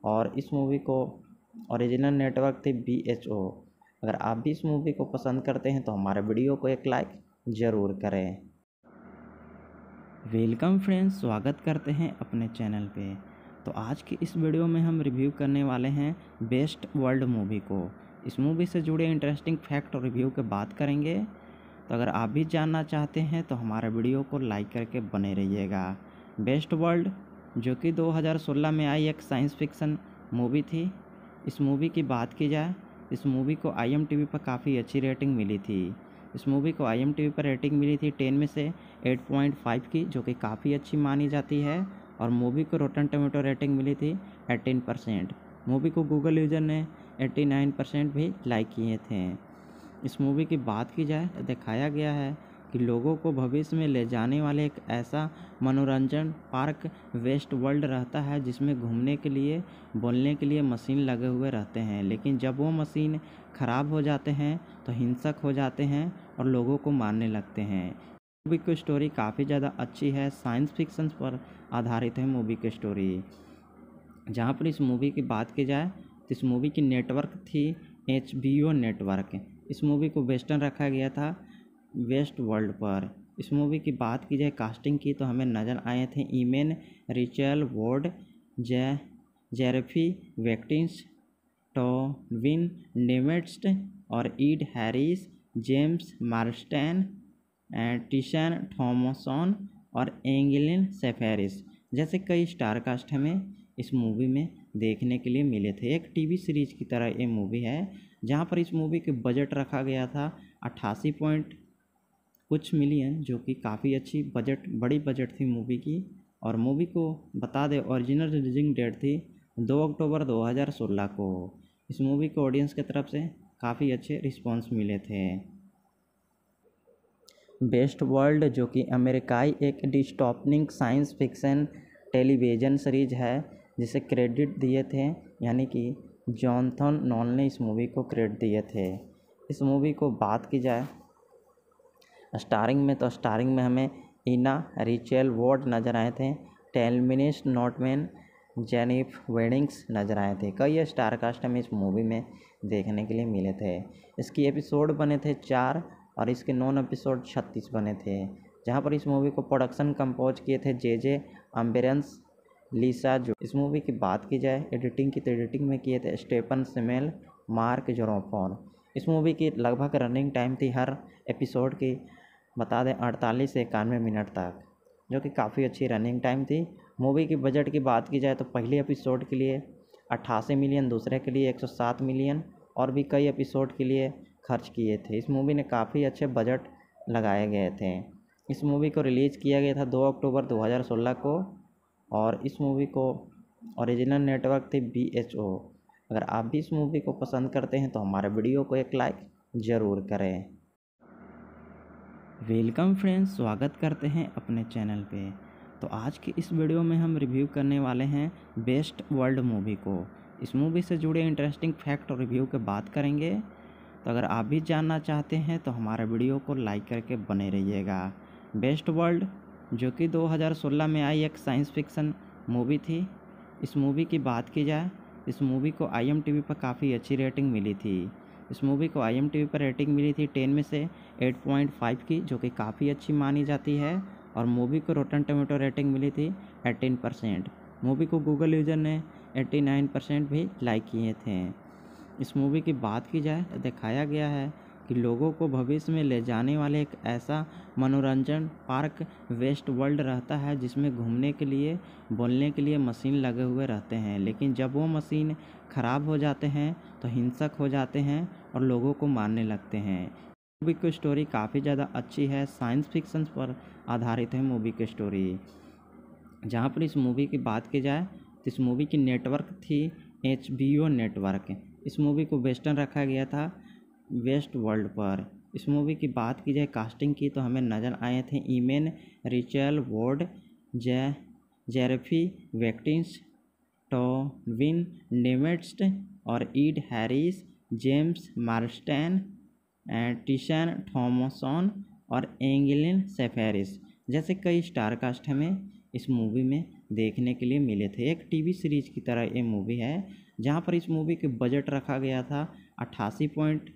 और इस मूवी को ओरिजिनल नेटवर्क थी BHO अगर आप भी इस मूवी को पसंद करते हैं तो हमारे वीडियो को एक लाइक ज़रूर करें। वेलकम फ्रेंड्स, स्वागत करते हैं अपने चैनल पे। तो आज की इस वीडियो में हम रिव्यू करने वाले हैं बेस्ट वर्ल्ड मूवी को। इस मूवी से जुड़े इंटरेस्टिंग फैक्ट और रिव्यू के बात करेंगे। तो अगर आप भी जानना चाहते हैं तो हमारे वीडियो को लाइक करके बने रहिएगा। बेस्ट वर्ल्ड, जो कि 2016 में आई एक साइंस फिक्सन मूवी थी, इस मूवी की बात की जाए, इस मूवी को आईएमटीवी पर काफ़ी अच्छी रेटिंग मिली थी। इस मूवी को आईएमटीवी पर रेटिंग मिली थी टेन में से 8.5 की, जो कि काफ़ी अच्छी मानी जाती है और मूवी को रोटन टोमेटो रेटिंग मिली थी 18 परसेंट मूवी को गूगल यूज़र ने 89 परसेंट भी लाइक किए थे। इस मूवी की बात की जाए तो दिखाया गया है कि लोगों को भविष्य में ले जाने वाले एक ऐसा मनोरंजन पार्क वेस्ट वर्ल्ड रहता है, जिसमें घूमने के लिए, बोलने के लिए मशीन लगे हुए रहते हैं। लेकिन जब वो मशीन ख़राब हो जाते हैं तो हिंसक हो जाते हैं और लोगों को मारने लगते हैं। मूवी की स्टोरी काफ़ी ज़्यादा अच्छी है साइंस फिक्शन पर आधारित है मूवी की स्टोरी। जहाँ पर इस मूवी की बात की जाए तो इस मूवी की नेटवर्क थी एचबीओ नेटवर्क इस मूवी को वेस्टर्न रखा गया था वेस्ट वर्ल्ड पर। इस मूवी की बात की जाए कास्टिंग की तो हमें नज़र आए थे ईमेन रिचल वॉर्ड जे जेरेफी वेक्टिंस टॉविन नेमेट्स्ट और Ed Harris James Marsden Tessa, Thompson और एंगलिन सेफेरिस जैसे कई स्टार कास्ट हमें इस मूवी में देखने के लिए मिले थे। एक टीवी सीरीज़ की तरह ये मूवी है, जहाँ पर इस मूवी के बजट रखा गया था अट्ठासी पॉइंट कुछ मिलियन, जो कि काफ़ी अच्छी बजट, बड़ी बजट थी मूवी की। और मूवी को बता दें, ओरिजिनल रिलीजिंग डेट थी दो अक्टूबर 2016 को। इस मूवी को ऑडियंस की तरफ़ से काफ़ी अच्छे रिस्पॉन्स मिले थे। बेस्ट वर्ल्ड, जो कि अमेरिकाई एक dystopian science fiction television series है, जिसे क्रेडिट दिए थे, यानी कि जॉनथन नॉन ने इस मूवी को क्रेडिट दिए थे। इस मूवी को बात की जाए, स्टारिंग में तो स्टारिंग में हमें इना रिचेल वॉर्ड नज़र आए थे, टेलमिनिस नॉटमैन, जेनिफ वेडिंग्स नज़र आए थे। कई स्टार कास्ट हमें इस मूवी में देखने के लिए मिले थे। इसकी एपिसोड बने थे चार और इसके नॉन एपिसोड छत्तीस बने थे। जहाँ पर इस मूवी को प्रोडक्शन कंपोज किए थे जे जे अम्बेरेंस लीसा जो इस मूवी की बात की जाए एडिटिंग की तो एडिटिंग में किए थे स्टेपन सिमेल मार्क जोरोफोन इस मूवी की लगभग रनिंग टाइम थी हर एपिसोड की, बता दें, अड़तालीस से इक्यानवे मिनट तक, जो कि काफ़ी अच्छी रनिंग टाइम थी। मूवी की बजट की बात की जाए तो पहले एपिसोड के लिए अट्ठासी मिलियन दूसरे के लिए 107 मिलियन और भी कई एपिसोड के लिए खर्च किए थे। इस मूवी ने काफ़ी अच्छे बजट लगाए गए थे। इस मूवी को रिलीज़ किया गया था 2 अक्टूबर 2016 को और इस मूवी को ओरिजिनल नेटवर्क थे बी एच ओ। अगर आप भी इस मूवी को पसंद करते हैं तो हमारे वीडियो को एक लाइक ज़रूर करें। वेलकम फ्रेंड्स, स्वागत करते हैं अपने चैनल पे। तो आज की इस वीडियो में हम रिव्यू करने वाले हैं बेस्ट वर्ल्ड मूवी को। इस मूवी से जुड़े इंटरेस्टिंग फैक्ट और रिव्यू के बात करेंगे। तो अगर आप भी जानना चाहते हैं तो हमारे वीडियो को लाइक करके बने रहिएगा। बेस्ट वर्ल्ड, जो कि 2016 में आई एक साइंस फिक्सन मूवी थी, इस मूवी की बात की जाए, इस मूवी को आईएमटीवी पर काफ़ी अच्छी रेटिंग मिली थी। इस मूवी को आईएमटीवी पर रेटिंग मिली थी टेन में से 8.5 की, जो कि काफ़ी अच्छी मानी जाती है, और मूवी को रोटन टोमेटो रेटिंग मिली थी 18 परसेंट। मूवी को गूगल यूज़र ने 89 परसेंट भी लाइक किए थे। इस मूवी की बात की जाए, दिखाया गया है कि लोगों को भविष्य में ले जाने वाले एक ऐसा मनोरंजन पार्क वेस्ट वर्ल्ड रहता है, जिसमें घूमने के लिए, बोलने के लिए मशीन लगे हुए रहते हैं। लेकिन जब वो मशीन ख़राब हो जाते हैं तो हिंसक हो जाते हैं और लोगों को मारने लगते हैं। मूवी की स्टोरी काफ़ी ज़्यादा अच्छी है साइंस फिक्शन पर आधारित है मूवी की स्टोरी जहाँ पर इस मूवी की बात की जाए तो इस मूवी की नेटवर्क थी एचबीओ नेटवर्क इस मूवी को वेस्टर्न रखा गया था, वेस्ट वर्ल्ड पर। इस मूवी की बात की जाए कास्टिंग की तो हमें नज़र आए थे ईमेन रिचल वॉर्ड, जे, जेरेफी वेक्टिंस, टॉविन और Ed Harris, James Marsden Tessa Thompson और एंगलिन सेफेरिस जैसे कई स्टार कास्ट हमें इस मूवी में देखने के लिए मिले थे। एक टीवी सीरीज़ की तरह ये मूवी है जहाँ पर इस मूवी के बजट रखा गया था अट्ठासी पॉइंट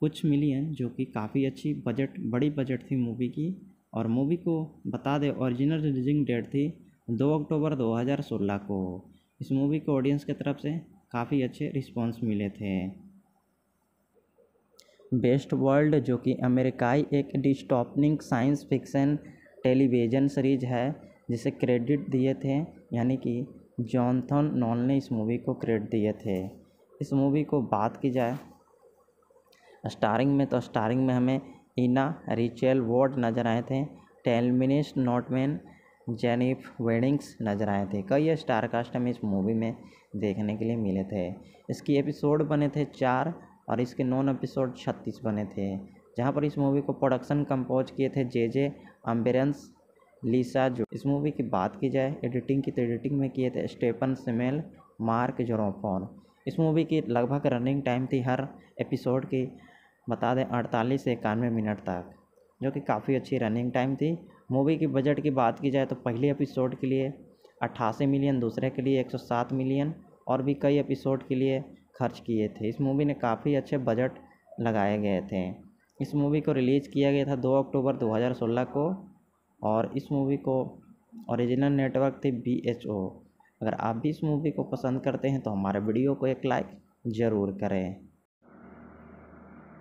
कुछ मिलियन जो कि काफ़ी अच्छी बजट बड़ी बजट थी मूवी की। और मूवी को बता दें ओरिजिनल रिलीजिंग डेट थी दो अक्टूबर 2016 को। इस मूवी को ऑडियंस की तरफ़ से काफ़ी अच्छे रिस्पॉन्स मिले थे। बेस्ट वर्ल्ड जो कि अमेरिकाई एक dystopian science fiction television series है, जिसे क्रेडिट दिए थे, यानी कि जॉनथन नॉन ने इस मूवी को क्रेडिट दिए थे। इस मूवी को बात की जाए, स्टारिंग में तो स्टारिंग में हमें इना रिचेल वॉर्ड नज़र आए थे टेलमिनिस नॉटमैन, जेनिफ वेडिंग्स नज़र आए थे। कई स्टार कास्ट हमें इस मूवी में देखने के लिए मिले थे। इसकी एपिसोड बने थे चार और इसके नॉन एपिसोड छत्तीस बने थे, जहाँ पर इस मूवी को प्रोडक्शन कंपोज किए थे जे जे अम्बेरेंस लीसा जो इस मूवी की बात की जाए, एडिटिंग की तो एडिटिंग में किए थे स्टेपन सिमेल, मार्क जोरोफोन। इस मूवी की लगभग रनिंग टाइम थी हर एपिसोड की, बता दें, अड़तालीस से इक्यानवे मिनट तक, जो कि काफ़ी अच्छी रनिंग टाइम थी। मूवी की बजट की बात की जाए तो पहले एपिसोड के लिए अट्ठासी मिलियन, दूसरे के लिए 107 मिलियन, और भी कई एपिसोड के लिए खर्च किए थे। इस मूवी ने काफ़ी अच्छे बजट लगाए गए थे। इस मूवी को रिलीज़ किया गया था 2 अक्टूबर 2016 को। और इस मूवी को ओरिजिनल नेटवर्क थे बीएचओ अगर आप भी इस मूवी को पसंद करते हैं तो हमारे वीडियो को एक लाइक ज़रूर करें।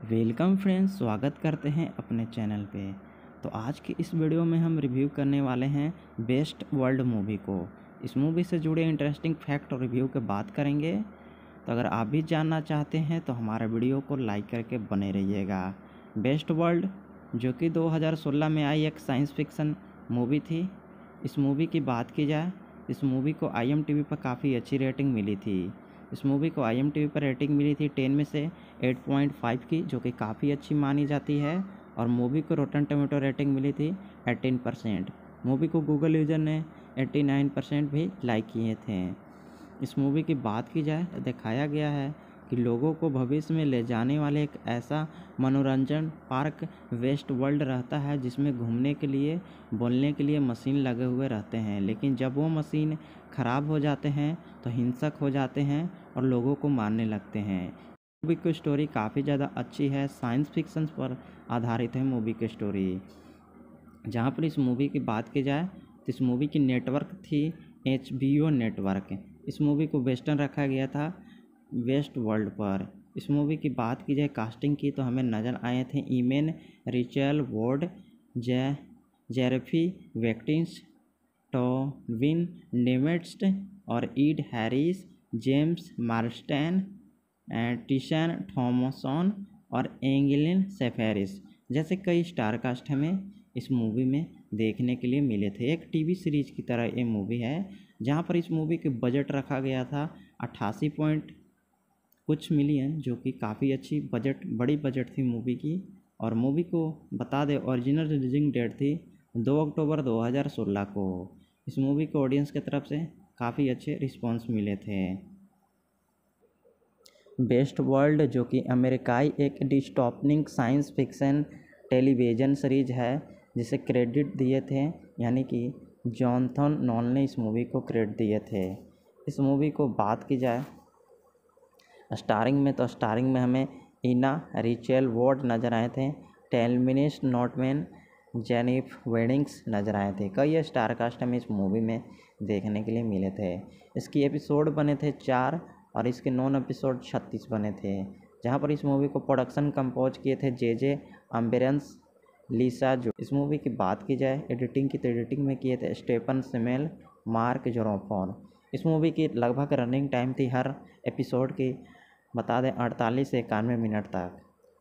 वेलकम फ्रेंड्स, स्वागत करते हैं अपने चैनल पे। तो आज की इस वीडियो में हम रिव्यू करने वाले हैं बेस्ट वर्ल्ड मूवी को। इस मूवी से जुड़े इंटरेस्टिंग फैक्ट और रिव्यू के बात करेंगे। तो अगर आप भी जानना चाहते हैं तो हमारे वीडियो को लाइक करके बने रहिएगा। बेस्ट वर्ल्ड जो कि 2016 में आई एक साइंस फिक्सन मूवी थी। इस मूवी की बात की जाए, इस मूवी को आई एम पर काफ़ी अच्छी रेटिंग मिली थी। इस मूवी को आई एम पर रेटिंग मिली थी टेन में से 8.5 की, जो कि काफ़ी अच्छी मानी जाती है। और मूवी को रोटन टोमेटो रेटिंग मिली थी एटीन परसेंट। मूवी को गूगल यूज़र ने 89 परसेंट भी लाइक किए थे। इस मूवी की बात की जाए तो दिखाया गया है कि लोगों को भविष्य में ले जाने वाले एक ऐसा मनोरंजन पार्क वेस्ट वर्ल्ड रहता है, जिसमें घूमने के लिए, बोलने के लिए मशीन लगे हुए रहते हैं। लेकिन जब वो मशीन ख़राब हो जाते हैं तो हिंसक हो जाते हैं और लोगों को मारने लगते हैं। मूवी की स्टोरी काफ़ी ज़्यादा अच्छी है साइंस फिक्सन पर आधारित है मूवी की स्टोरी जहाँ पर इस मूवी की बात की जाए तो इस मूवी की नेटवर्क थी एचबीओ नेटवर्क इस मूवी को वेस्टर्न रखा गया था वेस्ट वर्ल्ड पर। इस मूवी की बात की जाए कास्टिंग की तो हमें नज़र आए थे ईमेन, रिचल वॉर्ड, जे, जेरफी, वेक्टिंस, टोविन, नेमेट्स्ट और Ed Harris, James Marsden Tessa Thompson और एंगलिन सेफेरिस जैसे कई स्टार कास्ट हमें इस मूवी में देखने के लिए मिले थे। एक टीवी सीरीज़ की तरह ये मूवी है, जहाँ पर इस मूवी के बजट रखा गया था अट्ठासी पॉइंट कुछ मिलियन जो कि काफ़ी अच्छी बजट बड़ी बजट थी मूवी की। और मूवी को बता दें ओरिजिनल रिलीजिंग डेट थी, दो अक्टूबर 2016 को। इस मूवी को ऑडियंस की तरफ़ से काफ़ी अच्छे रिस्पांस मिले थे। बेस्ट वर्ल्ड, जो कि अमेरिकाई एक dystopian science fiction television series है, जिसे क्रेडिट दिए थे, यानी कि जॉनथन नॉन ने इस मूवी को क्रेडिट दिए थे। इस मूवी को बात की जाए स्टारिंग में तो स्टारिंग में हमें इना रिचेल वॉर्ड नज़र आए थे, टेलमिनिस, नॉटमैन, जेनिफ वेडिंग्स नज़र आए थे। कई स्टार कास्ट हमें इस मूवी में देखने के लिए मिले थे। इसकी एपिसोड बने थे चार और इसके नॉन एपिसोड छत्तीस बने थे। जहाँ पर इस मूवी को प्रोडक्शन कंपोज किए थे जे जे अम्बेरेंस लीसा जो। इस मूवी की बात की जाए, एडिटिंग की तो एडिटिंग में किए थे स्टेपन सिमेल, मार्क जोरोफोन। इस मूवी की लगभग रनिंग टाइम थी हर एपिसोड की। बता दें, अड़तालीस से इक्यानवे मिनट तक,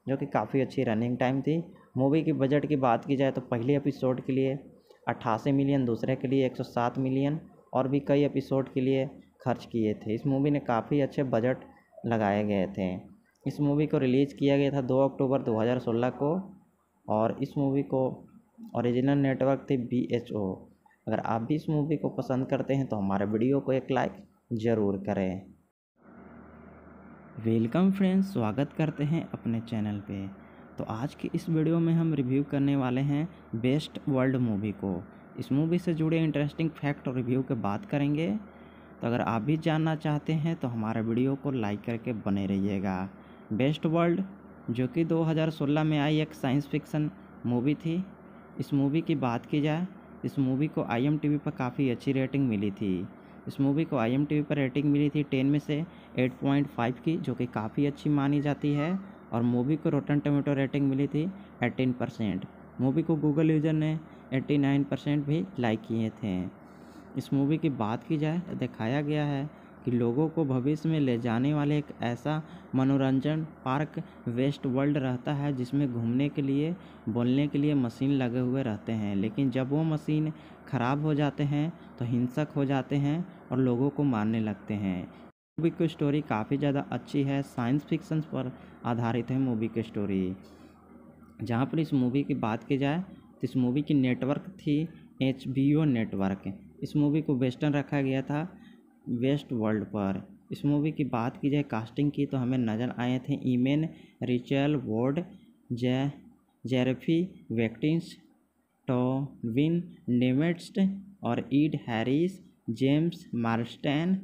जो कि काफ़ी अच्छी रनिंग टाइम थी। मूवी की बजट की बात की जाए तो पहले एपिसोड के लिए अट्ठासी मिलियन, दूसरे के लिए 107 मिलियन, और भी कई एपिसोड के लिए खर्च किए थे। इस मूवी ने काफ़ी अच्छे बजट लगाए गए थे। इस मूवी को रिलीज़ किया गया था 2 अक्टूबर 2016 को, और इस मूवी को ओरिजिनल नेटवर्क थी बी अगर आप भी इस मूवी को पसंद करते हैं तो हमारे वीडियो को एक लाइक ज़रूर करें। वेलकम फ्रेंड्स, स्वागत करते हैं अपने चैनल पे। तो आज की इस वीडियो में हम रिव्यू करने वाले हैं बेस्ट वर्ल्ड मूवी को। इस मूवी से जुड़े इंटरेस्टिंग फैक्ट और रिव्यू के बात करेंगे। तो अगर आप भी जानना चाहते हैं तो हमारे वीडियो को लाइक करके बने रहिएगा। बेस्ट वर्ल्ड, जो कि 2016 में आई एक साइंस फिक्सन मूवी थी, इस मूवी की बात की जाए, इस मूवी को आई पर काफ़ी अच्छी रेटिंग मिली थी। इस मूवी को आई पर रेटिंग मिली थी टेन में से 8.5 की, जो कि काफ़ी अच्छी मानी जाती है, और मूवी को रोटन टोमेटो रेटिंग मिली थी 18 परसेंट मूवी को गूगल यूज़र ने 89 परसेंट भी लाइक किए थे। इस मूवी की बात की जाए तो दिखाया गया है कि लोगों को भविष्य में ले जाने वाले एक ऐसा मनोरंजन पार्क वेस्ट वर्ल्ड रहता है, जिसमें घूमने के लिए, बोलने के लिए मशीन लगे हुए रहते हैं। लेकिन जब वो मशीन ख़राब हो जाते हैं तो हिंसक हो जाते हैं और लोगों को मारने लगते हैं। मूवी की स्टोरी काफ़ी ज़्यादा अच्छी है। साइंस फिक्सन पर आधारित है मूवी की स्टोरी जहाँ पर इस मूवी की बात की जाए तो इस मूवी की नेटवर्क थी एचबीओ नेटवर्क इस मूवी को वेस्टर्न रखा गया था। वेस्ट वर्ल्ड पर। इस मूवी की बात की जाए, कास्टिंग की तो हमें नज़र आए थे ईमेन रिचल वोड जे, जेरफी, वेक्टिंस, टॉविन, नेमेट्स्ट और Ed Harris, James Marsden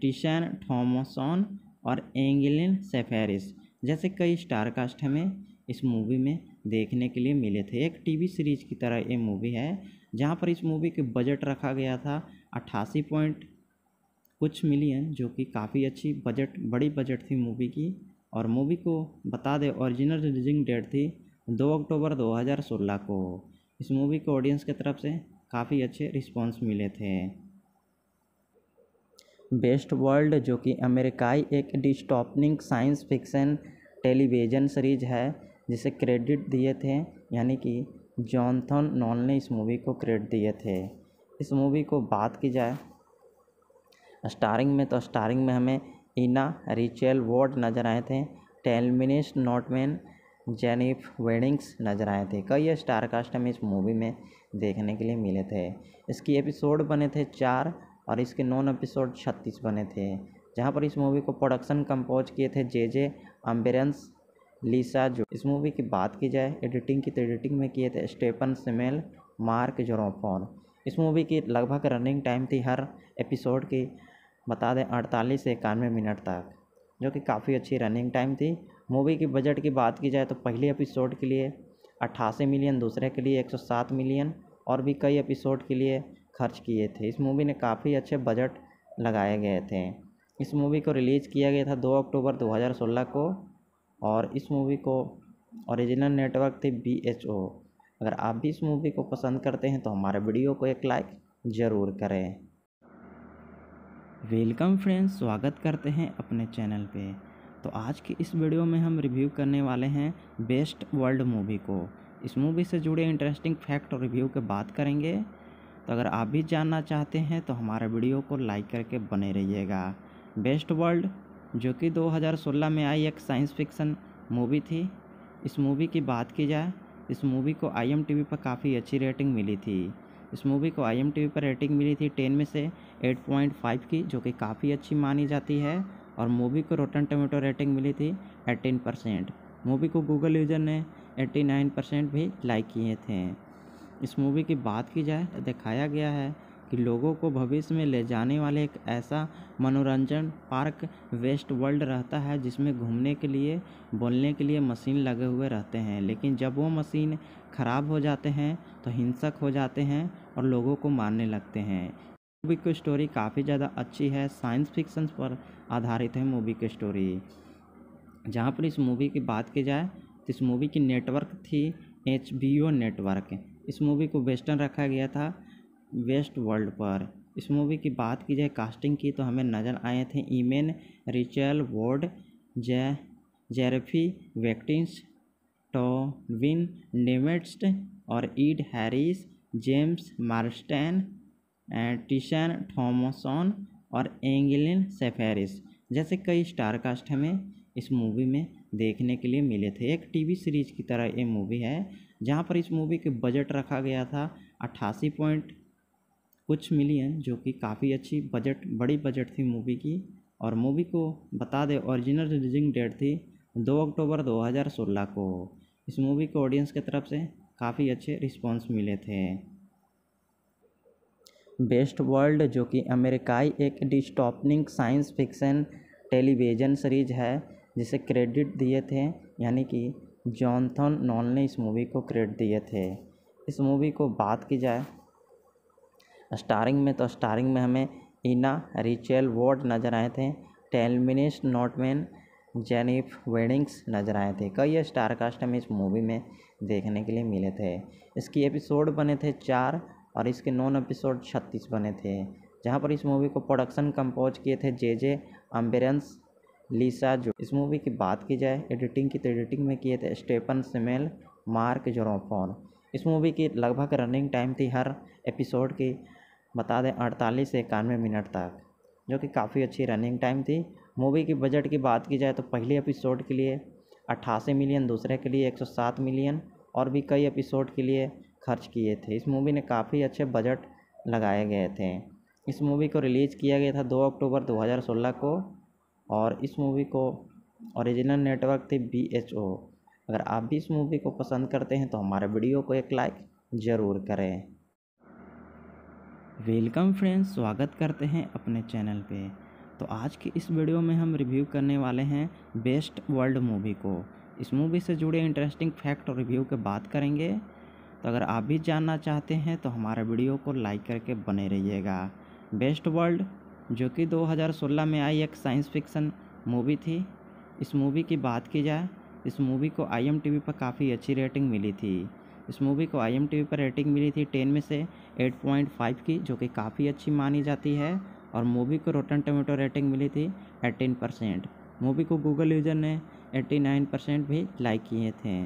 Tessa Thompson और एंगलिन सेफेरिस जैसे कई स्टार कास्ट हमें इस मूवी में देखने के लिए मिले थे। एक टीवी सीरीज़ की तरह ये मूवी है, जहाँ पर इस मूवी के बजट रखा गया था अट्ठासी पॉइंट कुछ मिलियन, जो कि काफ़ी अच्छी बजट, बड़ी बजट थी मूवी की। और मूवी को बता दें ओरिजिनल रिलीजिंग डेट थी दो अक्टूबर 2016 को। इस मूवी को ऑडियंस की तरफ़ से काफ़ी अच्छे रिस्पॉन्स मिले थे। बेस्ट वर्ल्ड, जो कि अमेरिकाई एक dystopian science fiction television series है, जिसे क्रेडिट दिए थे, यानी कि जॉनथन नॉल ने इस मूवी को क्रेडिट दिए थे। इस मूवी को बात की जाए स्टारिंग में तो स्टारिंग में हमें इना रिचेल वॉर्ड नज़र आए थे, टेलमिनिस, नॉटमैन, जेनिफ वेडिंग्स नज़र आए थे। कई स्टार कास्ट हमें इस मूवी में देखने के लिए मिले थे। इसकी एपिसोड बने थे चार और इसके नॉन एपिसोड छत्तीस बने थे, जहाँ पर इस मूवी को प्रोडक्शन कंपोज किए थे जे जे अम्बेरेंस, लीसा जो। इस मूवी की बात की जाए, एडिटिंग की तो एडिटिंग में किए थे स्टेपन सिमेल, मार्क जोरोफोन। इस मूवी की लगभग रनिंग टाइम थी हर एपिसोड की बता दें, अड़तालीस से इक्यानवे मिनट तक, जो कि काफ़ी अच्छी रनिंग टाइम थी। मूवी की बजट की बात की जाए तो पहले एपिसोड के लिए अट्ठासी मिलियन, दूसरे के लिए 107 मिलियन और भी कई एपिसोड के लिए खर्च किए थे। इस मूवी ने काफ़ी अच्छे बजट लगाए गए थे। इस मूवी को रिलीज़ किया गया था 2 अक्टूबर 2016 को और इस मूवी को ओरिजिनल नेटवर्क थी बी अगर आप भी इस मूवी को पसंद करते हैं तो हमारे वीडियो को एक लाइक ज़रूर करें। वेलकम फ्रेंड्स, स्वागत करते हैं अपने चैनल पे। तो आज की इस वीडियो में हम रिव्यू करने वाले हैं बेस्ट वर्ल्ड मूवी को। इस मूवी से जुड़े इंटरेस्टिंग फैक्ट और रिव्यू के बात करेंगे। तो अगर आप भी जानना चाहते हैं तो हमारे वीडियो को लाइक करके बने रहिएगा। बेस्ट वर्ल्ड, जो कि 2016 में आई एक साइंस फिक्सन मूवी थी। इस मूवी की बात की जाए, इस मूवी को आईएमटीवी पर काफ़ी अच्छी रेटिंग मिली थी। इस मूवी को आई पर रेटिंग मिली थी टेन में से 8.5 की, जो कि काफ़ी अच्छी मानी जाती है। और मूवी को रोटन टोमेटो रेटिंग मिली थी 18 परसेंट मूवी को गूगल यूज़र ने 89 परसेंट भी लाइक किए थे। इस मूवी की बात की जाए तो दिखाया गया है कि लोगों को भविष्य में ले जाने वाले एक ऐसा मनोरंजन पार्क वेस्ट वर्ल्ड रहता है, जिसमें घूमने के लिए, बोलने के लिए मशीन लगे हुए रहते हैं। लेकिन जब वो मशीन ख़राब हो जाते हैं तो हिंसक हो जाते हैं और लोगों को मारने लगते हैं। मूवी की स्टोरी काफ़ी ज़्यादा अच्छी है साइंस फिक्शन पर आधारित है मूवी की स्टोरी जहाँ पर इस मूवी की बात की जाए तो इस मूवी की नेटवर्क थी एचबीओ नेटवर्क इस मूवी को वेस्टर्न रखा गया था वेस्ट वर्ल्ड पर। इस मूवी की बात की जाए कास्टिंग की तो हमें नज़र आए थे ईमेन रिचल वोड जे जेरफी वेक्टिंस टॉविन नेमेट्स्ट और Ed Harris, James Marsden Tessa Thompson और एंगलिन सेफेरिस जैसे कई स्टार कास्ट हमें इस मूवी में देखने के लिए मिले थे। एक टीवी सीरीज़ की तरह ये मूवी है, जहाँ पर इस मूवी के बजट रखा गया था अट्ठासी पॉइंट कुछ मिलियन, जो कि काफ़ी अच्छी बजट, बड़ी बजट थी मूवी की। और मूवी को बता दें, ओरिजिनल रिलीजिंग डेट थी दो अक्टूबर 2016 को। इस मूवी को ऑडियंस की तरफ़ से काफ़ी अच्छे रिस्पॉन्स मिले थे। बेस्ट वर्ल्ड, जो कि अमेरिकाई एक dystopian science fiction television series है, जिसे क्रेडिट दिए थे, यानी कि जॉनथन नॉल ने इस मूवी को क्रेडिट दिए थे। इस मूवी को बात की जाए, स्टारिंग में तो स्टारिंग में हमें इना रिचेल वॉर्ड नज़र आए थे टेलमिनिस नॉटमैन जेनिफ वेडिंग्स नज़र आए थे। कई स्टार कास्ट हमें इस मूवी में देखने के लिए मिले थे। इसकी एपिसोड बने थे चार और इसके नॉन एपिसोड छत्तीस बने थे, जहाँ पर इस मूवी को प्रोडक्शन कंपोज किए थे जे जे अम्बेरेंस, लीसा जो। इस मूवी की बात की जाए, एडिटिंग की तो एडिटिंग में किए थे स्टेपन सिमेल, मार्क जोरोफोन इस मूवी की लगभग रनिंग टाइम थी हर एपिसोड की, बता दें, अड़तालीस से इक्यानवे मिनट तक, जो कि काफ़ी अच्छी रनिंग टाइम थी मूवी की बजट की बात की जाए तो पहले एपिसोड के लिए अट्ठासी मिलियन, दूसरे के लिए 107 मिलियन और भी कई एपिसोड के लिए खर्च किए थे। इस मूवी ने काफ़ी अच्छे बजट लगाए गए थे। इस मूवी को रिलीज़ किया गया था 2 अक्टूबर 2016 को और इस मूवी को ओरिजिनल नेटवर्क थी बी एच ओ। अगर आप भी इस मूवी को पसंद करते हैं तो हमारे वीडियो को एक लाइक ज़रूर करें। वेलकम फ्रेंड्स, स्वागत करते हैं अपने चैनल पे। तो आज की इस वीडियो में हम रिव्यू करने वाले हैं बेस्ट वर्ल्ड मूवी को। इस मूवी से जुड़े इंटरेस्टिंग फैक्ट और रिव्यू के बात करेंगे। तो अगर आप भी जानना चाहते हैं तो हमारे वीडियो को लाइक करके बने रहिएगा। बेस्ट वर्ल्ड, जो कि 2016 में आई एक साइंस फिक्सन मूवी थी, इस मूवी की बात की जाए, इस मूवी को आईएमटीवी पर काफ़ी अच्छी रेटिंग मिली थी। इस मूवी को आईएमटीवी पर रेटिंग मिली थी टेन में से 8.5 की, जो कि काफ़ी अच्छी मानी जाती है। और मूवी को रोटन टोमेटो रेटिंग मिली थी 18 परसेंट मूवी को गूगल यूज़र ने 89 परसेंट भी लाइक किए थे।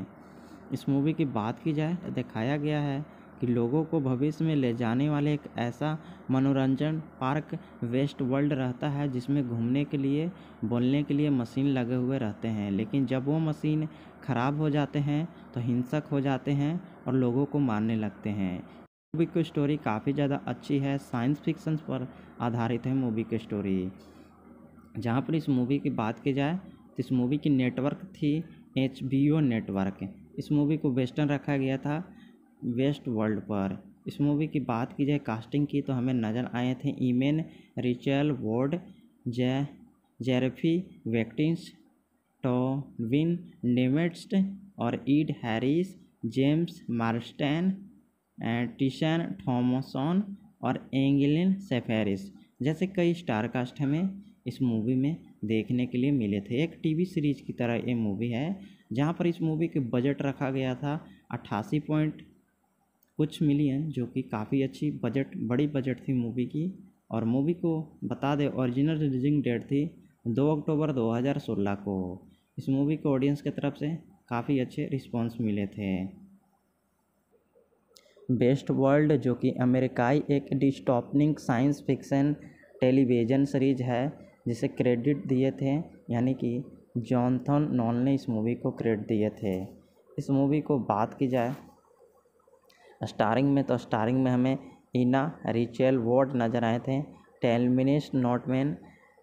इस मूवी की बात की जाए तो दिखाया गया है कि लोगों को भविष्य में ले जाने वाले एक ऐसा मनोरंजन पार्क वेस्ट वर्ल्ड रहता है, जिसमें घूमने के लिए, बोलने के लिए मशीन लगे हुए रहते हैं। लेकिन जब वो मशीन ख़राब हो जाते हैं तो हिंसक हो जाते हैं और लोगों को मारने लगते हैं। मूवी की स्टोरी काफ़ी ज़्यादा अच्छी है। साइंस फिक्सन पर आधारित है मूवी की स्टोरी। जहाँ पर इस मूवी की बात की जाए तो इस मूवी की नेटवर्क थी एचबीओ नेटवर्क। इस मूवी को वेस्टर्न रखा गया था वेस्ट वर्ल्ड पर। इस मूवी की बात की जाए, कास्टिंग की तो हमें नज़र आए थे ईमेन रिचल वॉर्ड, जे, जेरफी, वेक्टिंस, टॉविन नेमेट्स्ट और Ed Harris, James Marsden Tessa Thompson और एंगलिन सेफेरिस जैसे कई स्टार कास्ट हमें इस मूवी में देखने के लिए मिले थे। एक टीवी सीरीज़ की तरह ये मूवी है, जहाँ पर इस मूवी के बजट रखा गया था अट्ठासी पॉइंट कुछ मिलियन, जो कि काफ़ी अच्छी बजट, बड़ी बजट थी मूवी की। और मूवी को बता दें, ओरिजिनल रिलीजिंग डेट थी दो अक्टूबर 2016 को। इस मूवी को ऑडियंस की तरफ़ से काफ़ी अच्छे रिस्पांस मिले थे। बेस्ट वर्ल्ड, जो कि अमेरिकाई एक dystopian science fiction television series है, जिसे क्रेडिट दिए थे, यानी कि जॉनथन नॉन ने इस मूवी को क्रेडिट दिए थे। इस मूवी को बात की जाए, स्टारिंग में तो स्टारिंग में हमें इना रिचेल वॉर्ड नज़र आए थे, टेलमिनिस नोटमैन,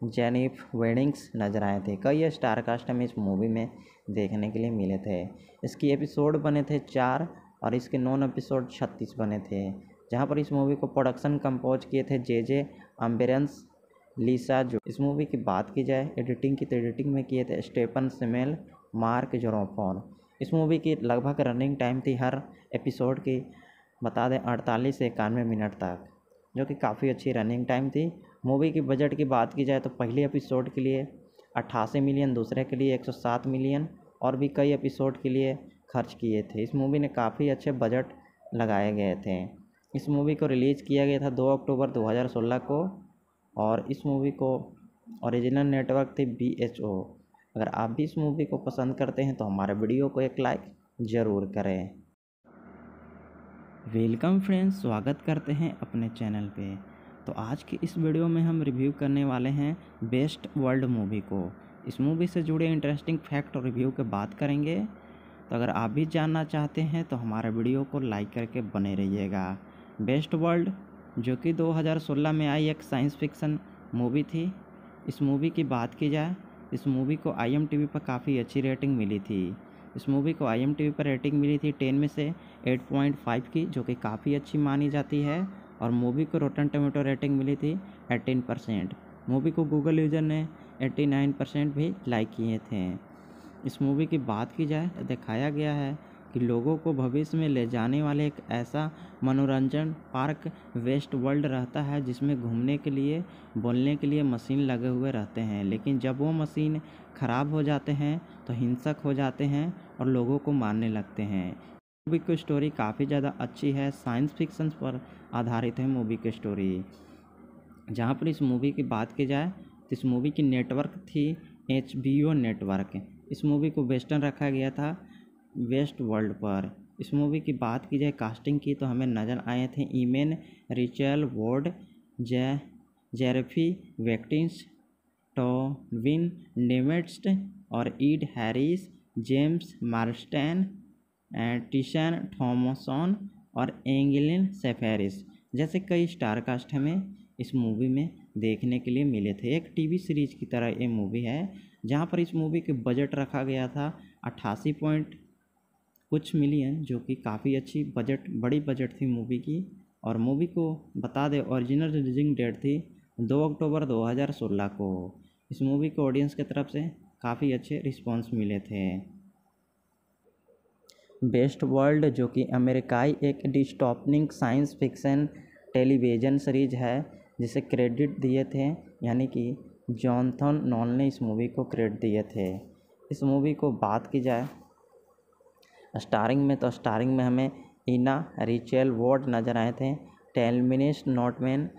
जेनिफ वेडिंग्स नज़र आए थे। कई स्टार कास्ट हमें इस मूवी में देखने के लिए मिले थे। इसकी एपिसोड बने थे चार और इसके नॉन एपिसोड छत्तीस बने थे। जहाँ पर इस मूवी को प्रोडक्शन कंपोज किए थे जे जे अम्बेरेंस लीसा जो इस मूवी की बात की जाए एडिटिंग की तो एडिटिंग में किए थे स्टेपन सिमेल मार्क जोरोफोन इस मूवी की लगभग रनिंग टाइम थी हर एपिसोड की, बता दें, अड़तालीस से इक्यानवे मिनट तक, जो कि काफ़ी अच्छी रनिंग टाइम थी। मूवी की बजट की बात की जाए तो पहले एपिसोड के लिए अट्ठासी मिलियन दूसरे के लिए 107 मिलियन और भी कई एपिसोड के लिए खर्च किए थे। इस मूवी ने काफ़ी अच्छे बजट लगाए गए थे। इस मूवी को रिलीज़ किया गया था 2 अक्टूबर 2016 को और इस मूवी को ओरिजिनल नेटवर्क थी बी अगर आप भी इस मूवी को पसंद करते हैं तो हमारे वीडियो को एक लाइक ज़रूर करें। वेलकम फ्रेंड्स, स्वागत करते हैं अपने चैनल पे। तो आज की इस वीडियो में हम रिव्यू करने वाले हैं बेस्ट वर्ल्ड मूवी को। इस मूवी से जुड़े इंटरेस्टिंग फैक्ट और रिव्यू के बात करेंगे। तो अगर आप भी जानना चाहते हैं तो हमारे वीडियो को लाइक करके बने रहिएगा। बेस्ट वर्ल्ड, जो कि 2016 में आई एक साइंस फिक्सन मूवी थी, इस मूवी की बात की जाए, इस मूवी को आईएमटीवी पर काफ़ी अच्छी रेटिंग मिली थी। इस मूवी को आईएमटीवी पर रेटिंग मिली थी टेन में से 8.5 की, जो कि काफ़ी अच्छी मानी जाती है, और मूवी को रोटन टोमेटो रेटिंग मिली थी 18 परसेंट। मूवी को गूगल यूज़र ने 89 परसेंट भी लाइक किए थे। इस मूवी की बात की जाए तो दिखाया गया है कि लोगों को भविष्य में ले जाने वाले एक ऐसा मनोरंजन पार्क वेस्ट वर्ल्ड रहता है, जिसमें घूमने के लिए, बोलने के लिए मशीन लगे हुए रहते हैं। लेकिन जब वो मशीन ख़राब हो जाते हैं तो हिंसक हो जाते हैं और लोगों को मारने लगते हैं। मूवी की स्टोरी काफ़ी ज़्यादा अच्छी है साइंस फिक्सन पर आधारित है मूवी की स्टोरी जहाँ पर इस मूवी की बात की जाए तो इस मूवी की नेटवर्क थी HBO नेटवर्क इस मूवी को वेस्टर्न रखा गया था, वेस्ट वर्ल्ड पर। इस मूवी की बात की जाए कास्टिंग की तो हमें नज़र आए थे ईमेन रिचल वॉर्ड, जे, जेरफी, वेक्टिंस, टॉविन, नेमेट्स्ट और Ed Harris, James Marsden Tessa Thompson और एंगलिन सेफेरिस जैसे कई स्टार कास्ट हमें इस मूवी में देखने के लिए मिले थे। एक टीवी सीरीज़ की तरह ये मूवी है जहाँ पर इस मूवी के बजट रखा गया था अट्ठासी पॉइंट कुछ मिलियन जो कि काफ़ी अच्छी बजट बड़ी बजट थी मूवी की। और मूवी को बता दें ओरिजिनल रिलीजिंग डेट थी दो अक्टूबर 2016 को। इस मूवी को ऑडियंस की तरफ़ से काफ़ी अच्छे रिस्पॉन्स मिले थे। बेस्ट वर्ल्ड जो कि अमेरिकाई एक dystopian science fiction television series है, जिसे क्रेडिट दिए थे, यानी कि जॉनथन नॉल ने इस मूवी को क्रेडिट दिए थे। इस मूवी को बात की जाए, स्टारिंग में तो स्टारिंग में हमें इना रिचेल वॉर्ड नज़र आए थे टेलमिनिस नॉटमैन,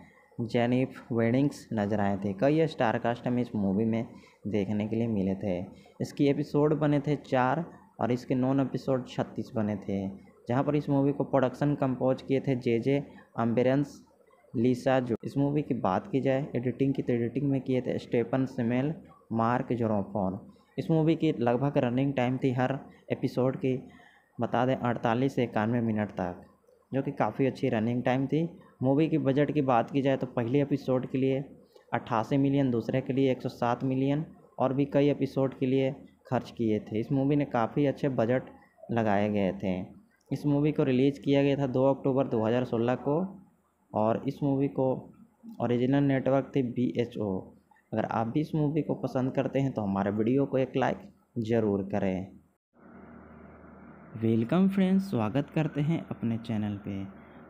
जेनिफ वेडिंग्स नज़र आए थे। कई स्टार कास्ट हमें इस मूवी में देखने के लिए मिले थे। इसकी एपिसोड बने थे चार और इसके नॉन एपिसोड छत्तीस बने थे, जहाँ पर इस मूवी को प्रोडक्शन कंपोज किए थे जे जे अम्बेरेंस लीसा जो इस मूवी की बात की जाए, एडिटिंग की तो एडिटिंग में किए थे स्टेपन सिमेल, मार्क जोरोफोन। इस मूवी की लगभग रनिंग टाइम थी हर एपिसोड की, बता दें अड़तालीस से इक्यानवे मिनट तक, जो कि काफ़ी अच्छी रनिंग टाइम थी। मूवी की बजट की बात की जाए तो पहले एपिसोड के लिए अट्ठासी मिलियन, दूसरे के लिए 107 मिलियन, और भी कई एपिसोड के लिए खर्च किए थे। इस मूवी ने काफ़ी अच्छे बजट लगाए गए थे। इस मूवी को रिलीज़ किया गया था 2 अक्टूबर 2016 को। और इस मूवी को ओरिजिनल नेटवर्क थे बीएचओ अगर आप भी इस मूवी को पसंद करते हैं तो हमारे वीडियो को एक लाइक ज़रूर करें। वेलकम फ्रेंड्स, स्वागत करते हैं अपने चैनल पे।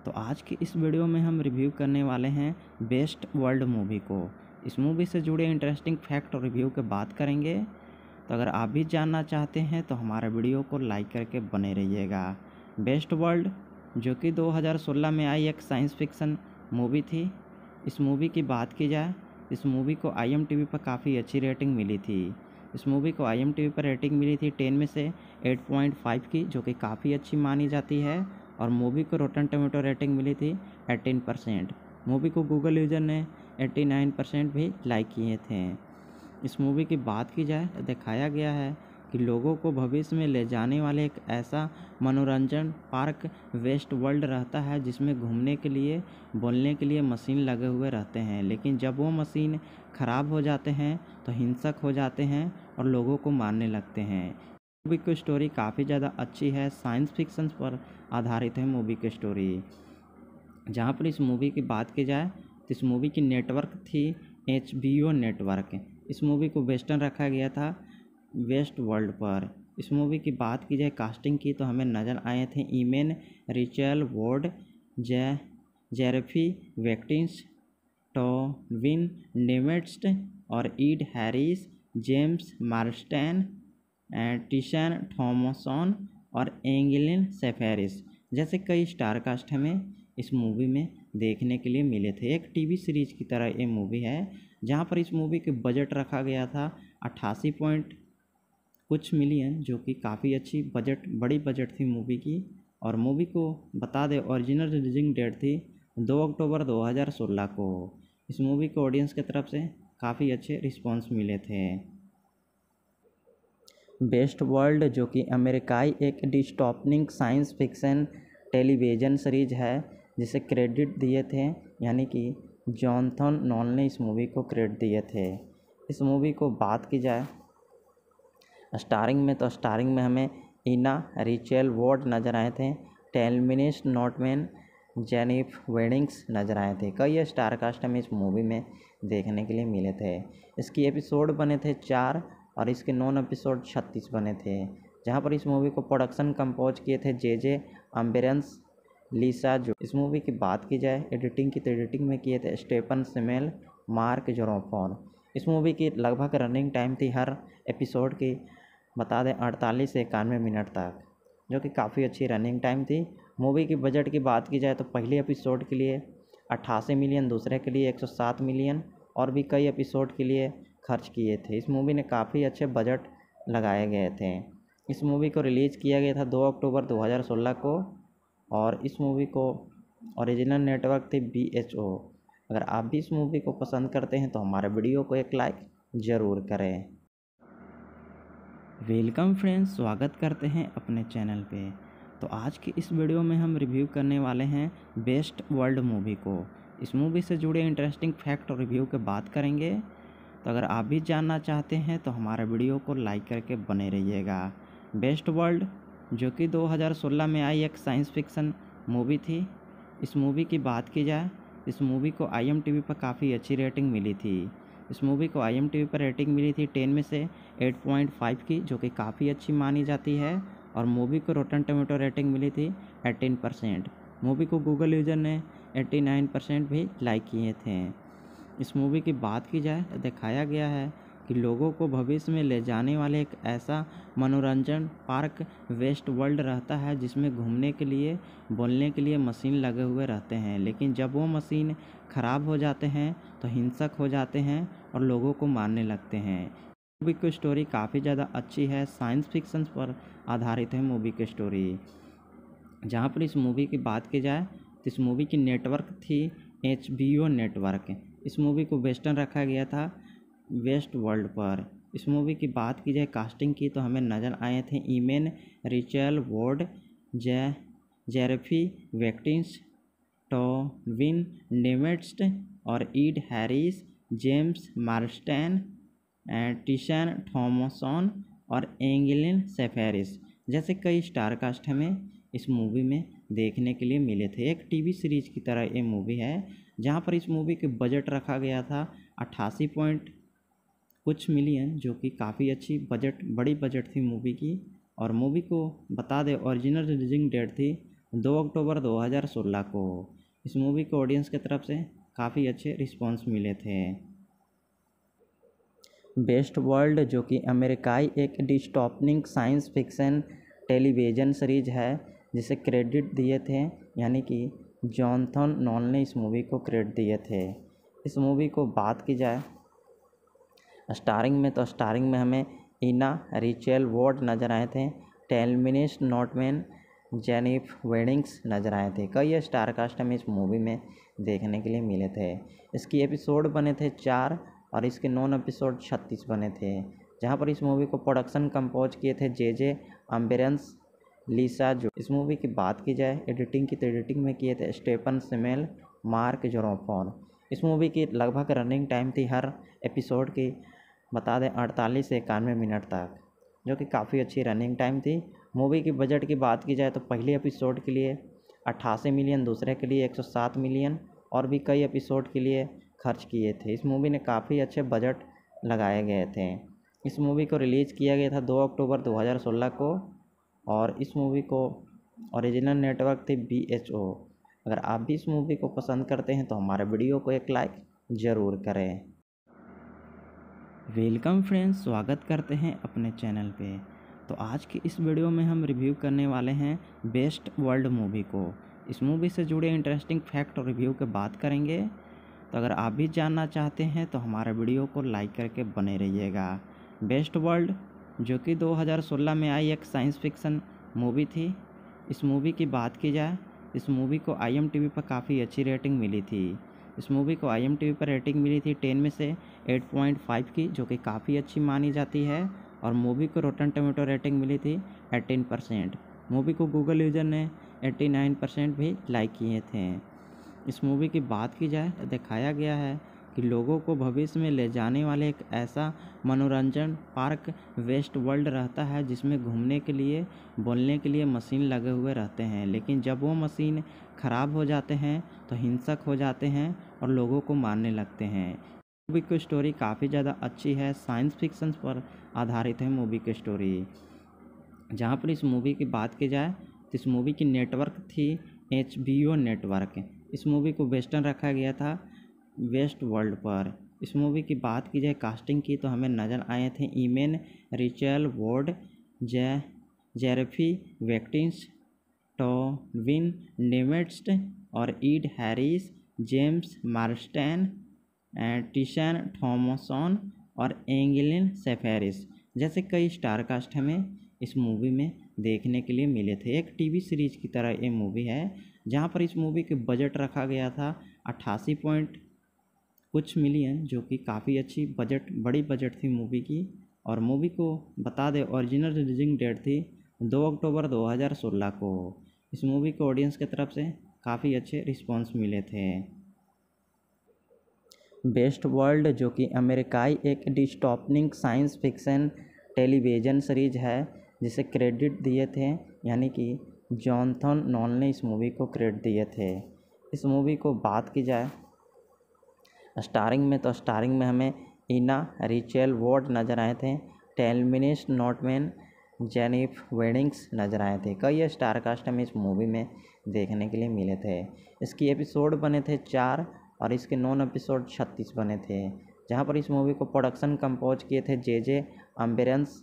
तो आज की इस वीडियो में हम रिव्यू करने वाले हैं बेस्ट वर्ल्ड मूवी को। इस मूवी से जुड़े इंटरेस्टिंग फैक्ट और रिव्यू के बात करेंगे। तो अगर आप भी जानना चाहते हैं तो हमारे वीडियो को लाइक करके बने रहिएगा। बेस्ट वर्ल्ड जो कि 2016 में आई एक साइंस फिक्सन मूवी थी। इस मूवी की बात की जाए, इस मूवी को आईएमटीवी पर काफ़ी अच्छी रेटिंग मिली थी। इस मूवी को आईएमटीवी पर रेटिंग मिली थी टेन में से 8.5 की, जो कि काफ़ी अच्छी मानी जाती है। और मूवी को रोटन टोमेटो रेटिंग मिली थी 18 परसेंट। मूवी को गूगल यूज़र ने 89 परसेंट भी लाइक किए थे। इस मूवी की बात की जाए तो दिखाया गया है कि लोगों को भविष्य में ले जाने वाले एक ऐसा मनोरंजन पार्क वेस्ट वर्ल्ड रहता है, जिसमें घूमने के लिए, बोलने के लिए मशीन लगे हुए रहते हैं। लेकिन जब वो मशीन ख़राब हो जाते हैं तो हिंसक हो जाते हैं और लोगों को मारने लगते हैं। मूवी की स्टोरी काफ़ी ज़्यादा अच्छी है। साइंस फिक्सन पर आधारित है मूवी की स्टोरी जहाँ पर इस मूवी की बात की जाए तो इस मूवी की नेटवर्क थी एचबीओ नेटवर्क इस मूवी को वेस्टर्न रखा गया था। वेस्ट वर्ल्ड पर। इस मूवी की बात की जाए कास्टिंग की तो हमें नज़र आए थे ईमेन, रिचल वॉर्ड, जे, जेरफी, वेक्टिंस, टोविन और Ed Harris, James Marsden Tessa Thompson और एंगलिन सेफेरिस जैसे कई स्टार कास्ट हमें इस मूवी में देखने के लिए मिले थे। एक टीवी सीरीज़ की तरह ये मूवी है, जहाँ पर इस मूवी के बजट रखा गया था अट्ठासी पॉइंट कुछ मिलियन, जो कि काफ़ी अच्छी बजट, बड़ी बजट थी मूवी की। और मूवी को बता दें ओरिजिनल रिलीजिंग डेट थी दो अक्टूबर 2016 को। इस मूवी को ऑडियंस की तरफ़ से काफ़ी अच्छे रिस्पॉन्स मिले थे। बेस्ट वर्ल्ड, जो कि अमेरिकाई एक dystopian science fiction television series है, जिसे क्रेडिट दिए थे, यानी कि जॉनथन नॉल ने इस मूवी को क्रेडिट दिए थे। इस मूवी को बात की जाए स्टारिंग में तो स्टारिंग में हमें इना रिचेल वॉर्ड नज़र आए थे, टेलमिनिस नॉटमैन, जेनिफ वेडिंग्स नज़र आए थे। कई स्टार कास्ट हमें इस मूवी में देखने के लिए मिले थे। इसकी एपिसोड बने थे चार और इसके नॉन एपिसोड छत्तीस बने थे, जहाँ पर इस मूवी को प्रोडक्शन कंपोज किए थे जे जे अम्बेरेंस, लीसा जो। इस मूवी की बात की जाए, एडिटिंग की तो एडिटिंग में किए थे स्टेपन सिमेल, मार्क जोरोफोन। इस मूवी की लगभग रनिंग टाइम थी हर एपिसोड की बता दें, अड़तालीस से इक्यानवे मिनट तक, जो कि काफ़ी अच्छी रनिंग टाइम थी। मूवी की बजट की बात की जाए तो पहले एपिसोड के लिए अट्ठासी मिलियन, दूसरे के लिए 107 मिलियन और भी कई एपिसोड के लिए खर्च किए थे। इस मूवी ने काफ़ी अच्छे बजट लगाए गए थे। इस मूवी को रिलीज़ किया गया था 2 अक्टूबर 2016 को और इस मूवी को ओरिजिनल नेटवर्क थी BHO अगर आप भी इस मूवी को पसंद करते हैं तो हमारे वीडियो को एक लाइक ज़रूर करें। वेलकम फ्रेंड्स, स्वागत करते हैं अपने चैनल पे। तो आज की इस वीडियो में हम रिव्यू करने वाले हैं बेस्ट वर्ल्ड मूवी को। इस मूवी से जुड़े इंटरेस्टिंग फैक्ट और रिव्यू के बात करेंगे। तो अगर आप भी जानना चाहते हैं तो हमारे वीडियो को लाइक करके बने रहिएगा। बेस्ट वर्ल्ड, जो कि 2016 में आई एक साइंस फिक्सन मूवी थी। इस मूवी की बात की जाए, इस मूवी को आईएमटीवी पर काफ़ी अच्छी रेटिंग मिली थी। इस मूवी को आईएमटीवी पर रेटिंग मिली थी टेन में से 8.5 की, जो कि काफ़ी अच्छी मानी जाती है, और मूवी को रोटन टोमेटो रेटिंग मिली थी 18 परसेंट। मूवी को गूगल यूज़र ने 89 परसेंट भी लाइक किए थे। इस मूवी की बात की जाए तो दिखाया गया है कि लोगों को भविष्य में ले जाने वाले एक ऐसा मनोरंजन पार्क वेस्ट वर्ल्ड रहता है, जिसमें घूमने के लिए, बोलने के लिए मशीन लगे हुए रहते हैं। लेकिन जब वो मशीन ख़राब हो जाते हैं तो हिंसक हो जाते हैं और लोगों को मारने लगते हैं। मूवी की स्टोरी काफ़ी ज़्यादा अच्छी है, साइंस फिक्सन पर आधारित है मूवी की स्टोरी। जहाँ पर इस मूवी की बात की जाए तो इस मूवी की नेटवर्क थी एचबीओ नेटवर्क। इस मूवी को वेस्टर्न रखा गया था वेस्ट वर्ल्ड पर। इस मूवी की बात की जाए कास्टिंग की तो हमें नज़र आए थे ईमेन, रिचल वॉर्ड, जे, जेरफी, वेक्टिंस टॉविन नेमेट्स्ट और Ed Harris, James Marsden Tessa Thompson और एंगलिन सेफेरिस जैसे कई स्टार कास्ट हमें इस मूवी में देखने के लिए मिले थे। एक टीवी सीरीज़ की तरह ये मूवी है, जहाँ पर इस मूवी के बजट रखा गया था अट्ठासी पॉइंट कुछ मिलियन, जो कि काफ़ी अच्छी बजट, बड़ी बजट थी मूवी की। और मूवी को बता दें, ओरिजिनल रिलीजिंग डेट थी दो अक्टूबर 2016 को। इस मूवी को ऑडियंस की तरफ़ से काफ़ी अच्छे रिस्पांस मिले थे। बेस्ट वर्ल्ड, जो कि अमेरिकाई एक dystopian science fiction television series है, जिसे क्रेडिट दिए थे, यानी कि जॉनथन नॉन ने इस मूवी को क्रेडिट दिए थे। इस मूवी को बात की जाए, स्टारिंग में तो स्टारिंग में हमें इना रिचेल वॉर्ड नज़र आए थे, टेलमिनिस नोटमैन जेनिफ वेडिंग्स नज़र आए थे। कई स्टार कास्ट हमें इस मूवी में देखने के लिए मिले थे। इसकी एपिसोड बने थे चार और इसके नॉन एपिसोड छत्तीस बने थे। जहाँ पर इस मूवी को प्रोडक्शन कंपोज किए थे जे जे अम्बेरेंस लीसा जो। इस मूवी की बात की जाए, एडिटिंग की तो एडिटिंग में किए थे स्टेपन सिमेल, मार्क जोरोफोन। इस मूवी की लगभग रनिंग टाइम थी हर एपिसोड की, बता दें, अड़तालीस से इक्यानवे मिनट तक। जो कि काफ़ी अच्छी रनिंग टाइम थी। मूवी की बजट की बात की जाए तो पहले एपिसोड के लिए अट्ठासी मिलियन, दूसरे के लिए 107 मिलियन और भी कई एपिसोड के लिए खर्च किए थे। इस मूवी ने काफ़ी अच्छे बजट लगाए गए थे। इस मूवी को रिलीज़ किया गया था 2 अक्टूबर 2016 को और इस मूवी को ओरिजिनल नेटवर्क थी बी अगर आप भी इस मूवी को पसंद करते हैं तो हमारे वीडियो को एक लाइक ज़रूर करें। वेलकम फ्रेंड्स, स्वागत करते हैं अपने चैनल पे। तो आज की इस वीडियो में हम रिव्यू करने वाले हैं बेस्ट वर्ल्ड मूवी को। इस मूवी से जुड़े इंटरेस्टिंग फैक्ट और रिव्यू के बात करेंगे। तो अगर आप भी जानना चाहते हैं तो हमारे वीडियो को लाइक करके बने रहिएगा। बेस्ट वर्ल्ड, जो कि 2016 में आई एक साइंस फिक्सन मूवी थी, इस मूवी की बात की जाए, इस मूवी को आईएमटीवी पर काफ़ी अच्छी रेटिंग मिली थी। इस मूवी को आई पर रेटिंग मिली थी टेन में से 8.5 की, जो कि काफ़ी अच्छी मानी जाती है। और मूवी को रोटन टोमेटो रेटिंग मिली थी 18 परसेंट। मूवी को गूगल यूज़र ने 89 परसेंट भी लाइक किए थे। इस मूवी की बात की जाए तो दिखाया गया है कि लोगों को भविष्य में ले जाने वाले एक ऐसा मनोरंजन पार्क वेस्ट वर्ल्ड रहता है, जिसमें घूमने के लिए, बोलने के लिए मशीन लगे हुए रहते हैं। लेकिन जब वो मशीन ख़राब हो जाते हैं तो हिंसक हो जाते हैं और लोगों को मारने लगते हैं। मूवी की स्टोरी काफ़ी ज़्यादा अच्छी है। साइंस फिक्सन पर आधारित है मूवी की स्टोरी जहाँ पर इस मूवी की बात की जाए तो इस मूवी की नेटवर्क थी एचबीओ नेटवर्क इस मूवी को वेस्टर्न रखा गया था। वेस्ट वर्ल्ड पर। इस मूवी की बात की जाए, कास्टिंग की तो हमें नज़र आए थे ईमेन रिचल वॉर्ड, जे, जेरफी, वेक्टिंस, टॉविन और Ed Harris, James Marsden Tessa Thompson और एंगलिन सेफेरिस जैसे कई स्टार कास्ट हमें इस मूवी में देखने के लिए मिले थे। एक टीवी सीरीज़ की तरह ये मूवी है, जहाँ पर इस मूवी के बजट रखा गया था अट्ठासी पॉइंट कुछ मिली मिलियन, जो कि काफ़ी अच्छी बजट, बड़ी बजट थी मूवी की। और मूवी को बता दें ओरिजिनल रिलीजिंग डेट थी दो अक्टूबर 2016 को। इस मूवी को ऑडियंस की तरफ़ से काफ़ी अच्छे रिस्पांस मिले थे। बेस्ट वर्ल्ड, जो कि अमेरिकाई एक dystopian science fiction television series है, जिसे क्रेडिट दिए थे, यानी कि जॉनथन नॉन ने इस मूवी को क्रेडिट दिए थे। इस मूवी को बात की जाए स्टारिंग में तो स्टारिंग में हमें इना रिचेल वॉर्ड नज़र आए थे, टेलमिनिस, नॉटमैन, जेनिफ वेडिंग्स नज़र आए थे। कई स्टार कास्ट हमें इस मूवी में देखने के लिए मिले थे। इसकी एपिसोड बने थे चार और इसके नॉन एपिसोड छत्तीस बने थे, जहाँ पर इस मूवी को प्रोडक्शन कंपोज किए थे जे जे अम्बेरेंस,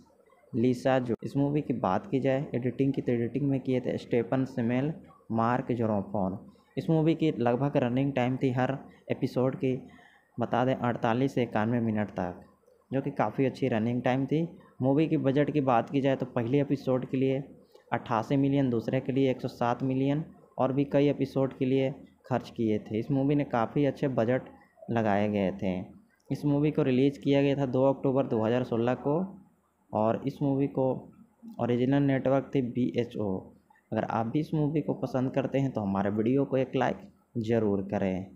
लीसा जो। इस मूवी की बात की जाए, एडिटिंग की तो एडिटिंग में किए थे स्टेपन सिमेल, मार्क जोरोफोन। इस मूवी की लगभग रनिंग टाइम थी हर एपिसोड की बता दें, अड़तालीस से इक्यानवे मिनट तक, जो कि काफ़ी अच्छी रनिंग टाइम थी। मूवी की बजट की बात की जाए तो पहले एपिसोड के लिए अट्ठासी मिलियन दूसरे के लिए 107 मिलियन और भी कई एपिसोड के लिए खर्च किए थे। इस मूवी ने काफ़ी अच्छे बजट लगाए गए थे। इस मूवी को रिलीज़ किया गया था 2 अक्टूबर 2016 को और इस मूवी को ओरिजिनल नेटवर्क थी ओ अगर आप भी इस मूवी को पसंद करते हैं तो हमारे वीडियो को एक लाइक ज़रूर करें।